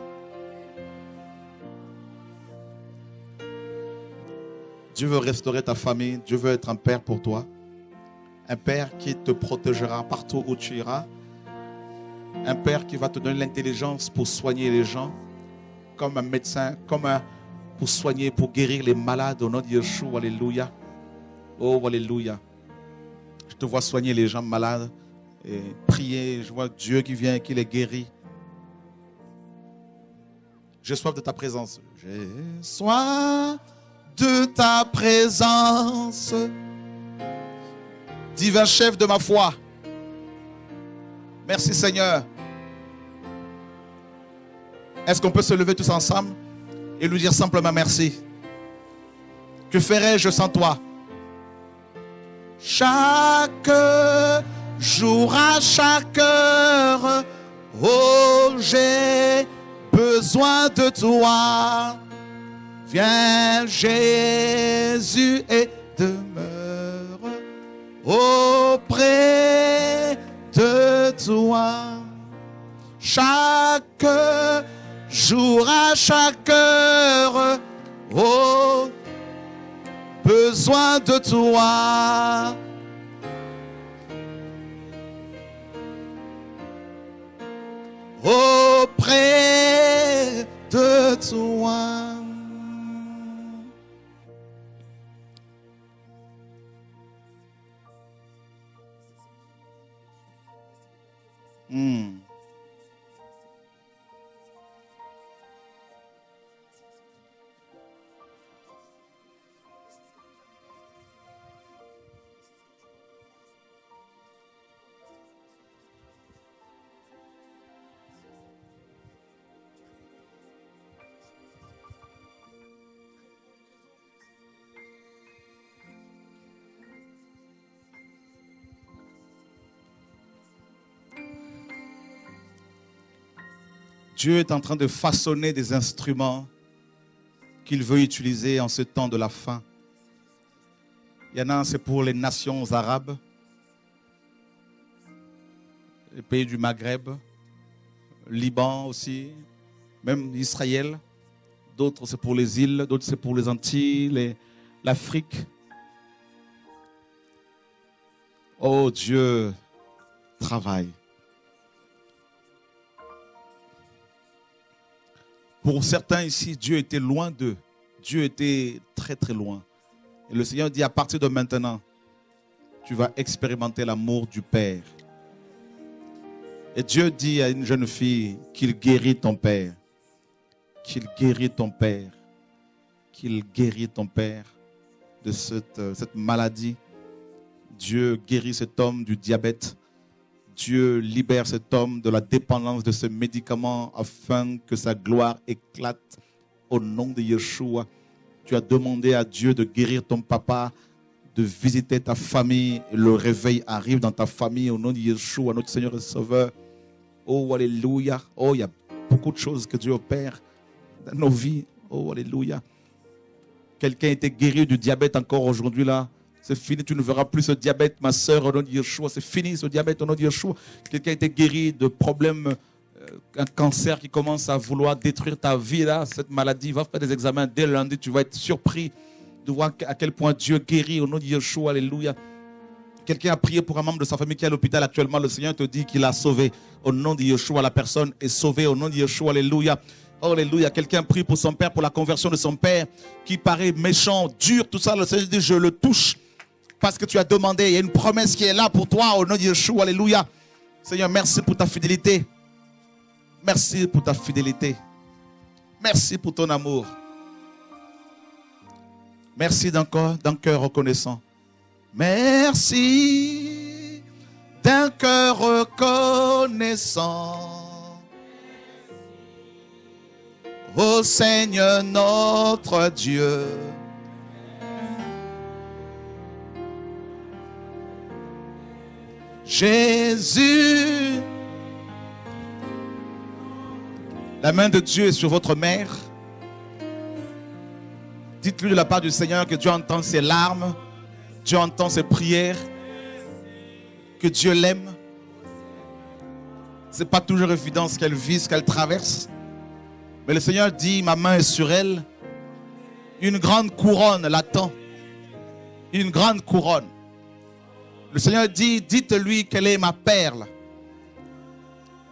Dieu veut restaurer ta famille. Dieu veut être un père pour toi. Un père qui te protégera partout où tu iras. Un père qui va te donner l'intelligence pour soigner les gens. Comme un médecin, comme un pour soigner, pour guérir les malades au nom de Yeshua. Alléluia. Oh, Alléluia. Je te vois soigner les gens malades et prier. Je vois Dieu qui vient et qui les guérit. J'ai soif de ta présence. J'ai soif de ta présence. Divin chef de ma foi. Merci Seigneur. Est-ce qu'on peut se lever tous ensemble et lui dire simplement merci? Que ferais-je sans toi? Chaque jour à chaque heure, oh j'ai besoin de toi. Viens Jésus et demeure auprès de toi. Chaque jour à chaque heure, oh, besoin de toi. Auprès de toi. Hmm. Dieu est en train de façonner des instruments qu'il veut utiliser en ce temps de la fin. Il y en a c'est pour les nations arabes, les pays du Maghreb, Liban aussi, même Israël. D'autres, c'est pour les îles, d'autres, c'est pour les Antilles, les- l'Afrique. Oh Dieu, travaille. Pour certains ici, Dieu était loin d'eux. Dieu était très très loin. Et le Seigneur dit, à partir de maintenant, tu vas expérimenter l'amour du Père. Et Dieu dit à une jeune fille qu'il guérit ton Père. Qu'il guérit ton Père. Qu'il guérit ton Père de cette, euh, cette maladie. Dieu guérit cet homme du diabète. Dieu libère cet homme de la dépendance de ce médicament afin que sa gloire éclate au nom de Yeshua. Tu as demandé à Dieu de guérir ton papa, de visiter ta famille. Le réveil arrive dans ta famille au nom de Yeshua, notre Seigneur et Sauveur. Oh, Alléluia. Oh, il y a beaucoup de choses que Dieu opère dans nos vies. Oh, Alléluia. Quelqu'un était guéri du diabète encore aujourd'hui là? C'est fini, tu ne verras plus ce diabète, ma soeur, au nom de Yeshua. C'est fini ce diabète au nom de Yeshua. Quelqu'un était guéri de problèmes, euh, un cancer qui commence à vouloir détruire ta vie là, cette maladie. Va faire des examens dès lundi, tu vas être surpris de voir à quel point Dieu guérit au nom de Yeshua. Alléluia. Quelqu'un a prié pour un membre de sa famille qui est à l'hôpital actuellement. Le Seigneur te dit qu'il a sauvé. Au nom de Yeshua, la personne est sauvée. Au nom de Yeshua, Alléluia. Oh, Alléluia. Quelqu'un prie pour son père, pour la conversion de son père, qui paraît méchant, dur, tout ça. Le Seigneur dit, je le touche parce que tu as demandé. Il y a une promesse qui est là pour toi. Au nom de Yeshua, Alléluia. Seigneur, merci pour ta fidélité. Merci pour ta fidélité. Merci pour ton amour. Merci d'un d'un cœur reconnaissant. Merci d'un cœur reconnaissant. Ô Seigneur notre Dieu. Jésus. La main de Dieu est sur votre mère. Dites-lui de la part du Seigneur que Dieu entend ses larmes, Dieu entend ses prières, que Dieu l'aime. Ce n'est pas toujours évident ce qu'elle vit, ce qu'elle traverse. Mais le Seigneur dit, ma main est sur elle. Une grande couronne l'attend. Une grande couronne. Le Seigneur dit, dites-lui quelle est ma perle.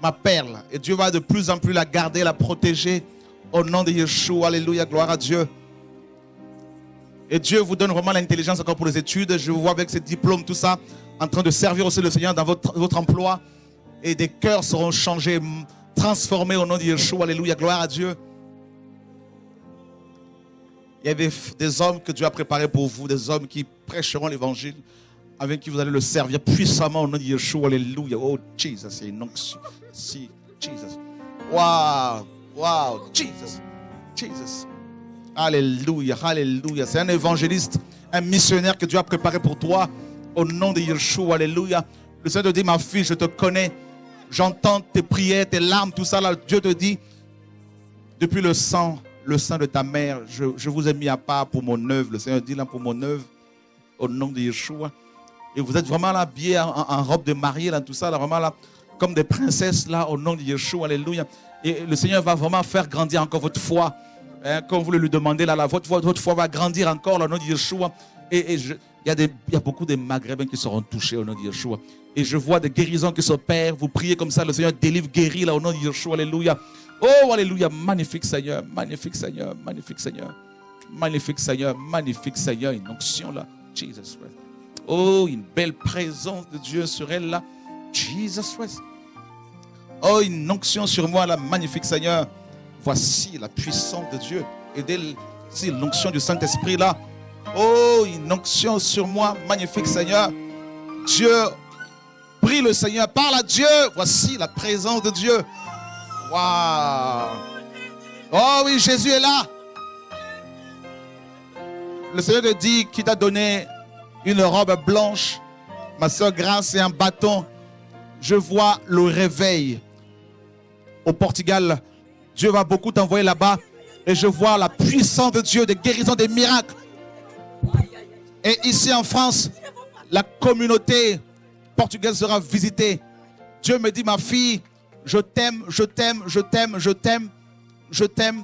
Ma perle. Et Dieu va de plus en plus la garder, la protéger. Au nom de Yeshua, Alléluia, gloire à Dieu. Et Dieu vous donne vraiment l'intelligence encore pour les études. Je vous vois avec ces diplômes, tout ça, en train de servir aussi le Seigneur dans votre, votre emploi. Et des cœurs seront changés, transformés au nom de Yeshua. Alléluia, gloire à Dieu. Il y avait des hommes que Dieu a préparés pour vous, des hommes qui prêcheront l'évangile, avec qui vous allez le servir puissamment au nom de Yeshua. Alléluia. Oh, Jesus, c'est une onction. Si, Jesus. Wow, wow, Jesus, Jesus. Alléluia, alléluia. C'est un évangéliste, un missionnaire que Dieu a préparé pour toi au nom de Yeshua. Alléluia. Le Seigneur te dit, ma fille, je te connais. J'entends tes prières, tes larmes, tout ça. Là, Dieu te dit, depuis le sang, le sang de ta mère, je, je vous ai mis à part pour mon œuvre. Le Seigneur dit là pour mon œuvre, au nom de Yeshua. Et vous êtes vraiment là, habillés en, robe de mariée, là, tout ça, là, vraiment là, comme des princesses, là, au nom de Yeshua. Alléluia. Et le Seigneur va vraiment faire grandir encore votre foi. Hein, comme vous le lui demandez, là, votre, foi, va grandir encore, là, au nom de Yeshua. Et, il y a beaucoup de Maghrébins qui seront touchés au nom de Yeshua. Et je vois des guérisons qui s'opèrent. Vous priez comme ça, le Seigneur délivre, guérit, là, au nom de Yeshua. Alléluia. Oh, Alléluia. Magnifique Seigneur, magnifique Seigneur, magnifique Seigneur. Magnifique Seigneur, magnifique Seigneur. Une onction là. Jesus Christ. Oh, une belle présence de Dieu sur elle là. Jesus Christ. Oh, une onction sur moi là. Magnifique Seigneur. Voici la puissance de Dieu. Et dès l'onction du Saint-Esprit là. Oh, une onction sur moi. Magnifique Seigneur. Dieu. Prie le Seigneur. Parle à Dieu. Voici la présence de Dieu. Waouh. Oh oui, Jésus est là. Le Seigneur te dit qu'il t'a donné une robe blanche, ma soeur Grâce et un bâton. Je vois le réveil. Au Portugal, Dieu va beaucoup t'envoyer là-bas. Et je vois la puissance de Dieu, des guérisons, des miracles. Et ici en France, la communauté portugaise sera visitée. Dieu me dit, ma fille, je t'aime, je t'aime, je t'aime, je t'aime, je t'aime.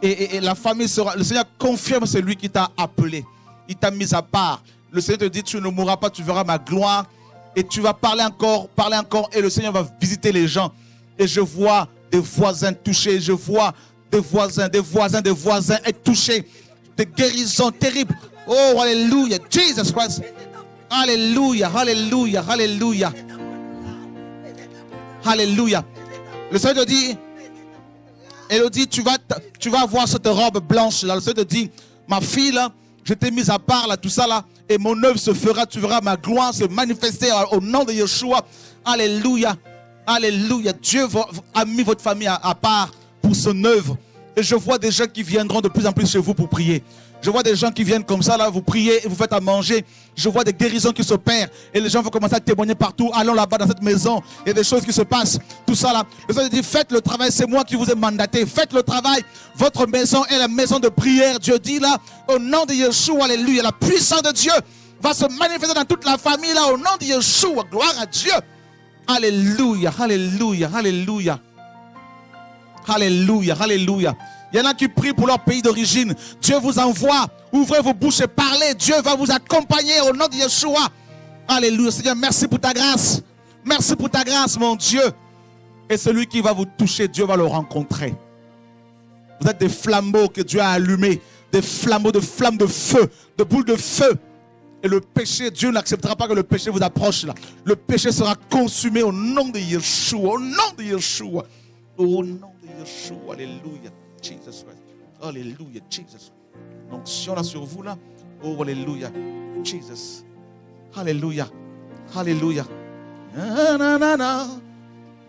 Et, et- la famille sera. Le Seigneur confirme celui qui t'a appelé. Il t'a mis à part. Le Seigneur te dit Tu ne mourras pas, tu verras ma gloire. Et tu vas parler encore, parler encore. Et le Seigneur va visiter les gens. Et je vois des voisins touchés. Je vois des voisins, des voisins, des voisins être touchés. Des guérisons terribles. Oh, Alléluia. Jesus Christ. Alléluia, Alléluia, Alléluia. Alléluia. Le Seigneur te dit, Elodie, tu vas, tu vas avoir cette robe blanche là. Le Seigneur te dit, ma fille je t'ai mise à part là, tout ça là, et mon œuvre se fera, tu verras ma gloire se manifester au nom de Yeshua. Alléluia. Alléluia. Dieu a mis votre famille à, à part pour son œuvre. Et je vois des gens qui viendront de plus en plus chez vous pour prier. Je vois des gens qui viennent comme ça, là, vous priez et vous faites à manger. Je vois des guérisons qui s'opèrent. Et les gens vont commencer à témoigner partout. Allons là-bas dans cette maison. Il y a des choses qui se passent. Tout ça là. Le Seigneur dit, faites le travail. C'est moi qui vous ai mandaté. Faites le travail. Votre maison est la maison de prière. Dieu dit là, au nom de Yeshua, alléluia. La puissance de Dieu va se manifester dans toute la famille là, au nom de Yeshua. Gloire à Dieu. Alléluia, alléluia, alléluia. Alléluia, alléluia. Il y en a qui prient pour leur pays d'origine. Dieu vous envoie. Ouvrez vos bouches et parlez. Dieu va vous accompagner au nom de Yeshua. Alléluia. Seigneur, merci pour ta grâce. Merci pour ta grâce, mon Dieu. Et celui qui va vous toucher, Dieu va le rencontrer. Vous êtes des flambeaux que Dieu a allumés. Des flambeaux de flammes de feu, de boules de feu. Et le péché, Dieu n'acceptera pas que le péché vous approche là. Le péché sera consumé au nom de Yeshua. Au nom de Yeshua. Au nom de Yeshua. Alléluia. Jesus Christ. Alléluia. Jesus. L'onction là sur vous là. Oh, Alléluia. Jesus. Alléluia. Alléluia. Na, na, na, na.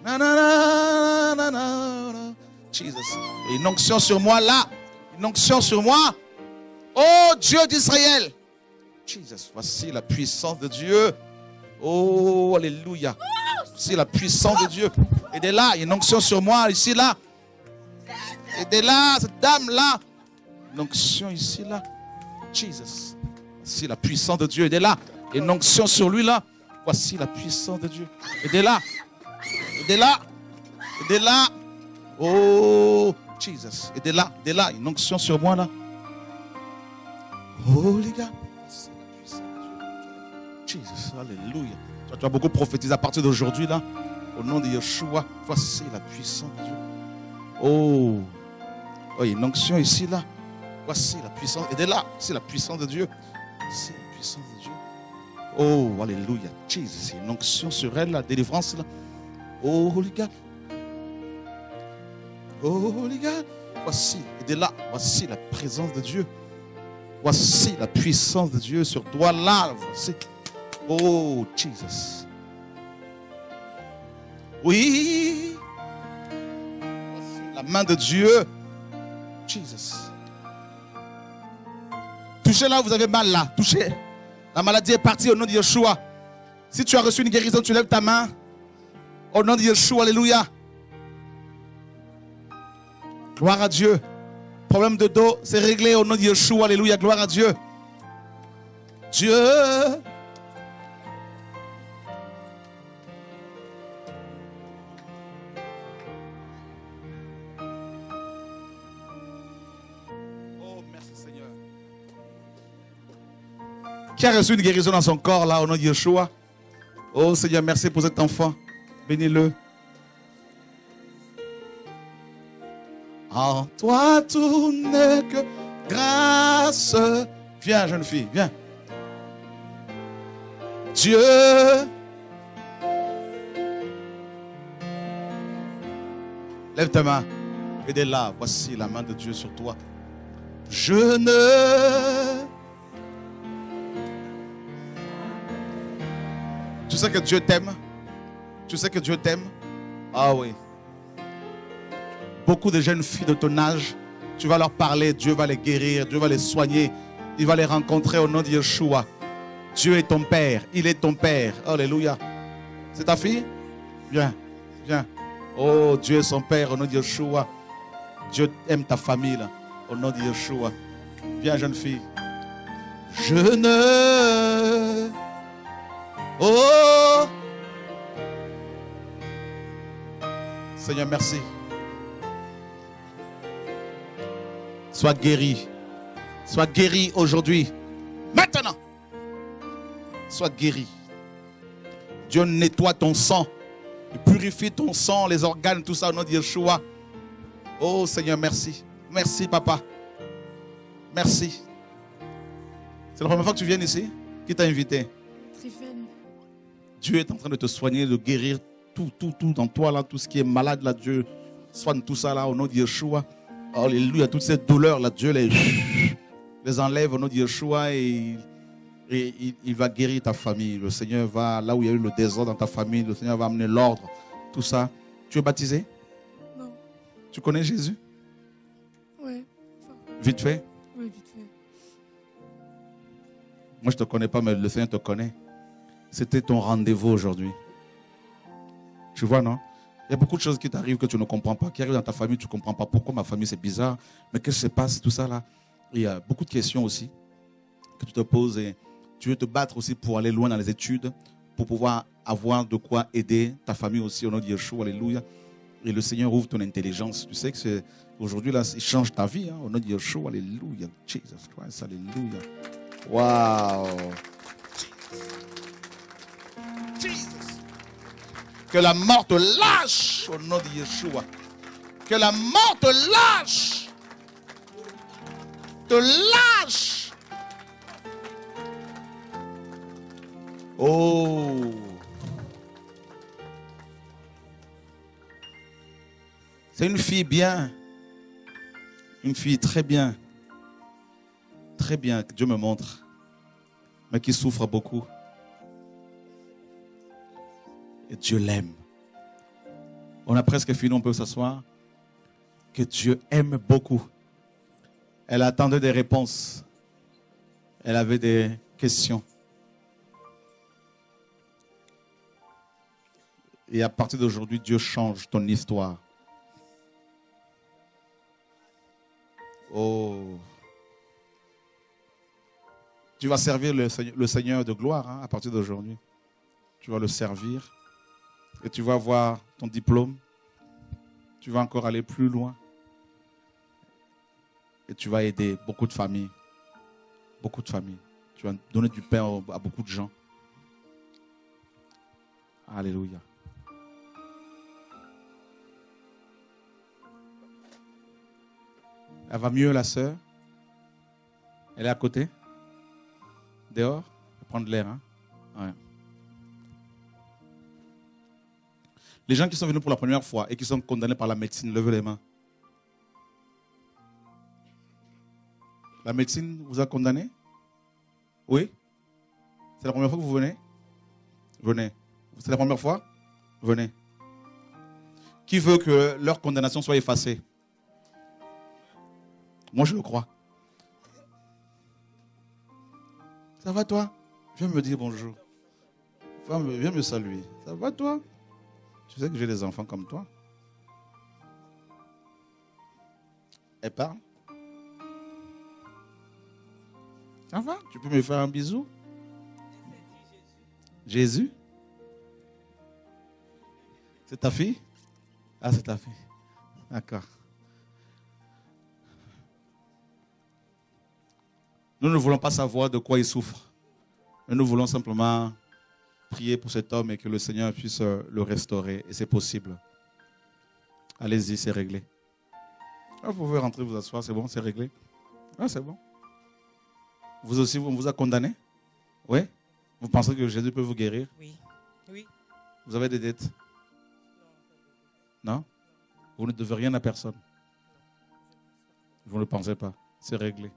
Na, na, na, na. Jesus. Une onction sur moi là. Une onction sur moi. Oh Dieu d'Israël. Jesus. Voici la puissance de Dieu. Oh, Alléluia. Voici la puissance de Dieu. Et de là, a une onction sur moi, ici, là. Et de là, cette dame-là. Une onction ici, là. Jesus. Voici la puissance de Dieu. Et de là, une onction sur lui, là. Voici la puissance de Dieu. Et de là. Et de là. Et de là. Oh, Jesus. Et de là, de là, une onction sur moi, là. Oh, les gars. Jesus. Alléluia. Tu vas beaucoup prophétiser à partir d'aujourd'hui, là. Au nom de Yeshua. Voici la puissance de Dieu. Oh. Oh, il y a une onction ici, là. Voici la puissance? Et de là, c'est la puissance de Dieu. C'est la puissance de Dieu. Oh, alléluia. A une onction sur elle, la délivrance, là. Oh, gars. Oh, gars. Voici. Et de là, voici la présence de Dieu. Voici la puissance de Dieu sur toi, là. Voici. Oh, Jesus. Oui. La main de Dieu. Jesus. Touchez là, vous avez mal là. Touchez. La maladie est partie au nom de Yeshua. Si tu as reçu une guérison, tu lèves ta main. Au nom de Yeshua, Alléluia. Gloire à Dieu. Problème de dos, c'est réglé au nom de Yeshua, Alléluia. Gloire à Dieu. Dieu. Qui a reçu une guérison dans son corps là au nom de Yeshua? Oh Seigneur, merci pour cet enfant. Bénis-le. En toi tout n'est que grâce. Viens, jeune fille, viens. Dieu. Lève ta main. Et de là, voici la main de Dieu sur toi. Je ne. Tu sais que Dieu t'aime? Tu sais que Dieu t'aime? Ah oui. Beaucoup de jeunes filles de ton âge, tu vas leur parler, Dieu va les guérir, Dieu va les soigner, il va les rencontrer au nom de Yeshua. Dieu est ton Père, il est ton Père. Alléluia. C'est ta fille? Viens, viens. Oh, Dieu est son Père au nom de Yeshua. Dieu aime ta famille au nom de Yeshua. Viens, jeune fille. Je ne. Oh. Seigneur, merci. Sois guéri. Sois guéri aujourd'hui. Maintenant. Sois guéri. Dieu nettoie ton sang. Il purifie ton sang, les organes, tout ça au nom de Yeshua. Oh Seigneur, merci. Merci, papa. Merci. C'est la première fois que tu viens ici Qui t'a invité? Dieu est en train de te soigner, de guérir tout, tout, tout dans toi, là, tout ce qui est malade, là, Dieu soigne tout ça, là, au nom de Yeshua. Alléluia, toutes ces douleurs, là, Dieu les, les enlève au nom de Yeshua et, et il, il va guérir ta famille. Le Seigneur va, là où il y a eu le désordre dans ta famille, le Seigneur va amener l'ordre, tout ça. Tu es baptisé? Non. Tu connais Jésus? Ouais. Vite fait? Ouais, vite fait. Moi, je ne te connais pas, mais le Seigneur te connaît. C'était ton rendez-vous aujourd'hui. Tu vois, non? Il y a beaucoup de choses qui t'arrivent que tu ne comprends pas, qui arrivent dans ta famille, tu ne comprends pas pourquoi ma famille c'est bizarre, mais qu'est-ce qui se passe, tout ça là? Il y a beaucoup de questions aussi que tu te poses tu veux te battre aussi pour aller loin dans les études, pour pouvoir avoir de quoi aider ta famille aussi au nom de Yeshua, Alléluia. Et le Seigneur ouvre ton intelligence. Tu sais que c'est aujourd'hui là, il change ta vie hein, au nom de Yeshua, Alléluia. Jesus Christ, Alléluia. Wow. Que la mort te lâche au nom de Yeshua. Que la mort te lâche. Te lâche. Oh. C'est une fille bien. Une fille très bien. Très bien, que Dieu me montre. Mais qui souffre beaucoup. Dieu l'aime. On a presque fini, on peut s'asseoir. Que Dieu aime beaucoup. Elle attendait des réponses. Elle avait des questions. Et à partir d'aujourd'hui, Dieu change ton histoire. Oh. Tu vas servir le Seigneur, le Seigneur de gloire hein, à partir d'aujourd'hui. Tu vas le servir. Et tu vas avoir ton diplôme. Tu vas encore aller plus loin. Et tu vas aider beaucoup de familles. Beaucoup de familles. Tu vas donner du pain à beaucoup de gens. Alléluia. Elle va mieux, la sœur. Elle est à côté. Dehors. Elle va prendre l'air. Hein? Les gens qui sont venus pour la première fois et qui sont condamnés par la médecine, levez les mains. La médecine vous a condamné? Oui? C'est la première fois que vous venez? Venez. C'est la première fois? Venez. Qui veut que leur condamnation soit effacée? Moi, je le crois. Ça va toi? Viens me dire bonjour. Viens me, saluer. Ça va toi? Tu sais que j'ai des enfants comme toi. Elle parle. Ça va? Tu peux me faire un bisou? Jésus C'est ta fille? Ah, c'est ta fille. D'accord. Nous ne voulons pas savoir de quoi il souffre. Mais nous voulons simplement prier pour cet homme et que le Seigneur puisse euh, le restaurer. Et c'est possible. Allez-y, c'est réglé. Ah, vous pouvez rentrer, vous asseoir, c'est bon, c'est réglé. Ah, c'est bon. Vous aussi, on vous a condamné? Oui? Vous pensez que Jésus peut vous guérir? Oui. Oui. Vous avez des dettes? Non? Vous ne devez rien à personne? Vous ne pensez pas? C'est réglé.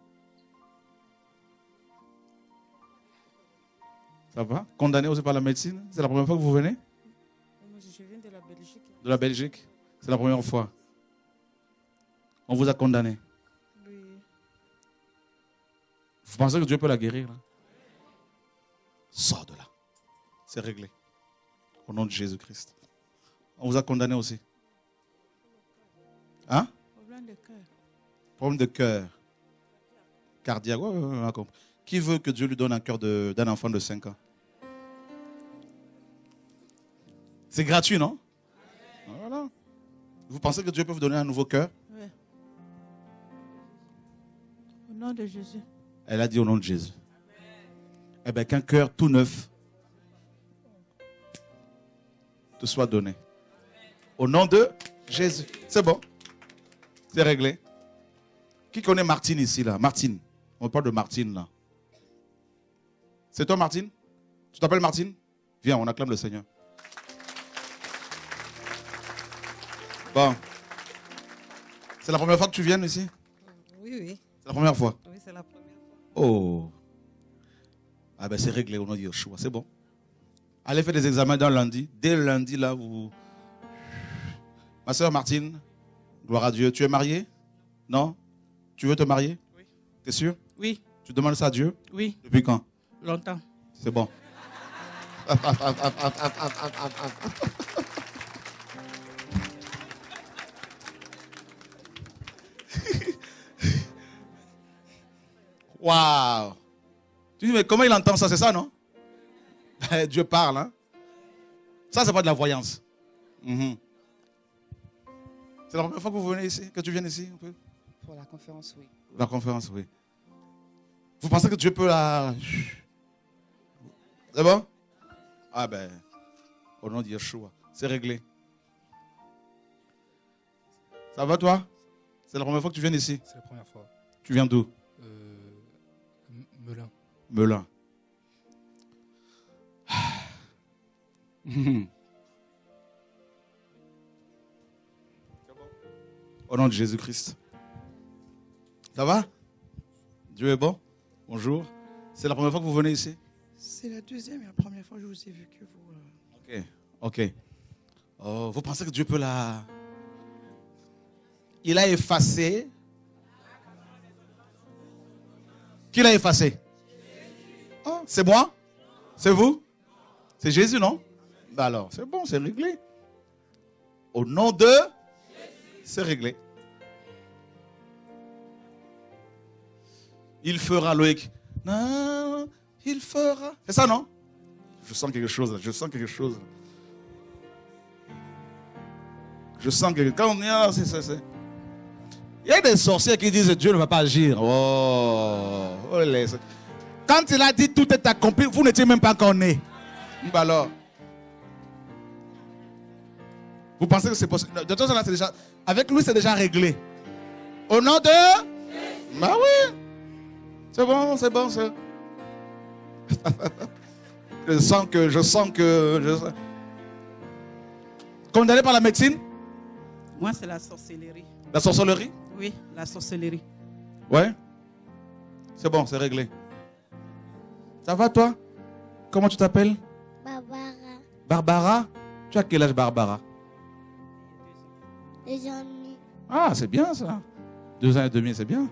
Ça va? Condamné aussi par la médecine? C'est la première fois que vous venez? Moi, je viens de la Belgique. De la Belgique? C'est la première fois? On vous a condamné? Oui. Vous pensez que Dieu peut la guérir là? Sors de là. C'est réglé. Au nom de Jésus-Christ. On vous a condamné aussi? Hein? Problème de cœur. Problème de cœur. Cardiaque. Ouais, ouais, ouais. Qui veut que Dieu lui donne un cœur d'un enfant de 5 ans? C'est gratuit, non? Voilà. Vous pensez que Dieu peut vous donner un nouveau cœur? Oui. Au nom de Jésus. Elle a dit au nom de Jésus. Eh bien, qu'un cœur tout neuf te soit donné. Au nom de Jésus. C'est bon. C'est réglé. Qui connaît Martine ici, là? Martine. On parle de Martine, là. C'est toi, Martine? Tu t'appelles Martine? Viens, on acclame le Seigneur. Bon. C'est la première fois que tu viens ici? Oui, oui. C'est la première fois? Oui, c'est la première fois. Oh. Ah ben c'est réglé au nom de Yeshua, c'est bon. Allez faire des examens dans lundi. Dès le lundi, là, vous... Ma soeur Martine, gloire à Dieu. Tu es mariée? Non? Tu veux te marier? Oui. T'es sûr Oui, Tu demandes ça à Dieu? Oui, Depuis quand? Longtemps. C'est bon. <laughs> Waouh Tu dis, mais comment il entend ça? C'est ça, non? <laughs> Dieu parle. Hein? Ça, c'est pas de la voyance. Mhm. C'est la première fois que vous venez ici, que tu viennes ici un peu? Pour la conférence, oui. La conférence, oui. Vous pensez que Dieu peut la. C'est bon? Ah ben, au nom de Yeshua, c'est réglé. Ça va toi? C'est la première fois que tu viens ici? C'est la première fois. Tu viens d'où? Melun. Melun. <sighs> Au nom de Jésus-Christ. Ça va? Dieu est bon? Bonjour. C'est la première fois que vous venez ici? C'est la deuxième et la première fois que je vous ai vu que vous. euh, Ok. Ok. Oh, vous pensez que Dieu peut la. Il a effacé. Qui l'a effacé? Oh, C'est moi? C'est vous? C'est Jésus, non? Ben alors, c'est bon, c'est réglé. Au nom de. C'est réglé. Il fera, Loïc. Non, il fera. C'est ça, non? Je sens quelque chose, je sens quelque chose. Je sens que quand on c'est- Il y a des sorciers qui disent Dieu ne va pas agir. Oh, oh, les- Quand il a dit tout est accompli, vous n'étiez même pas encore né. Ben alors. Vous pensez que c'est possible? De toute façon, là, c'est déjà. Avec lui, c'est déjà réglé. Au nom de? Bah oui. C'est bon, c'est bon, c'est. <laughs> je sens que. Je sens que. Je... Condamné par la médecine? Moi, c'est la sorcellerie. La sorcellerie? Oui, la sorcellerie. Ouais. C'est bon, c'est réglé. Ça va toi? Comment tu t'appelles? Barbara, Barbara? Tu as quel âge Barbara? Les amis, Ah, c'est bien ça. Deux ans et demi, c'est bien.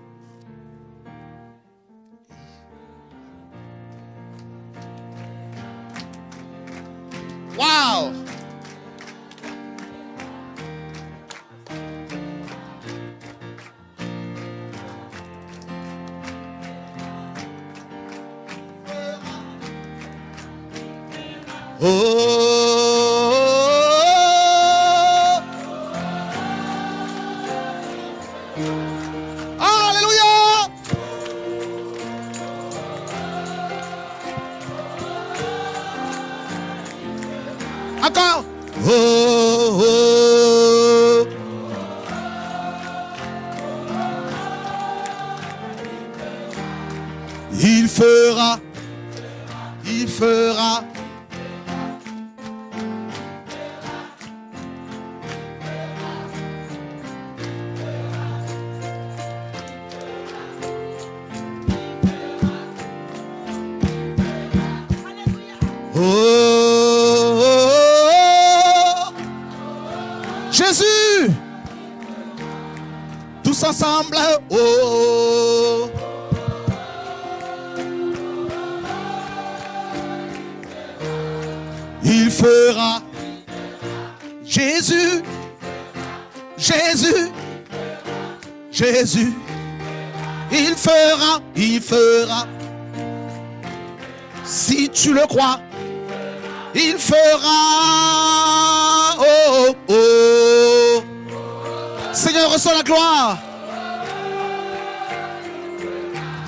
Wow Oh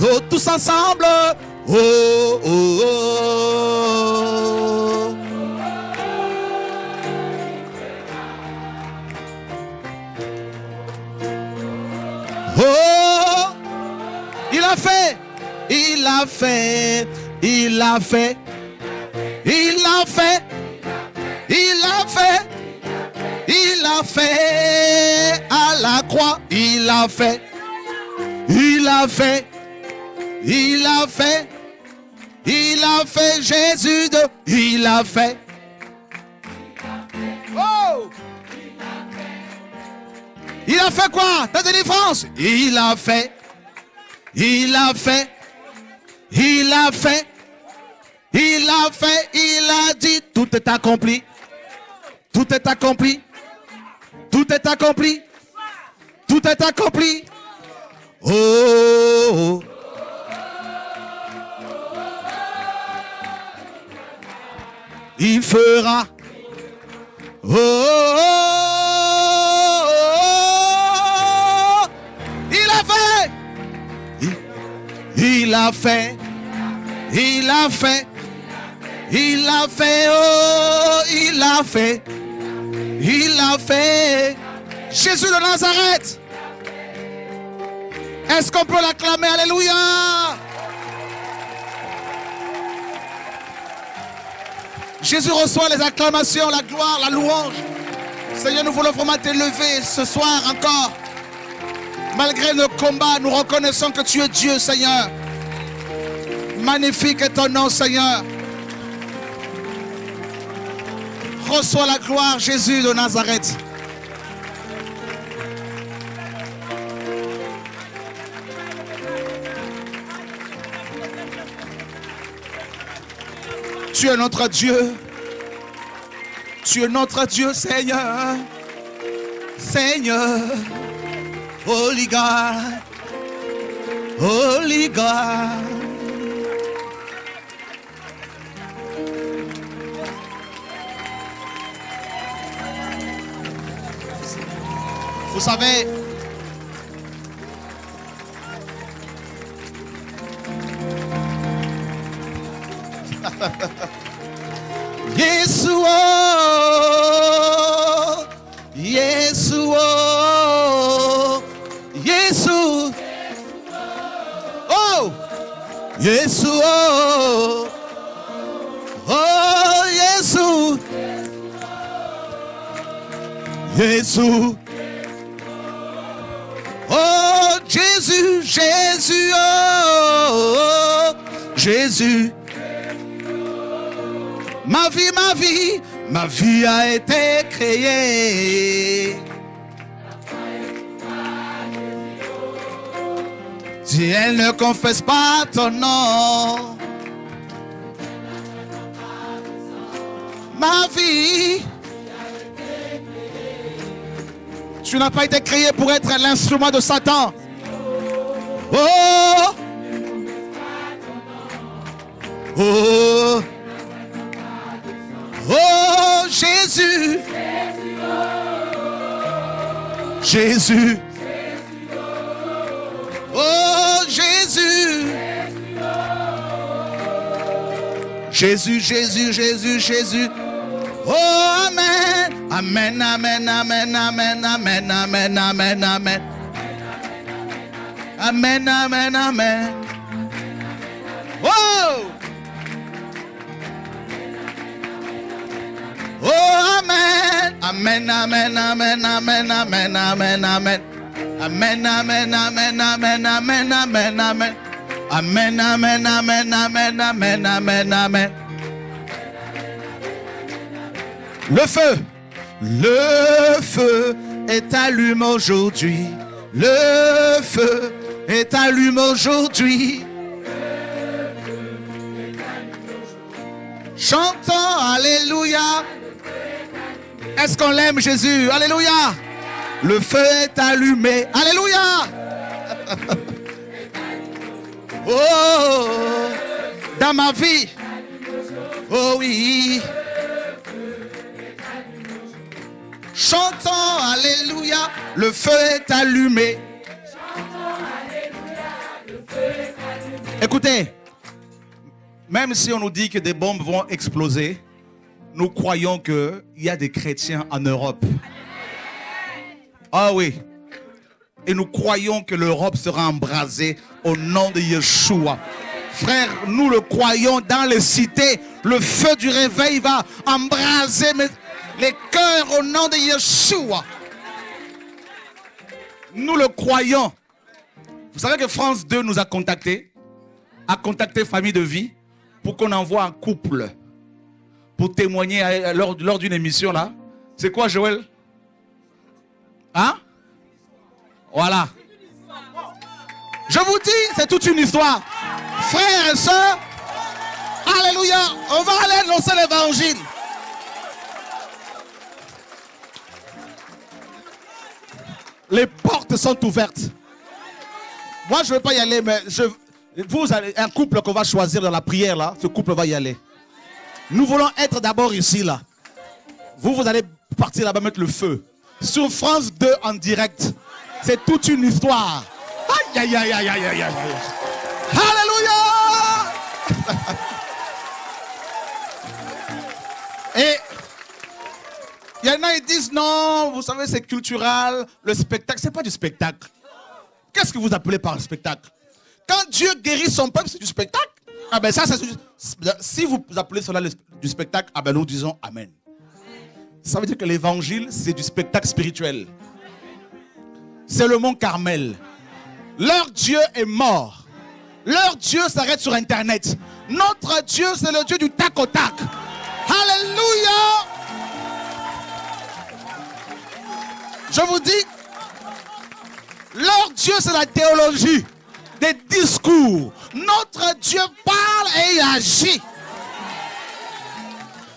Oh, tous ensemble. Oh, oh, oh. Oh, il a fait, il a fait, il a fait, il a fait, il a fait, il a fait à la croix, il a fait, il a fait, il a fait, il a fait Jésus de, il a fait. Oh! Il a fait quoi? Ta délivrance? Il a fait. Il a fait. Il a fait. Il a fait. Il a dit tout est accompli. Tout est accompli. Tout est accompli. Tout est accompli. Oh. oh. Il fera. Oh, oh, oh, il a fait. Il, il a fait. Il a fait. Il a fait. Oh, il a fait. Il a fait. Jésus de Nazareth. Est-ce qu'on peut l'acclamer? Alléluia. Jésus reçoit les acclamations, la gloire, la louange. Seigneur, nous voulons vraiment t'élever ce soir encore. Malgré nos combats, nous reconnaissons que tu es Dieu, Seigneur. Magnifique est ton nom, Seigneur. Reçois la gloire, Jésus de Nazareth. Tu es notre Dieu. Tu es notre Dieu, Seigneur. Seigneur. Holy God. Holy God. Vous savez, <laughs> Yesu oh, Yesu oh, Yesu oh, Yesu oh, oh Yesu, oh Jésus, Jésus oh, Jésus. Ma vie, ma vie, ma vie a été créée. Si elle ne confesse pas ton nom, ma vie, tu n'as pas été créé pour être l'instrument de Satan. Oh, oh. Oh Jésus. Jésus. Oh Jésus. Jésus, Jésus, Jésus, Jésus. Oh Amen. Amen, Amen, Amen, Amen, Amen, Amen, Amen, Amen. Amen, Amen, Amen. Oh! Oh, amen. Amen, amen, amen, amen, amen, amen, amen. Amen, amen, amen, amen, amen, amen, amen. Amen, amen, amen, amen, amen, amen, amen. Le feu, le feu est allumé aujourd'hui. Le feu est allumé aujourd'hui. Chantons Alléluia. Est-ce qu'on l'aime Jésus? Alléluia. Le feu est allumé. Alléluia. <laughs> Oh, dans ma vie. Oh oui. Chantons Alléluia, le feu est allumé. Écoutez, même si on nous dit que des bombes vont exploser, nous croyons qu'il y a des chrétiens en Europe. Ah oui. Et nous croyons que l'Europe sera embrasée au nom de Yeshua. Frère, nous le croyons dans les cités. Le feu du réveil va embraser les cœurs au nom de Yeshua. Nous le croyons. Vous savez que France 2 nous a contactés, a contacté Famille de Vie pour qu'on envoie un couple pour témoigner lors, lors d'une émission là. C'est quoi Joël? Hein? Voilà. Je vous dis, c'est toute une histoire. Frères et sœurs, Alléluia, on va aller annoncer l'évangile. Les portes sont ouvertes. Moi, je ne veux pas y aller, mais je, vous avez un couple qu'on va choisir dans la prière, là. Ce couple va y aller. Nous voulons être d'abord ici, là. Vous, vous allez partir là-bas mettre le feu. Sur France 2 en direct. C'est toute une histoire. Aïe, aïe, aïe, aïe, aïe, aïe, aïe. Alléluia! Et il y en a, ils disent non, vous savez, c'est culturel. Le spectacle, c'est pas du spectacle. Qu'est-ce que vous appelez par spectacle? Quand Dieu guérit son peuple, c'est du spectacle. Ah ben ça, Si vous appelez cela du spectacle, ah ben nous disons Amen. Ça veut dire que l'évangile, c'est du spectacle spirituel. C'est le mont Carmel. Leur Dieu est mort. Leur Dieu s'arrête sur Internet. Notre Dieu, c'est le Dieu du tac au tac. Alléluia. Je vous dis, leur Dieu, c'est la théologie, des discours. Notre Dieu parle et il agit.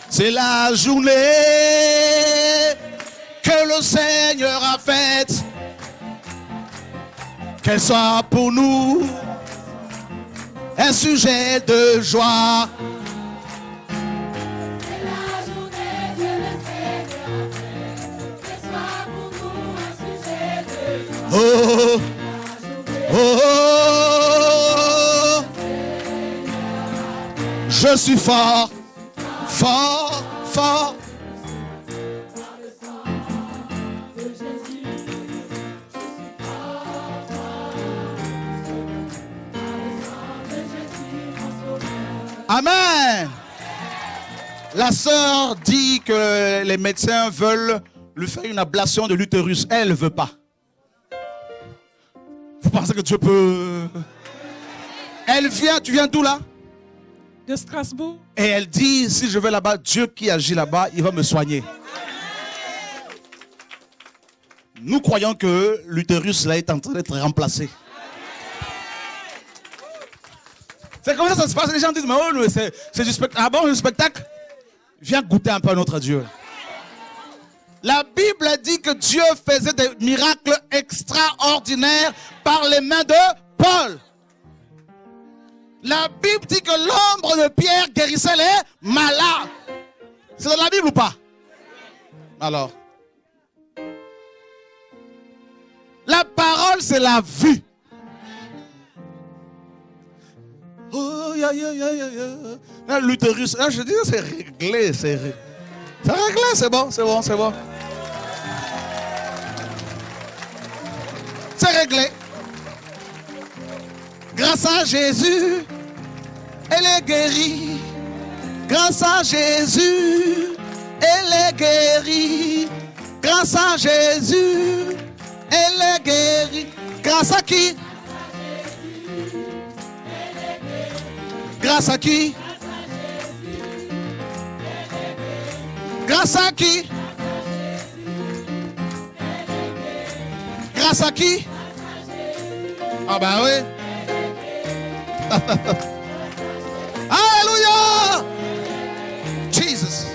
C'est la journée que le Seigneur a faite. Qu'elle soit pour nous un sujet de joie. Oh, oh, je suis fort, fort, fort. Amen. La sœur dit que les médecins veulent lui faire une ablation de l'utérus. Elle ne veut pas. Vous pensez que Dieu peut... Elle vient, tu viens d'où là? De Strasbourg Et elle dit, si je vais là-bas, Dieu qui agit là-bas, il va me soigner. Nous croyons que l'utérus là est en train d'être remplacé. C'est comme ça que ça se passe. Les gens disent, mais oh, c'est du spectacle. Ah bon, le spectacle? Viens goûter un peu à notre Dieu. La Bible dit que Dieu faisait des miracles extraordinaires par les mains de Paul. La Bible dit que l'ombre de Pierre guérissait les malades. C'est dans la Bible ou pas? Alors. La parole, c'est la vie. Oh, ya, ya. Là, L'utérus, je dis, c'est réglé, c'est ré- c'est réglé, c'est bon, c'est bon, c'est bon. C'est réglé. Grâce à Jésus, elle est guérie. Grâce à Jésus, elle est guérie. Grâce à Jésus, elle est guérie. Grâce à qui? Grâce à qui? Grâce à qui? Grâce à qui? Ah bah oui. <laughs> Alléluia. Jesus.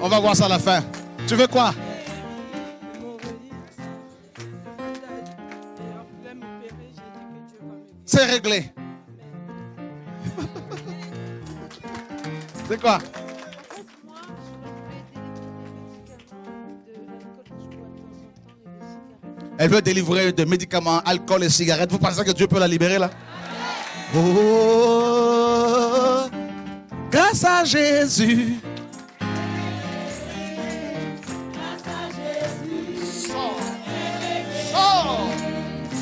On va voir ça à la fin. Tu veux quoi? C'est réglé. C'est quoi? Elle veut délivrer des médicaments, alcool et cigarettes. Vous pensez que Dieu peut la libérer là? Oh, grâce à Jésus. Sors, sors,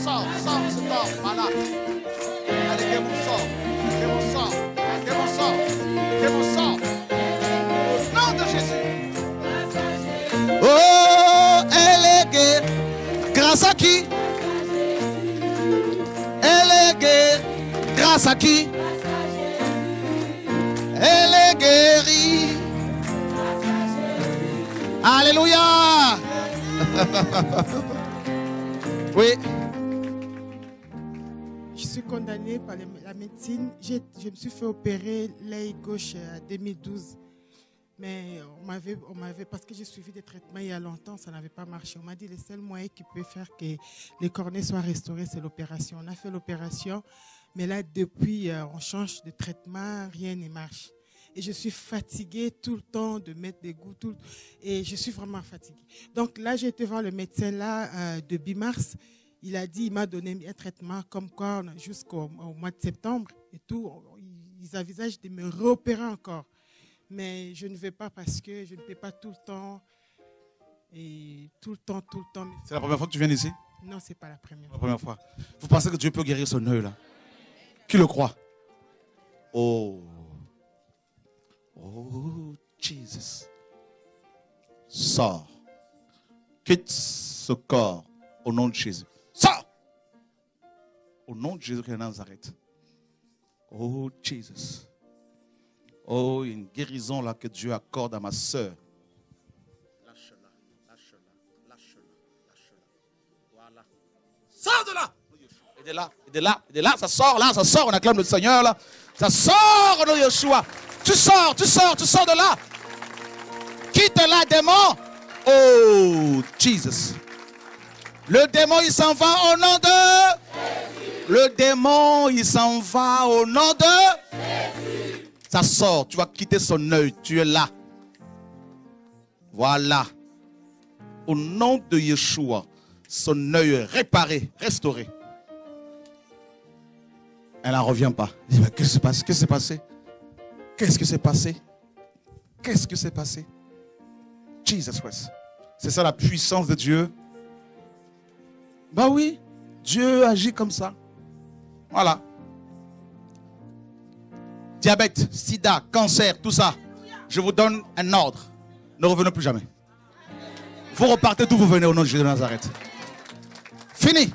sors, sors. Grâce à qui Elle est guérie. Grâce à qui Elle est guérie. Alléluia. <laughs> oui. Je suis condamnée par la médecine. J'ai- Je me suis fait opérer l'œil gauche en 2012. Mais on m'avait, on m'avait, parce que j'ai suivi des traitements il y a longtemps, ça n'avait pas marché. On m'a dit le seul moyen qui peut faire que les cornées soient restaurées, c'est l'opération. On a fait l'opération, mais là, depuis, euh, on change de traitement, rien ne marche. Et je suis fatiguée tout le temps de mettre des goûts, tout le- et je suis vraiment fatiguée. Donc là, j'ai été voir le médecin là euh, depuis mars. Il a dit, il m'a donné un traitement comme quoi jusqu'au au mois de septembre et tout. Ils envisagent de me réopérer encore. Mais je ne vais pas parce que je ne peux pas tout le temps. Et tout le temps, tout le temps. C'est la première fois que tu viens ici Non, c'est pas la première. La première fois. Vous pensez que Dieu peut guérir son œil là? Qui le croit? Oh. Oh, Jesus. Sors. Quitte ce corps au nom de Jésus. Sors Au nom de Jésus qui est Nazareth. Oh, Jesus. Oh, une guérison là que Dieu accorde à ma soeur. Lâche-la, lâche-la, lâche-la, lâche-la. Voilà. Sors de là Et de là, et de là, et de là, ça sort là, ça sort, on acclame le Seigneur là. Ça sort de Yeshua. Tu sors, tu sors, tu sors de là. Quitte là, démon. Oh, Jesus. Le démon, il s'en va au nom de... Le démon, il s'en va au nom de... Ça sort, tu vas quitter son œil, tu es là. Voilà. Au nom de Yeshua, son œil est réparé, restauré. Elle n'en revient pas. Qu'est-ce qui s'est passé? Qu'est-ce qui s'est passé? Qu'est-ce qui s'est passé? Qu'est-ce qui s'est passé? Jesus Christ. C'est ça la puissance de Dieu. Bah oui, Dieu agit comme ça. Voilà. Diabète, sida, cancer, tout ça. Je vous donne un ordre. Ne revenez plus jamais. Vous repartez d'où vous venez au nom de Jésus de Nazareth. Fini.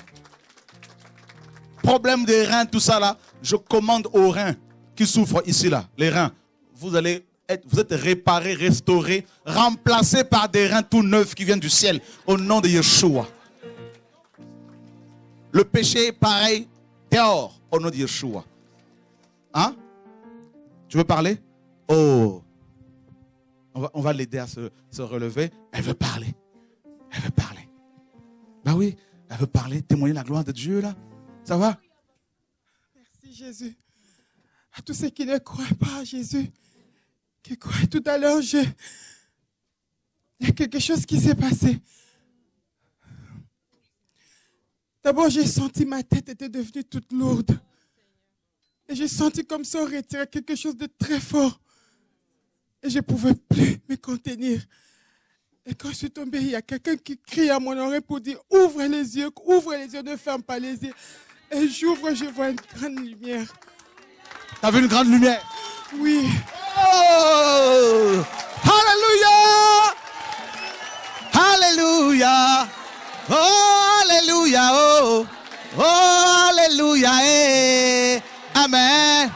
Problème des reins, tout ça là. Je commande aux reins qui souffrent ici là. Les reins. Vous allez être, vous êtes réparés, restaurés, remplacés par des reins tout neufs qui viennent du ciel. Au nom de Yeshua. Le péché, pareil, dehors. Au nom de Yeshua. Hein? Tu veux parler? Oh. On va, l'aider à se, relever. Elle veut parler. Elle veut parler. Bah oui, elle veut parler, témoigner la gloire de Dieu là. Ça va? Merci Jésus. À tous ceux qui ne croient pas à Jésus, qui croient tout à l'heure, il y a quelque chose qui s'est passé. D'abord, j'ai senti ma tête était devenue toute lourde. Et j'ai senti comme si on retirait quelque chose de très fort. Et je ne pouvais plus me contenir. Et quand je suis tombée, il y a quelqu'un qui crie à mon oreille pour dire Ouvre les yeux, ouvre les yeux, ne ferme pas les yeux. Et j'ouvre, je vois une grande lumière. T'as vu une grande lumière? Oui. Oh! Alléluia! Alléluia! Oh, Alléluia! Oh! Oh, Alléluia! Eh! Amen!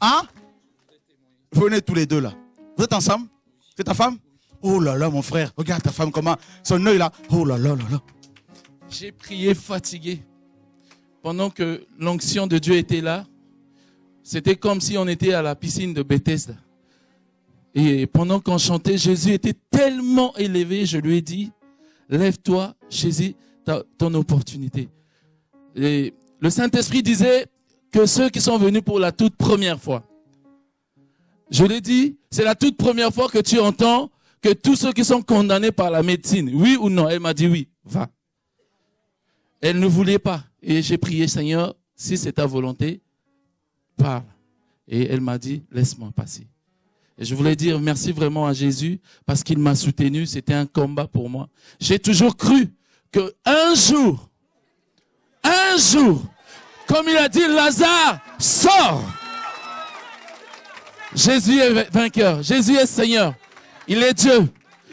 Hein? Venez tous les deux là. Vous êtes ensemble? C'est ta femme? Oh là là, mon frère, regarde ta femme comment. Son œil là. Oh là là là là. J'ai prié fatigué. Pendant que l'onction de Dieu était là, c'était comme si on était à la piscine de Bethesda. Et pendant qu'on chantait, Jésus était tellement élevé, je lui ai dit, lève-toi, Jésus, ton opportunité. Et le Saint-Esprit disait que ceux qui sont venus pour la toute première fois. Je l'ai dit, c'est la toute première fois que tu entends que tous ceux qui sont condamnés par la médecine, oui ou non, elle m'a dit oui, va. Elle ne voulait pas. Et j'ai prié, Seigneur, si c'est ta volonté, parle. Et elle m'a dit, laisse-moi passer. Et je voulais dire merci vraiment à Jésus parce qu'il m'a soutenu. C'était un combat pour moi. J'ai toujours cru que un jour, un jour, comme il a dit, Lazare, sort. Jésus est vainqueur. Jésus est Seigneur. Il est Dieu.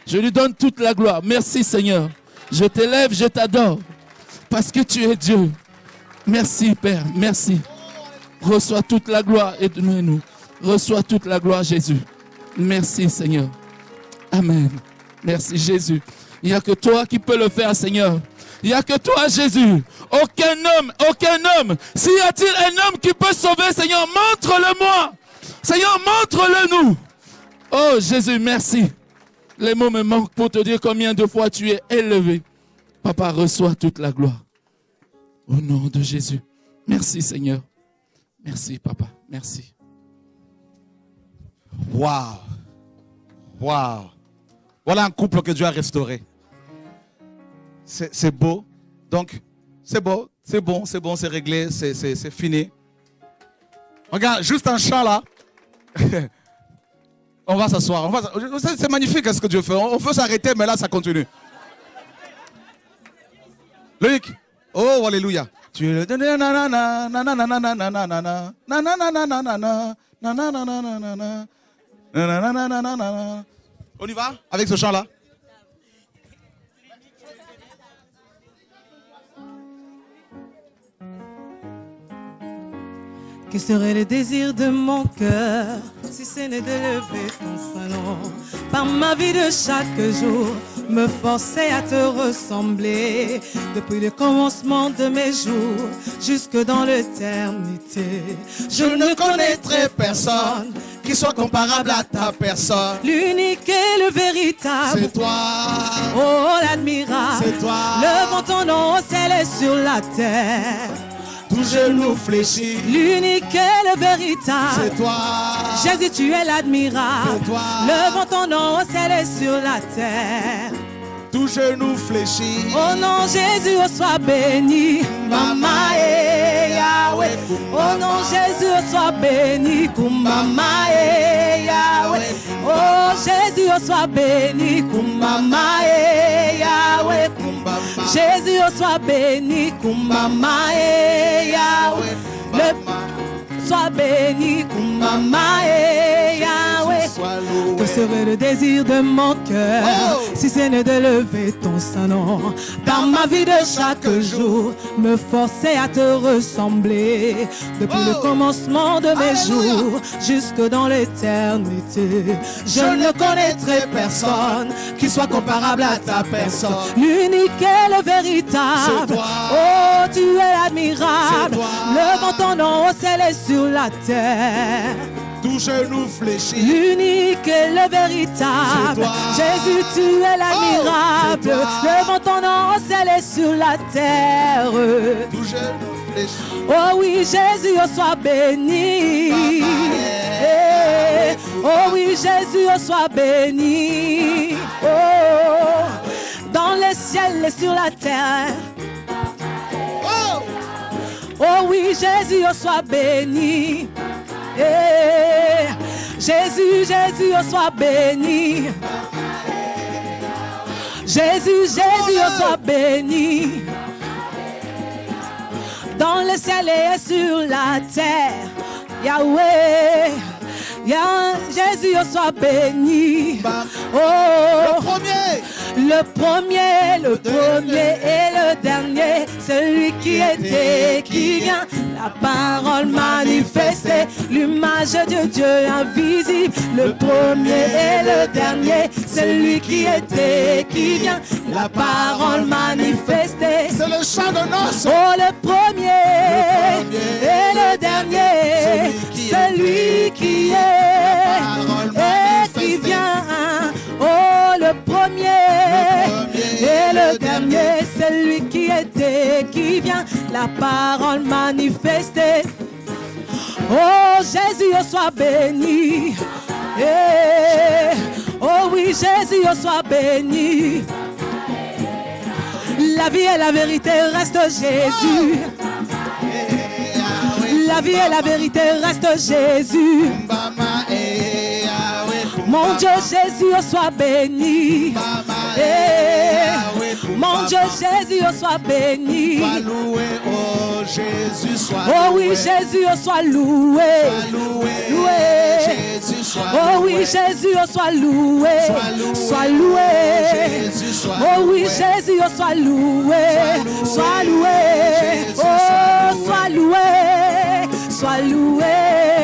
Je lui donne toute la gloire. Merci Seigneur. Je t'élève, je t'adore. Parce que tu es Dieu. Merci Père. Merci. Reçois toute la gloire et nous. Reçois toute la gloire Jésus. Merci Seigneur. Amen. Merci Jésus. Il n'y a que toi qui peux le faire Seigneur. Il n'y a que toi Jésus. Aucun homme, aucun homme. S'il y a-t-il un homme qui peut sauver Seigneur, montre-le-moi. Seigneur, montre-le nous. Oh Jésus, merci. Les mots me manquent pour te dire combien de fois tu es élevé. Papa, reçois toute la gloire. Au nom de Jésus. Merci Seigneur. Merci Papa. Merci. Waouh. Waouh. Voilà un couple que Dieu a restauré c'est beau. Donc, c'est beau, c'est bon, c'est bon, c'est réglé, c'est fini. Regarde, juste un chant là. on va s'asseoir. C'est magnifique ce que Dieu fait. On, veut s'arrêter, mais là, ça continue. Loïc. Oh, alléluia. On y va avec ce chant-là. Que serait le désir de mon cœur si ce n'est de lever ton salon? Par ma vie de chaque jour, me forcer à te ressembler depuis le commencement de mes jours jusque dans l'éternité. Je ne connaîtrai personne qui soit comparable à ta personne. L'unique et le véritable. C'est toi. Oh, l'admirable. C'est toi. Levant ton nom au ciel et sur la terre. Tout genou fléchit. L'unique et le véritable. C'est toi. Jésus, tu es l'admirable. C'est toi. Levant ton nom au ciel et sur la terre. Tout genou fléchit. Oh non, Jésus, sois béni. Mama et Yahweh. Oh non, Jésus, oh, sois béni. Kumbama et Yahweh. Oh Jésus, sois béni. Kumbama et Yahweh. Jésus, oh, sois béni. Kumbama et Yahweh. Sois béni. Yahweh. Que serait le désir de mon cœur si ce n'est de lever ton salon Dans ma vie de chaque jour, me forcer à te ressembler depuis le commencement de mes jours jusque dans l'éternité. Je ne connaîtrai personne qui soit comparable à ta personne. L'unique et le véritable. Oh, tu es admirable. Levant ton nom au ciel et sur la terre. Tout genou fléchit. L'unique et le véritable. Jésus, tu es l'admirable. Oh, c'est toi. Levant ton nom au ciel et sur la terre. Oh oui, Jésus, oh, sois béni. Oh oui, Jésus, oh, sois béni. Oh, dans les ciels et sur la terre. Oh oui, Jésus, oh, sois béni. Eh, Jésus, Jésus, oh, sois béni. Jésus, Jésus, oh, sois béni. Dans le ciel et sur la terre, Yahweh. Yah- Jésus, oh, sois béni. Oh, Le premier. le premier, le premier et le dernier, celui qui était, qui vient, la parole manifestée, l'image de Dieu invisible, le premier et le dernier, celui qui était, qui vient, la parole manifestée. C'est le chant de noces. Oh, le premier, premier et le dernier, celui qui celui qui est et qui vient. Oh, le premier, premier et le le dernier, celui qui qui vient, la parole manifestée. Oh Jésus, oh, sois béni. Eh, Oh oui, Jésus, oh, sois béni. La vie et la vérité restent Jésus. La vie et la vérité restent Jésus. Mon Dieu Jésus, oh, sois béni. Eh, Mon Dieu Jésus, oh, sois béni. Oh oui. Jésus, oh, sois loué. Loué. Oh oui. Jésus, sois loué. Sois loué. Oh oui. Jésus, sois loué. Sois loué. Oh, sois loué. Sois loué.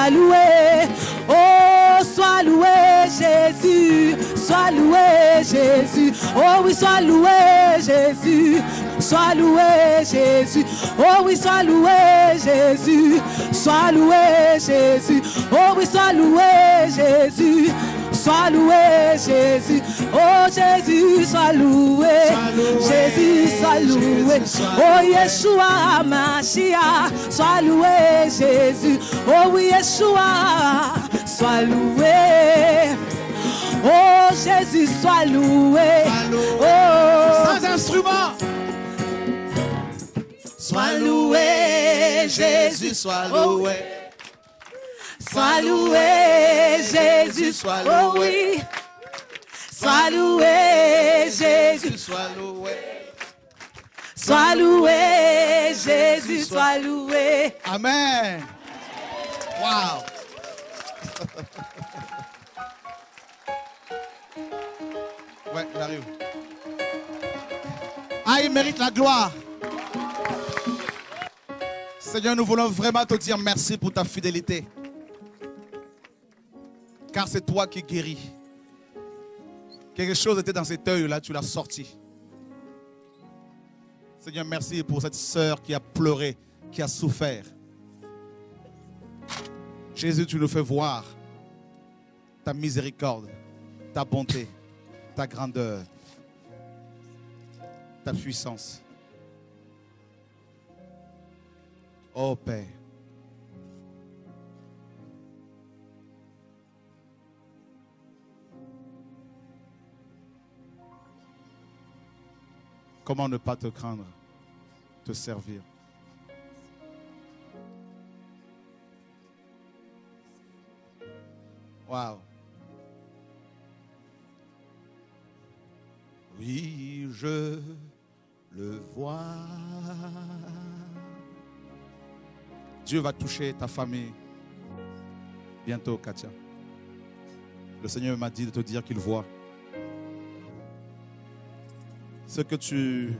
Sois loué. Oh, sois loué, Jésus. Sois loué, Jésus. Oh oui, sois loué, Jésus. Sois loué, Jésus. Oh oui, sois loué, Jésus. Sois loué, Jésus. Oh oui, sois loué, Jésus. Sois loué, Jésus. Oh Jésus, sois loué. Jésus, sois loué. Oh Yeshua, Mashiach, sois loué, Jésus. Oh oui, Yeshua, sois loué. Oh Jésus, sois loué. Oh. Sans instrument. Sois loué, Jésus, sois Oh, loué. Sois loué, Jésus, sois Oh loué. oui. Sois loué, Jésus. Sois loué. Sois loué, Jésus, sois loué. Amen. Wow. Ouais, j'arrive. Ah, il mérite la gloire. Seigneur, nous voulons vraiment te dire merci pour ta fidélité. Car c'est toi qui guéris. Quelque chose était dans cet œil-là, tu l'as sorti. Seigneur, merci pour cette sœur qui a pleuré, qui a souffert. Jésus, tu nous fais voir ta miséricorde, ta bonté, ta grandeur, ta puissance. Oh Père. Comment ne pas te craindre, te servir? Waouh. Oui, je le vois. Dieu va toucher ta famille bientôt, Katia. Le Seigneur m'a dit de te dire qu'il voit. Ce que tu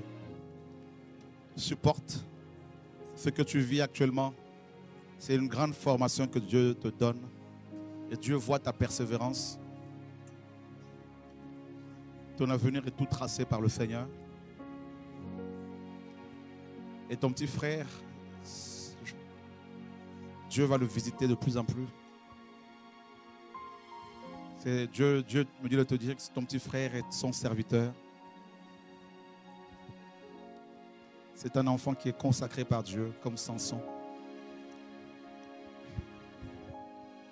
supportes, ce que tu vis actuellement, c'est une grande formation que Dieu te donne. Et Dieu voit ta persévérance. Ton avenir est tout tracé par le Seigneur. Et ton petit frère, Dieu va le visiter de plus en plus. Dieu, Dieu me dit de te dire que ton petit frère est son serviteur. C'est un enfant qui est consacré par Dieu, comme Samson.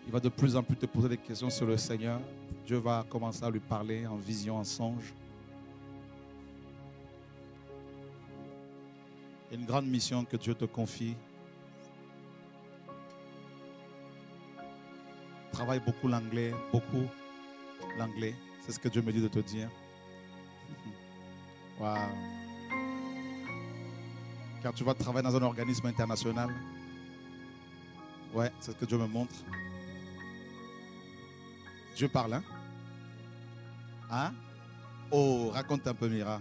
Il va de plus en plus te poser des questions sur le Seigneur. Dieu va commencer à lui parler en vision, en songe. Il une grande mission que Dieu te confie. Travaille beaucoup l'anglais, beaucoup l'anglais. C'est ce que Dieu me dit de te dire. <laughs> Waouh. Car tu vas travailler dans un organisme international. Ouais, c'est ce que Dieu me montre. Dieu parle, hein? Hein? Oh, raconte un peu, Mira.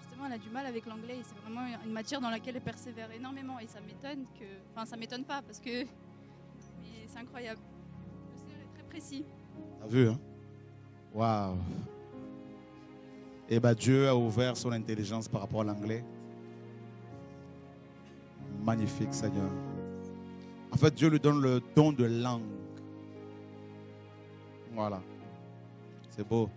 Justement, elle a du mal avec l'anglais c'est vraiment une matière dans laquelle elle persévère énormément et ça m'étonne que. Enfin, ça m'étonne pas parce que. mais c'est incroyable. Le Seigneur est très précis. T'as vu, hein? Waouh. Et bien, Dieu a ouvert son intelligence par rapport à l'anglais. Magnifique Seigneur. En fait, Dieu lui donne le don de langue. Voilà. C'est beau.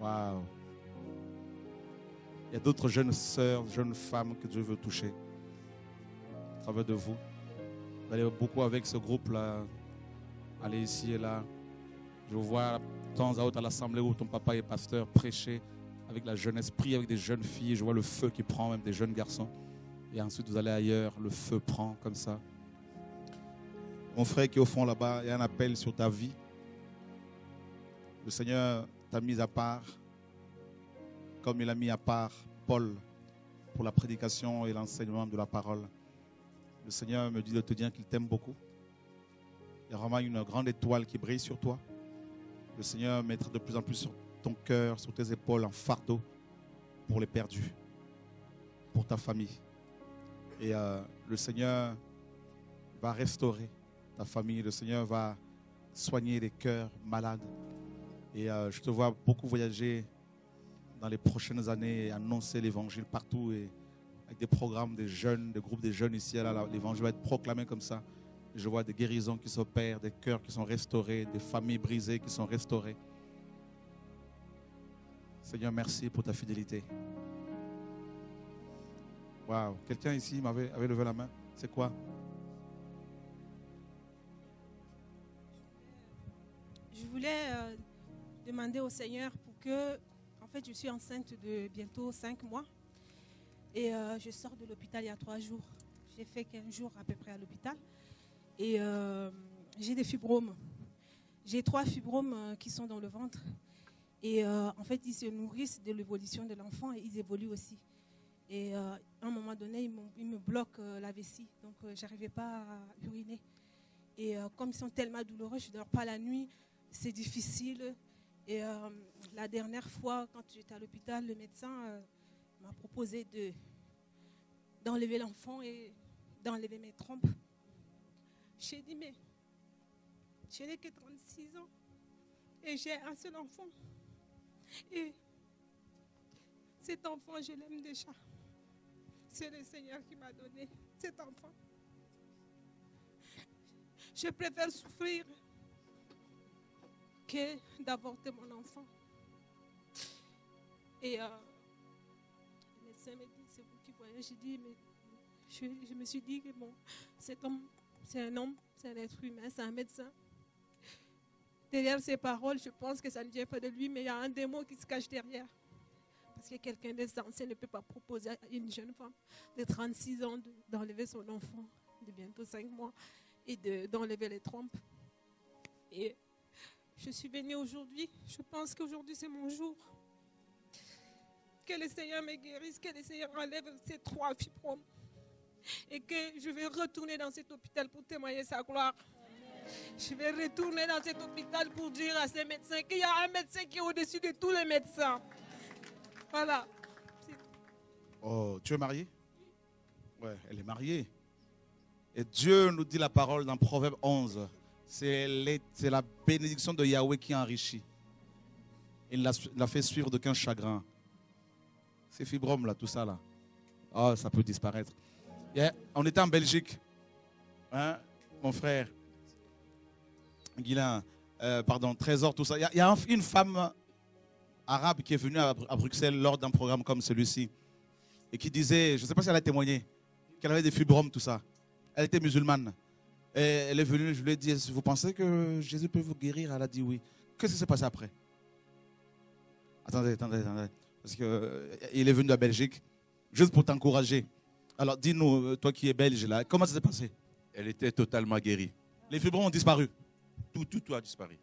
Waouh. Il y a d'autres jeunes sœurs, jeunes femmes que Dieu veut toucher à travers de vous. Vous allez beaucoup avec ce groupe-là. Allez ici et là. Je vois de temps à autre à l'assemblée où ton papa est pasteur prêcher avec la jeunesse, prier avec des jeunes filles. Je vois le feu qui prend, même des jeunes garçons. Et ensuite, vous allez ailleurs, le feu prend comme ça. Mon frère qui est au fond là-bas, il y a un appel sur ta vie. Le Seigneur t'a mis à part, comme il a mis à part Paul pour la prédication et l'enseignement de la parole. Le Seigneur me dit de te dire qu'il t'aime beaucoup. Il y a vraiment une grande étoile qui brille sur toi. Le Seigneur mettra de plus en plus sur ton cœur, sur tes épaules, un fardeau pour les perdus, pour ta famille. Et euh, le Seigneur va restaurer ta famille. Le Seigneur va soigner les cœurs malades. Et euh, je te vois beaucoup voyager dans les prochaines années et annoncer l'évangile partout et avec des programmes des jeunes, des groupes des jeunes ici. L'évangile va être proclamé comme ça. Je vois des guérisons qui s'opèrent, des cœurs qui sont restaurés, des familles brisées qui sont restaurées. Seigneur, merci pour ta fidélité. Waouh, quelqu'un ici m'avait avait levé la main. C'est quoi? Je voulais euh, demander au Seigneur pour que, en fait, je suis enceinte de bientôt 5 mois et euh, je sors de l'hôpital il y a 3 jours. J'ai fait 15 jours à peu près à l'hôpital et euh, j'ai des fibromes. J'ai trois fibromes qui sont dans le ventre et euh, en fait, ils se nourrissent de l'évolution de l'enfant et ils évoluent aussi. Et euh, à un moment donné, ils, me bloquent euh, la vessie, donc j'arrivais pas à uriner. Et comme ils sont tellement douloureux, je ne dors pas la nuit, c'est difficile. Et la dernière fois, quand j'étais à l'hôpital, le médecin m'a proposé de, d'enlever l'enfant et d'enlever mes trompes. J'ai dit, mais je n'ai que 36 ans et j'ai un seul enfant. Et cet enfant, je l'aime déjà. C'est le Seigneur qui m'a donné cet enfant. Je préfère souffrir que d'avorter mon enfant. Et euh, le médecin me dit, c'est vous qui voyez. J'ai dit, mais je, je me suis dit que bon, cet homme, c'est un homme, c'est un être humain, c'est un médecin. Derrière ces paroles, je pense que ça ne vient pas de lui, mais il y a un démon qui se cache derrière. Parce que quelqu'un de sensé ne peut pas proposer à une jeune femme de 36 ans de- d'enlever son enfant de bientôt 5 mois et de- d'enlever les trompes. Et je suis venue aujourd'hui. Je pense qu'aujourd'hui, c'est mon jour. Que le Seigneur me guérisse, que le Seigneur enlève ces trois fibromes. Et que je vais retourner dans cet hôpital pour témoigner sa gloire. Je vais retourner dans cet hôpital pour dire à ces médecins qu'il y a un médecin qui est au-dessus de tous les médecins. Voilà. Oh, tu es marié? Ouais, elle est mariée. Et Dieu nous dit la parole dans Proverbe 11. C'est la bénédiction de Yahweh qui enrichit. Il l'a l'a fait suivre d'aucun chagrin. Ces fibromes là, tout ça là. Oh, ça peut disparaître. On était en Belgique. Hein, mon frère. Guilain, euh, pardon, Trésor, tout ça. Il y a, y une femme arabe qui est venue à, Bru- à Bruxelles lors d'un programme comme celui-ci et qui disait, je ne sais pas si elle a témoigné, qu'elle avait des fibromes, tout ça. Elle était musulmane. Et elle est venue, je lui ai dit, vous pensez que Jésus peut vous guérir? Elle a dit oui. Qu'est-ce qui s'est passé après? Attendez, attendez, attendez. Parce qu'il est venu de la Belgique, juste pour t'encourager. Alors dis-nous, euh, toi qui es belge là, comment ça s'est passé? Elle était totalement guérie. Les fibromes ont disparu. Tout, tout, tout a disparu.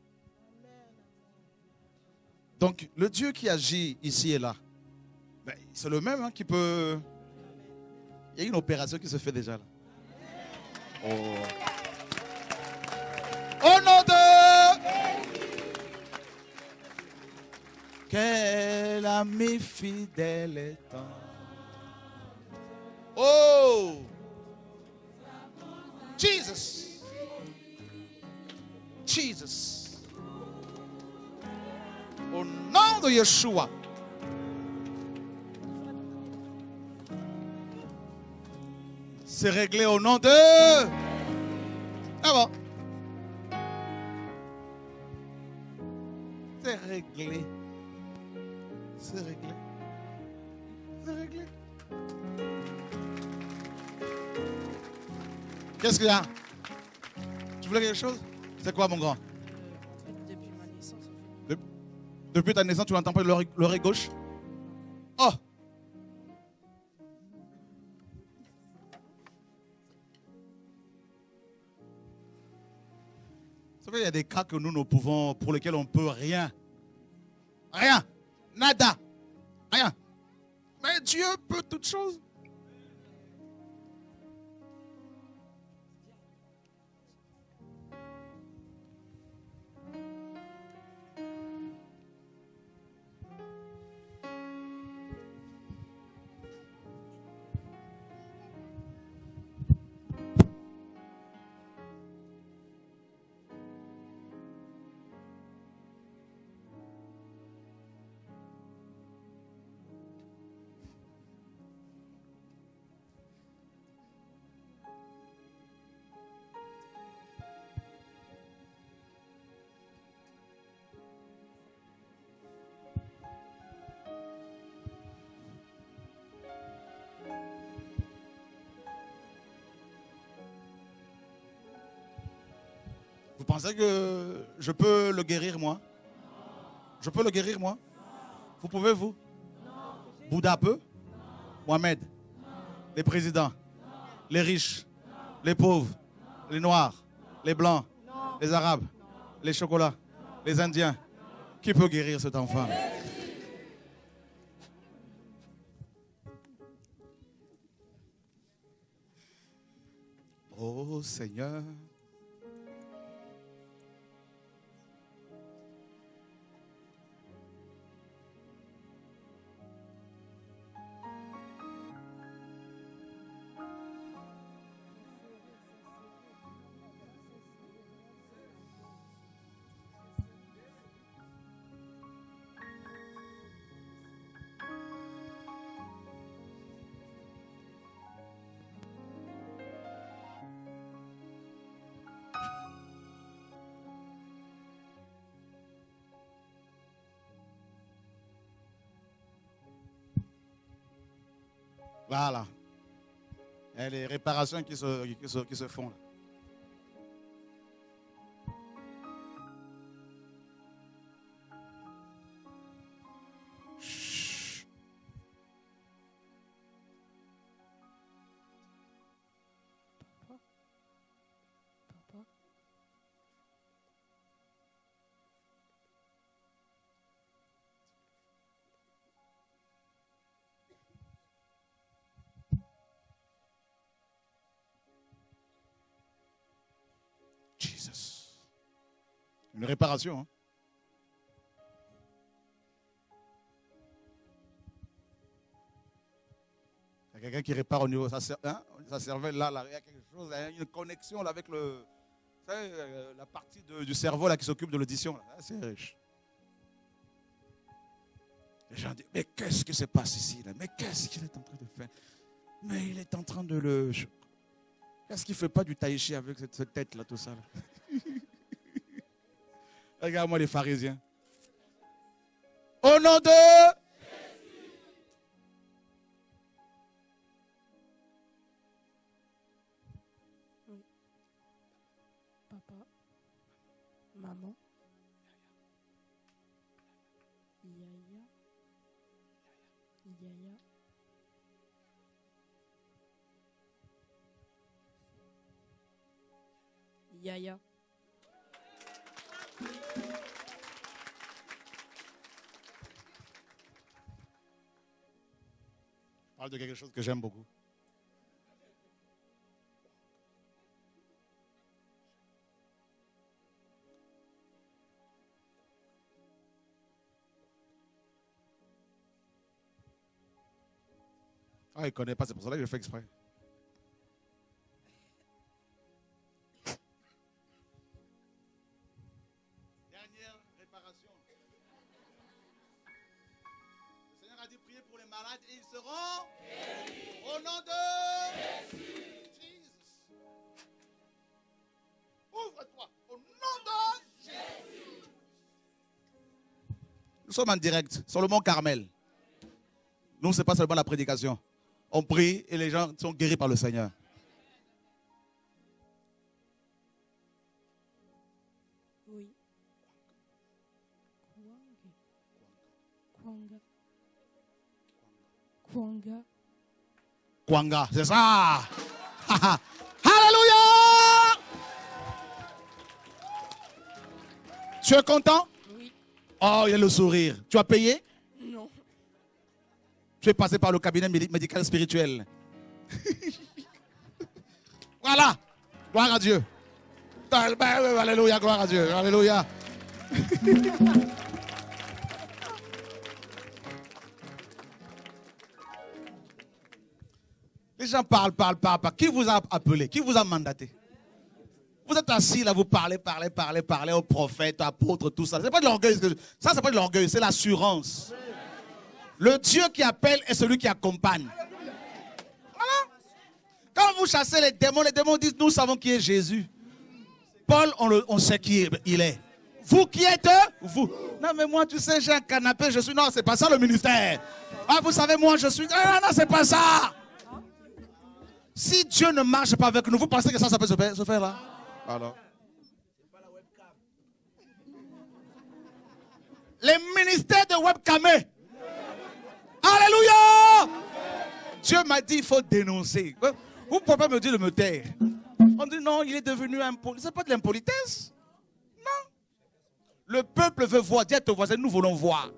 Donc, le Dieu qui agit ici et là, ben, c'est le même hein, qui peut. Il y a une opération qui se fait déjà là. Oh. Au nom de. Quel ami fidèle est Oh! Jesus! Jesus! Au nom de Yeshua. C'est réglé au nom de. Ah bon. C'est réglé. C'est réglé. C'est réglé. Qu'est-ce qu'il y a? Tu voulais quelque chose? C'est quoi, mon grand? Depuis ma naissance, De- Depuis ta naissance, tu n'entends pas l'oreille gauche? Oh Vous savez, il y a des cas que nous, nous pouvons, pour lesquels on ne peut rien. Rien. Nada. Rien. Mais Dieu peut toutes choses. Pensez que je peux le guérir, moi? Je peux le guérir, moi? Vous pouvez, vous? Bouddha peut? Mohamed Les présidents? Les riches? Les pauvres? Les noirs? Les blancs? Les arabes? Les chocolats? Les indiens? Qui peut guérir cet enfant? Oh Seigneur. Voilà. Les réparations qui se, qui se, qui se font là. Réparation. hein. Il y a quelqu'un qui répare au niveau de hein, sa cervelle là, là, il y a quelque chose, une connexion là, avec le, euh, la partie du cerveau là, qui s'occupe de l'audition. Ah, C'est riche. Les gens disent, mais qu'est-ce qui se passe ici là? Mais qu'est-ce qu'il est en train de faire? Mais il est en train de le... Qu'est-ce qu'il ne fait pas du tai chi avec cette, tête là, tout ça <laughs> Regarde-moi les pharisiens. Au nom de... Papa. Maman. Yaya. Yaya. Yaya. De quelque chose que j'aime beaucoup. Ah, il ne connaît pas, c'est pour ça que je fais exprès. Sommes en direct sur le mont Carmel. Nous, ce n'est pas seulement la prédication. On prie et les gens sont guéris par le Seigneur. Oui. Kwanga. Kwanga. Kwanga, c'est ça. <laughs> Alléluia. Tu es content? Oh, il y a le sourire. Tu as payé? Non. Tu es passé par le cabinet médi- médical spirituel. <laughs> voilà. Gloire à Dieu. Alléluia, gloire à Dieu. Alléluia. <laughs> Les gens parlent, parlent, parlent, parlent. Qui vous a appelé? Qui vous a mandaté? Vous êtes assis là, vous parlez, parlez, parlez, parlez aux prophètes, aux apôtres, tout ça. C'est pas de l'orgueil. Ça, c'est pas de l'orgueil, c'est l'assurance. Le Dieu qui appelle est celui qui accompagne. Voilà. Quand vous chassez les démons, les démons disent Nous savons qui est Jésus. Paul, on, sait qui il est. Vous qui êtes Vous. Non, mais moi, tu sais, j'ai un canapé, je suis. Non, c'est pas ça le ministère. Ah, vous savez, moi, je suis. Ah, non, non, c'est pas ça. Si Dieu ne marche pas avec nous, vous pensez que ça, ça peut se faire là? Alors. Les ministères de webcamé. Alléluia. Dieu m'a dit, il faut dénoncer. Vous ne pouvez pas me dire de me taire. On dit non, il est devenu impoli. Ce n'est pas de l'impolitesse. Non. Le peuple veut voir. Dis à ton voisin, nous voulons voir.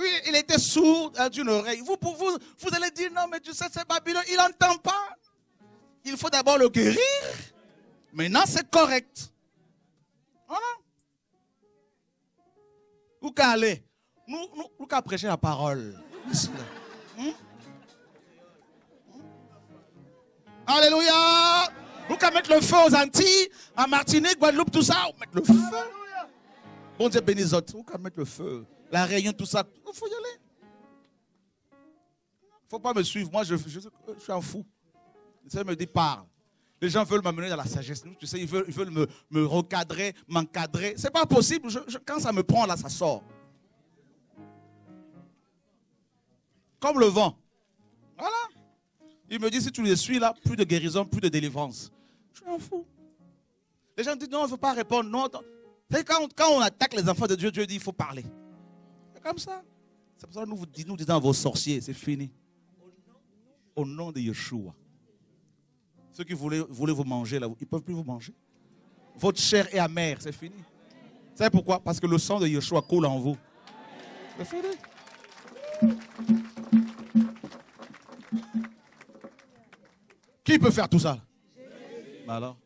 Lui, il était sourd euh, d'une oreille. Vous, vous, vous, allez dire, non, mais tu sais, c'est Babylone, il n'entend pas. Il faut d'abord le guérir. Maintenant, c'est correct. Voilà. Où qu'à aller Nous, nous, nous qu'à prêcher la parole. Là. Hmm? Alléluia. Nous qu'à mettre le feu aux Antilles, à Martinique, Guadeloupe, tout ça. on Mettre le feu. Bon Dieu bénis les autres. Nous qu'à mettre le feu. La réunion, tout ça. Il faut y aller. Il ne faut pas me suivre. Moi, je, je suis un fou. Ça me dit, parle. Les gens veulent m'amener dans la sagesse. Tu sais, ils veulent, me, recadrer, m'encadrer. C'est pas possible. Quand ça me prend, là, ça sort. Comme le vent. Voilà. Il me dit, si tu les suis là, plus de guérison, plus de délivrance. Je suis un fou. Les gens disent, non, il ne faut pas répondre. Non, quand, quand on attaque les enfants de Dieu, Dieu dit, il faut parler. Comme ça. C'est pour ça que nous, vous nous disons à vos sorciers, c'est fini. Au nom de Yeshua. Ceux qui voulaient, voulaient vous manger, là, ils ne peuvent plus vous manger. Votre chair est amère, c'est fini. Vous savez pourquoi? Parce que le sang de Yeshua coule en vous. C'est fini. Qui peut faire tout ça? Bah Alors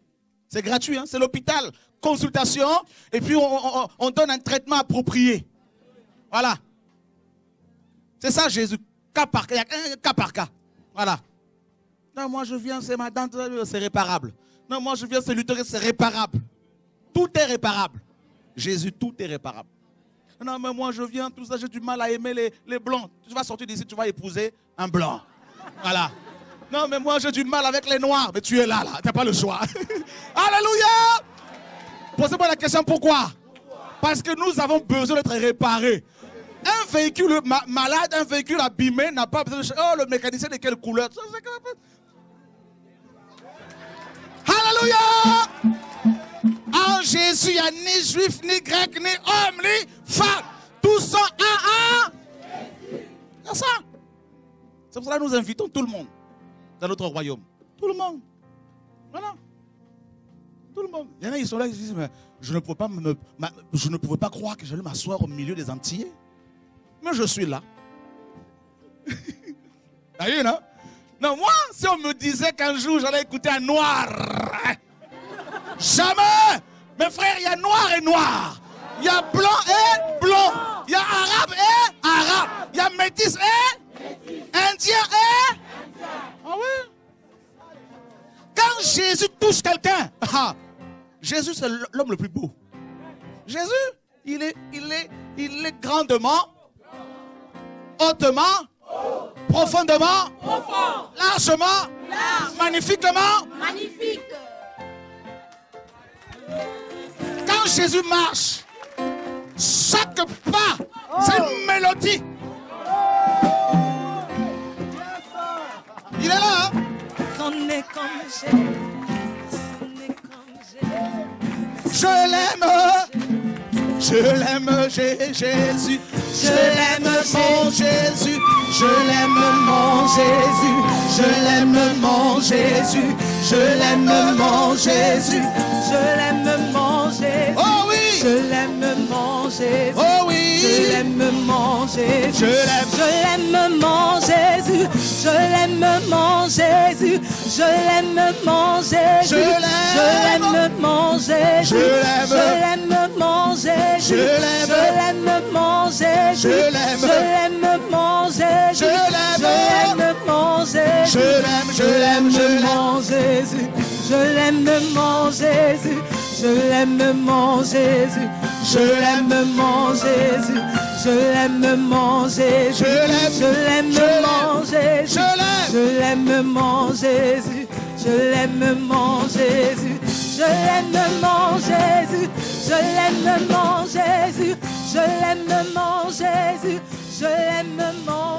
C'est gratuit, hein, c'est l'hôpital. Consultation, et puis on donne un traitement approprié. Voilà. C'est ça Jésus. Cas par cas, cas par cas. Voilà. Non, moi je viens, c'est ma dent, c'est réparable. Non, moi je viens, c'est l'utérus, c'est réparable. Tout est réparable. Jésus, tout est réparable. Non, mais moi je viens, tout ça, j'ai du mal à aimer les, les blancs. Tu vas sortir d'ici, tu vas épouser un blanc. Voilà. Non, mais moi j'ai du mal avec les noirs. Mais tu es là, là, tu n'as pas le choix. <laughs> Alléluia! Posez-moi la question pourquoi? Parce que nous avons besoin d'être réparés. Véhicule ma- malade, un véhicule abîmé n'a pas besoin de. Oh, le mécanicien de quelle couleur? Alléluia! En Jésus, il n'y a ni juif, ni grec, ni homme, ni femme. Tous sont un, un. C'est ça. C'est pour ça que nous invitons tout le monde dans notre royaume. Tout le monde. Voilà. Tout le monde. Il y en a, ils sont là, ils se disent, mais je ne pouvais pas, me- je ne pouvais pas croire que j'allais m'asseoir au milieu des Antillais. Mais je suis là. <laughs> T'as vu, non? Non, moi, si on me disait qu'un jour j'allais écouter un noir, jamais Mes frères, il y a noir et noir. Il y a blanc et blanc. Il y a arabe et arabe. Il y a métis et indien et... Ah oui Quand Jésus touche quelqu'un, <laughs> ah, Jésus c'est l'homme le plus beau. Jésus, il est, il est, il est grandement, hautement, profondément, largement, magnifiquement. Magnifique. Quand Jésus marche, Chaque pas, c'est une mélodie. Il est là. hein? Sonner comme j'ai. Sonner comme j'ai. Je l'aime. Je l'aime, J'ai- Jésus. Je l'aime, mon Jésus. Je l'aime, mon Jésus. Je l'aime, mon Jésus. Je l'aime, mon Jésus. Je l'aime mon Jésus. Oh oui. Je l'aime mon Jésus. Oh oui. Je l'aime mon Jésus. Je l'aime mon Jésus. Je l'aime mon Jésus. Je l'aime mon Jésus. Je l'aime. Je l'aime mon Jésus. Je l'aime. Je l'aime mon Jésus. Je l'aime. Je l'aime mon Jésus. Je l'aime. Je l'aime mon Jésus. Je l'aime. Je l'aime mon Jésus. Je l'aime, je l'aime, je l'aime. Jésus. Je l'aime mon Jésus. Je l'aime mon Jésus. Je l'aime mon Jésus. Je l'aime mon Jésus. Je l'aime. Je l'aime Je l'aime. mon Jésus. Je l'aime. Je l'aime mon Jésus. Je l'aime mon Jésus. Je l'aime mon Jésus. Je l'aime Jésus. Je l'aime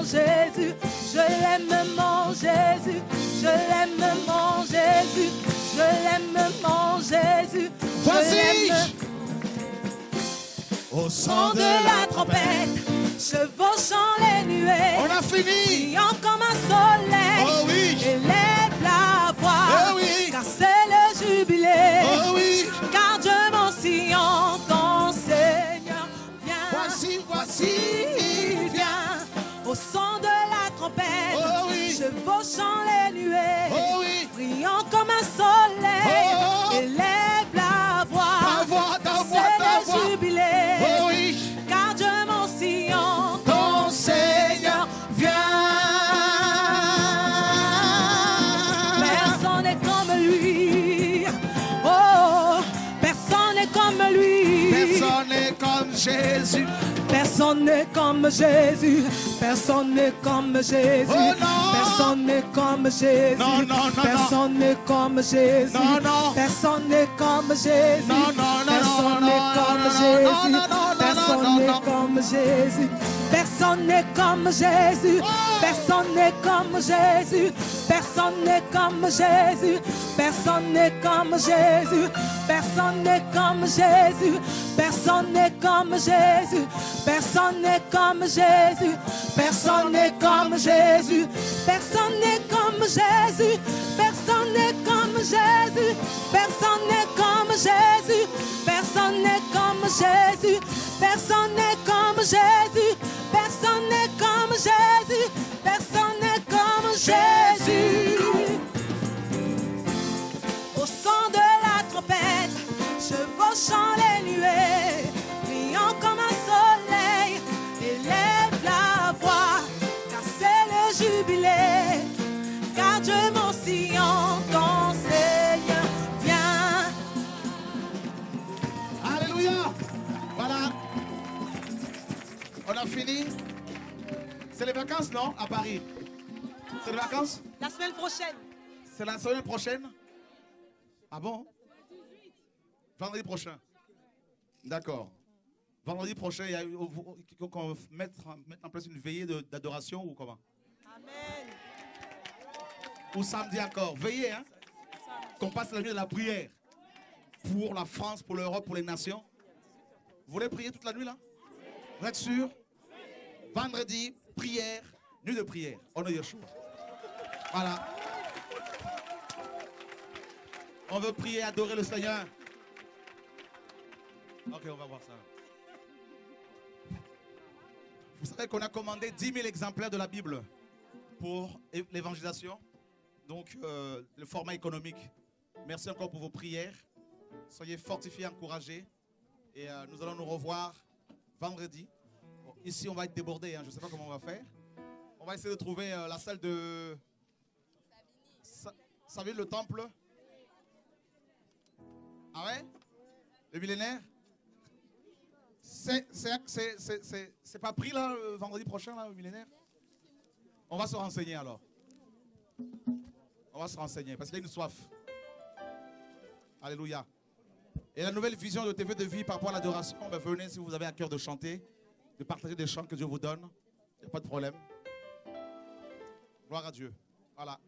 Jésus. Je l'aime Jésus. Je l'aime Jésus. Je l'aime Jésus. Je l'aime. Je Voici. Au son de la trompette, chevauchant les nuées. On a fini. Brillant comme un soleil. Oh oui. Élève la voix. Oh oui. Car c'est le jubilé. Oh oui. Car Dieu mon Sion, ton Seigneur vient. Voici, voici. Il vient au son de la trompette. Oh oui. Chevauchant les nuées. Oh oui. Brillant comme un soleil. Oh. Élève Personne n'est comme Jésus. Personne n'est comme Jésus. Oh Personne n'est comme Jésus. Personne n'est comme Jésus. Personne n'est comme Jésus. Personne n'est comme Jésus. Personne n'est comme Jésus. Personne n'est comme Jésus. Personne n'est comme Jésus. Personne n'est comme Jésus. Personne n'est comme Jésus. Personne n'est comme Jésus. Personne n'est comme Jésus. Personne n'est comme Jésus. Personne n'est comme Jésus. Personne n'est comme Jésus. Personne n'est comme Jésus. Personne n'est comme Jésus. Personne n'est comme Jésus. Personne n'est comme Jésus. Personne n'est comme Jésus. Personne n'est comme Jésus. Au son de la trompette, chevauchant les nuées, On a fini. C'est les vacances, non À Paris? C'est les vacances? La semaine prochaine. C'est la semaine prochaine? Ah bon? Vendredi prochain. D'accord. Vendredi prochain, il y a qu'on mettre, mettre en place une veillée d'adoration ou comment? Amen. Ou samedi encore. Veillez, hein? Qu'on passe la nuit de la prière. Pour la France, pour l'Europe, pour les nations. Vous voulez prier toute la nuit là? Vous êtes sûr? Vendredi, prière, nuit de prière. On a Yeshua. Voilà. On veut prier, adorer le Seigneur. Ok, on va voir ça. Vous savez qu'on a commandé 10 000 exemplaires de la Bible pour l'évangélisation. Donc, euh, le format économique. Merci encore pour vos prières. Soyez fortifiés, encouragés. Et euh, nous allons nous revoir vendredi. Ici, on va être débordé. je ne sais pas comment on va faire. On va essayer de trouver euh, la salle de. Sa- Savez le temple Ah ouais? Le millénaire? C'est- pas pris là, le vendredi prochain, là, le millénaire? On va se renseigner alors. On va se renseigner parce qu'il y a une soif. Alléluia. Et la nouvelle vision de TV de vie par rapport à l'adoration, ben, venez si vous avez un cœur de chanter, de partager des chants que Dieu vous donne. Il n'y a pas de problème. Gloire à Dieu. Voilà.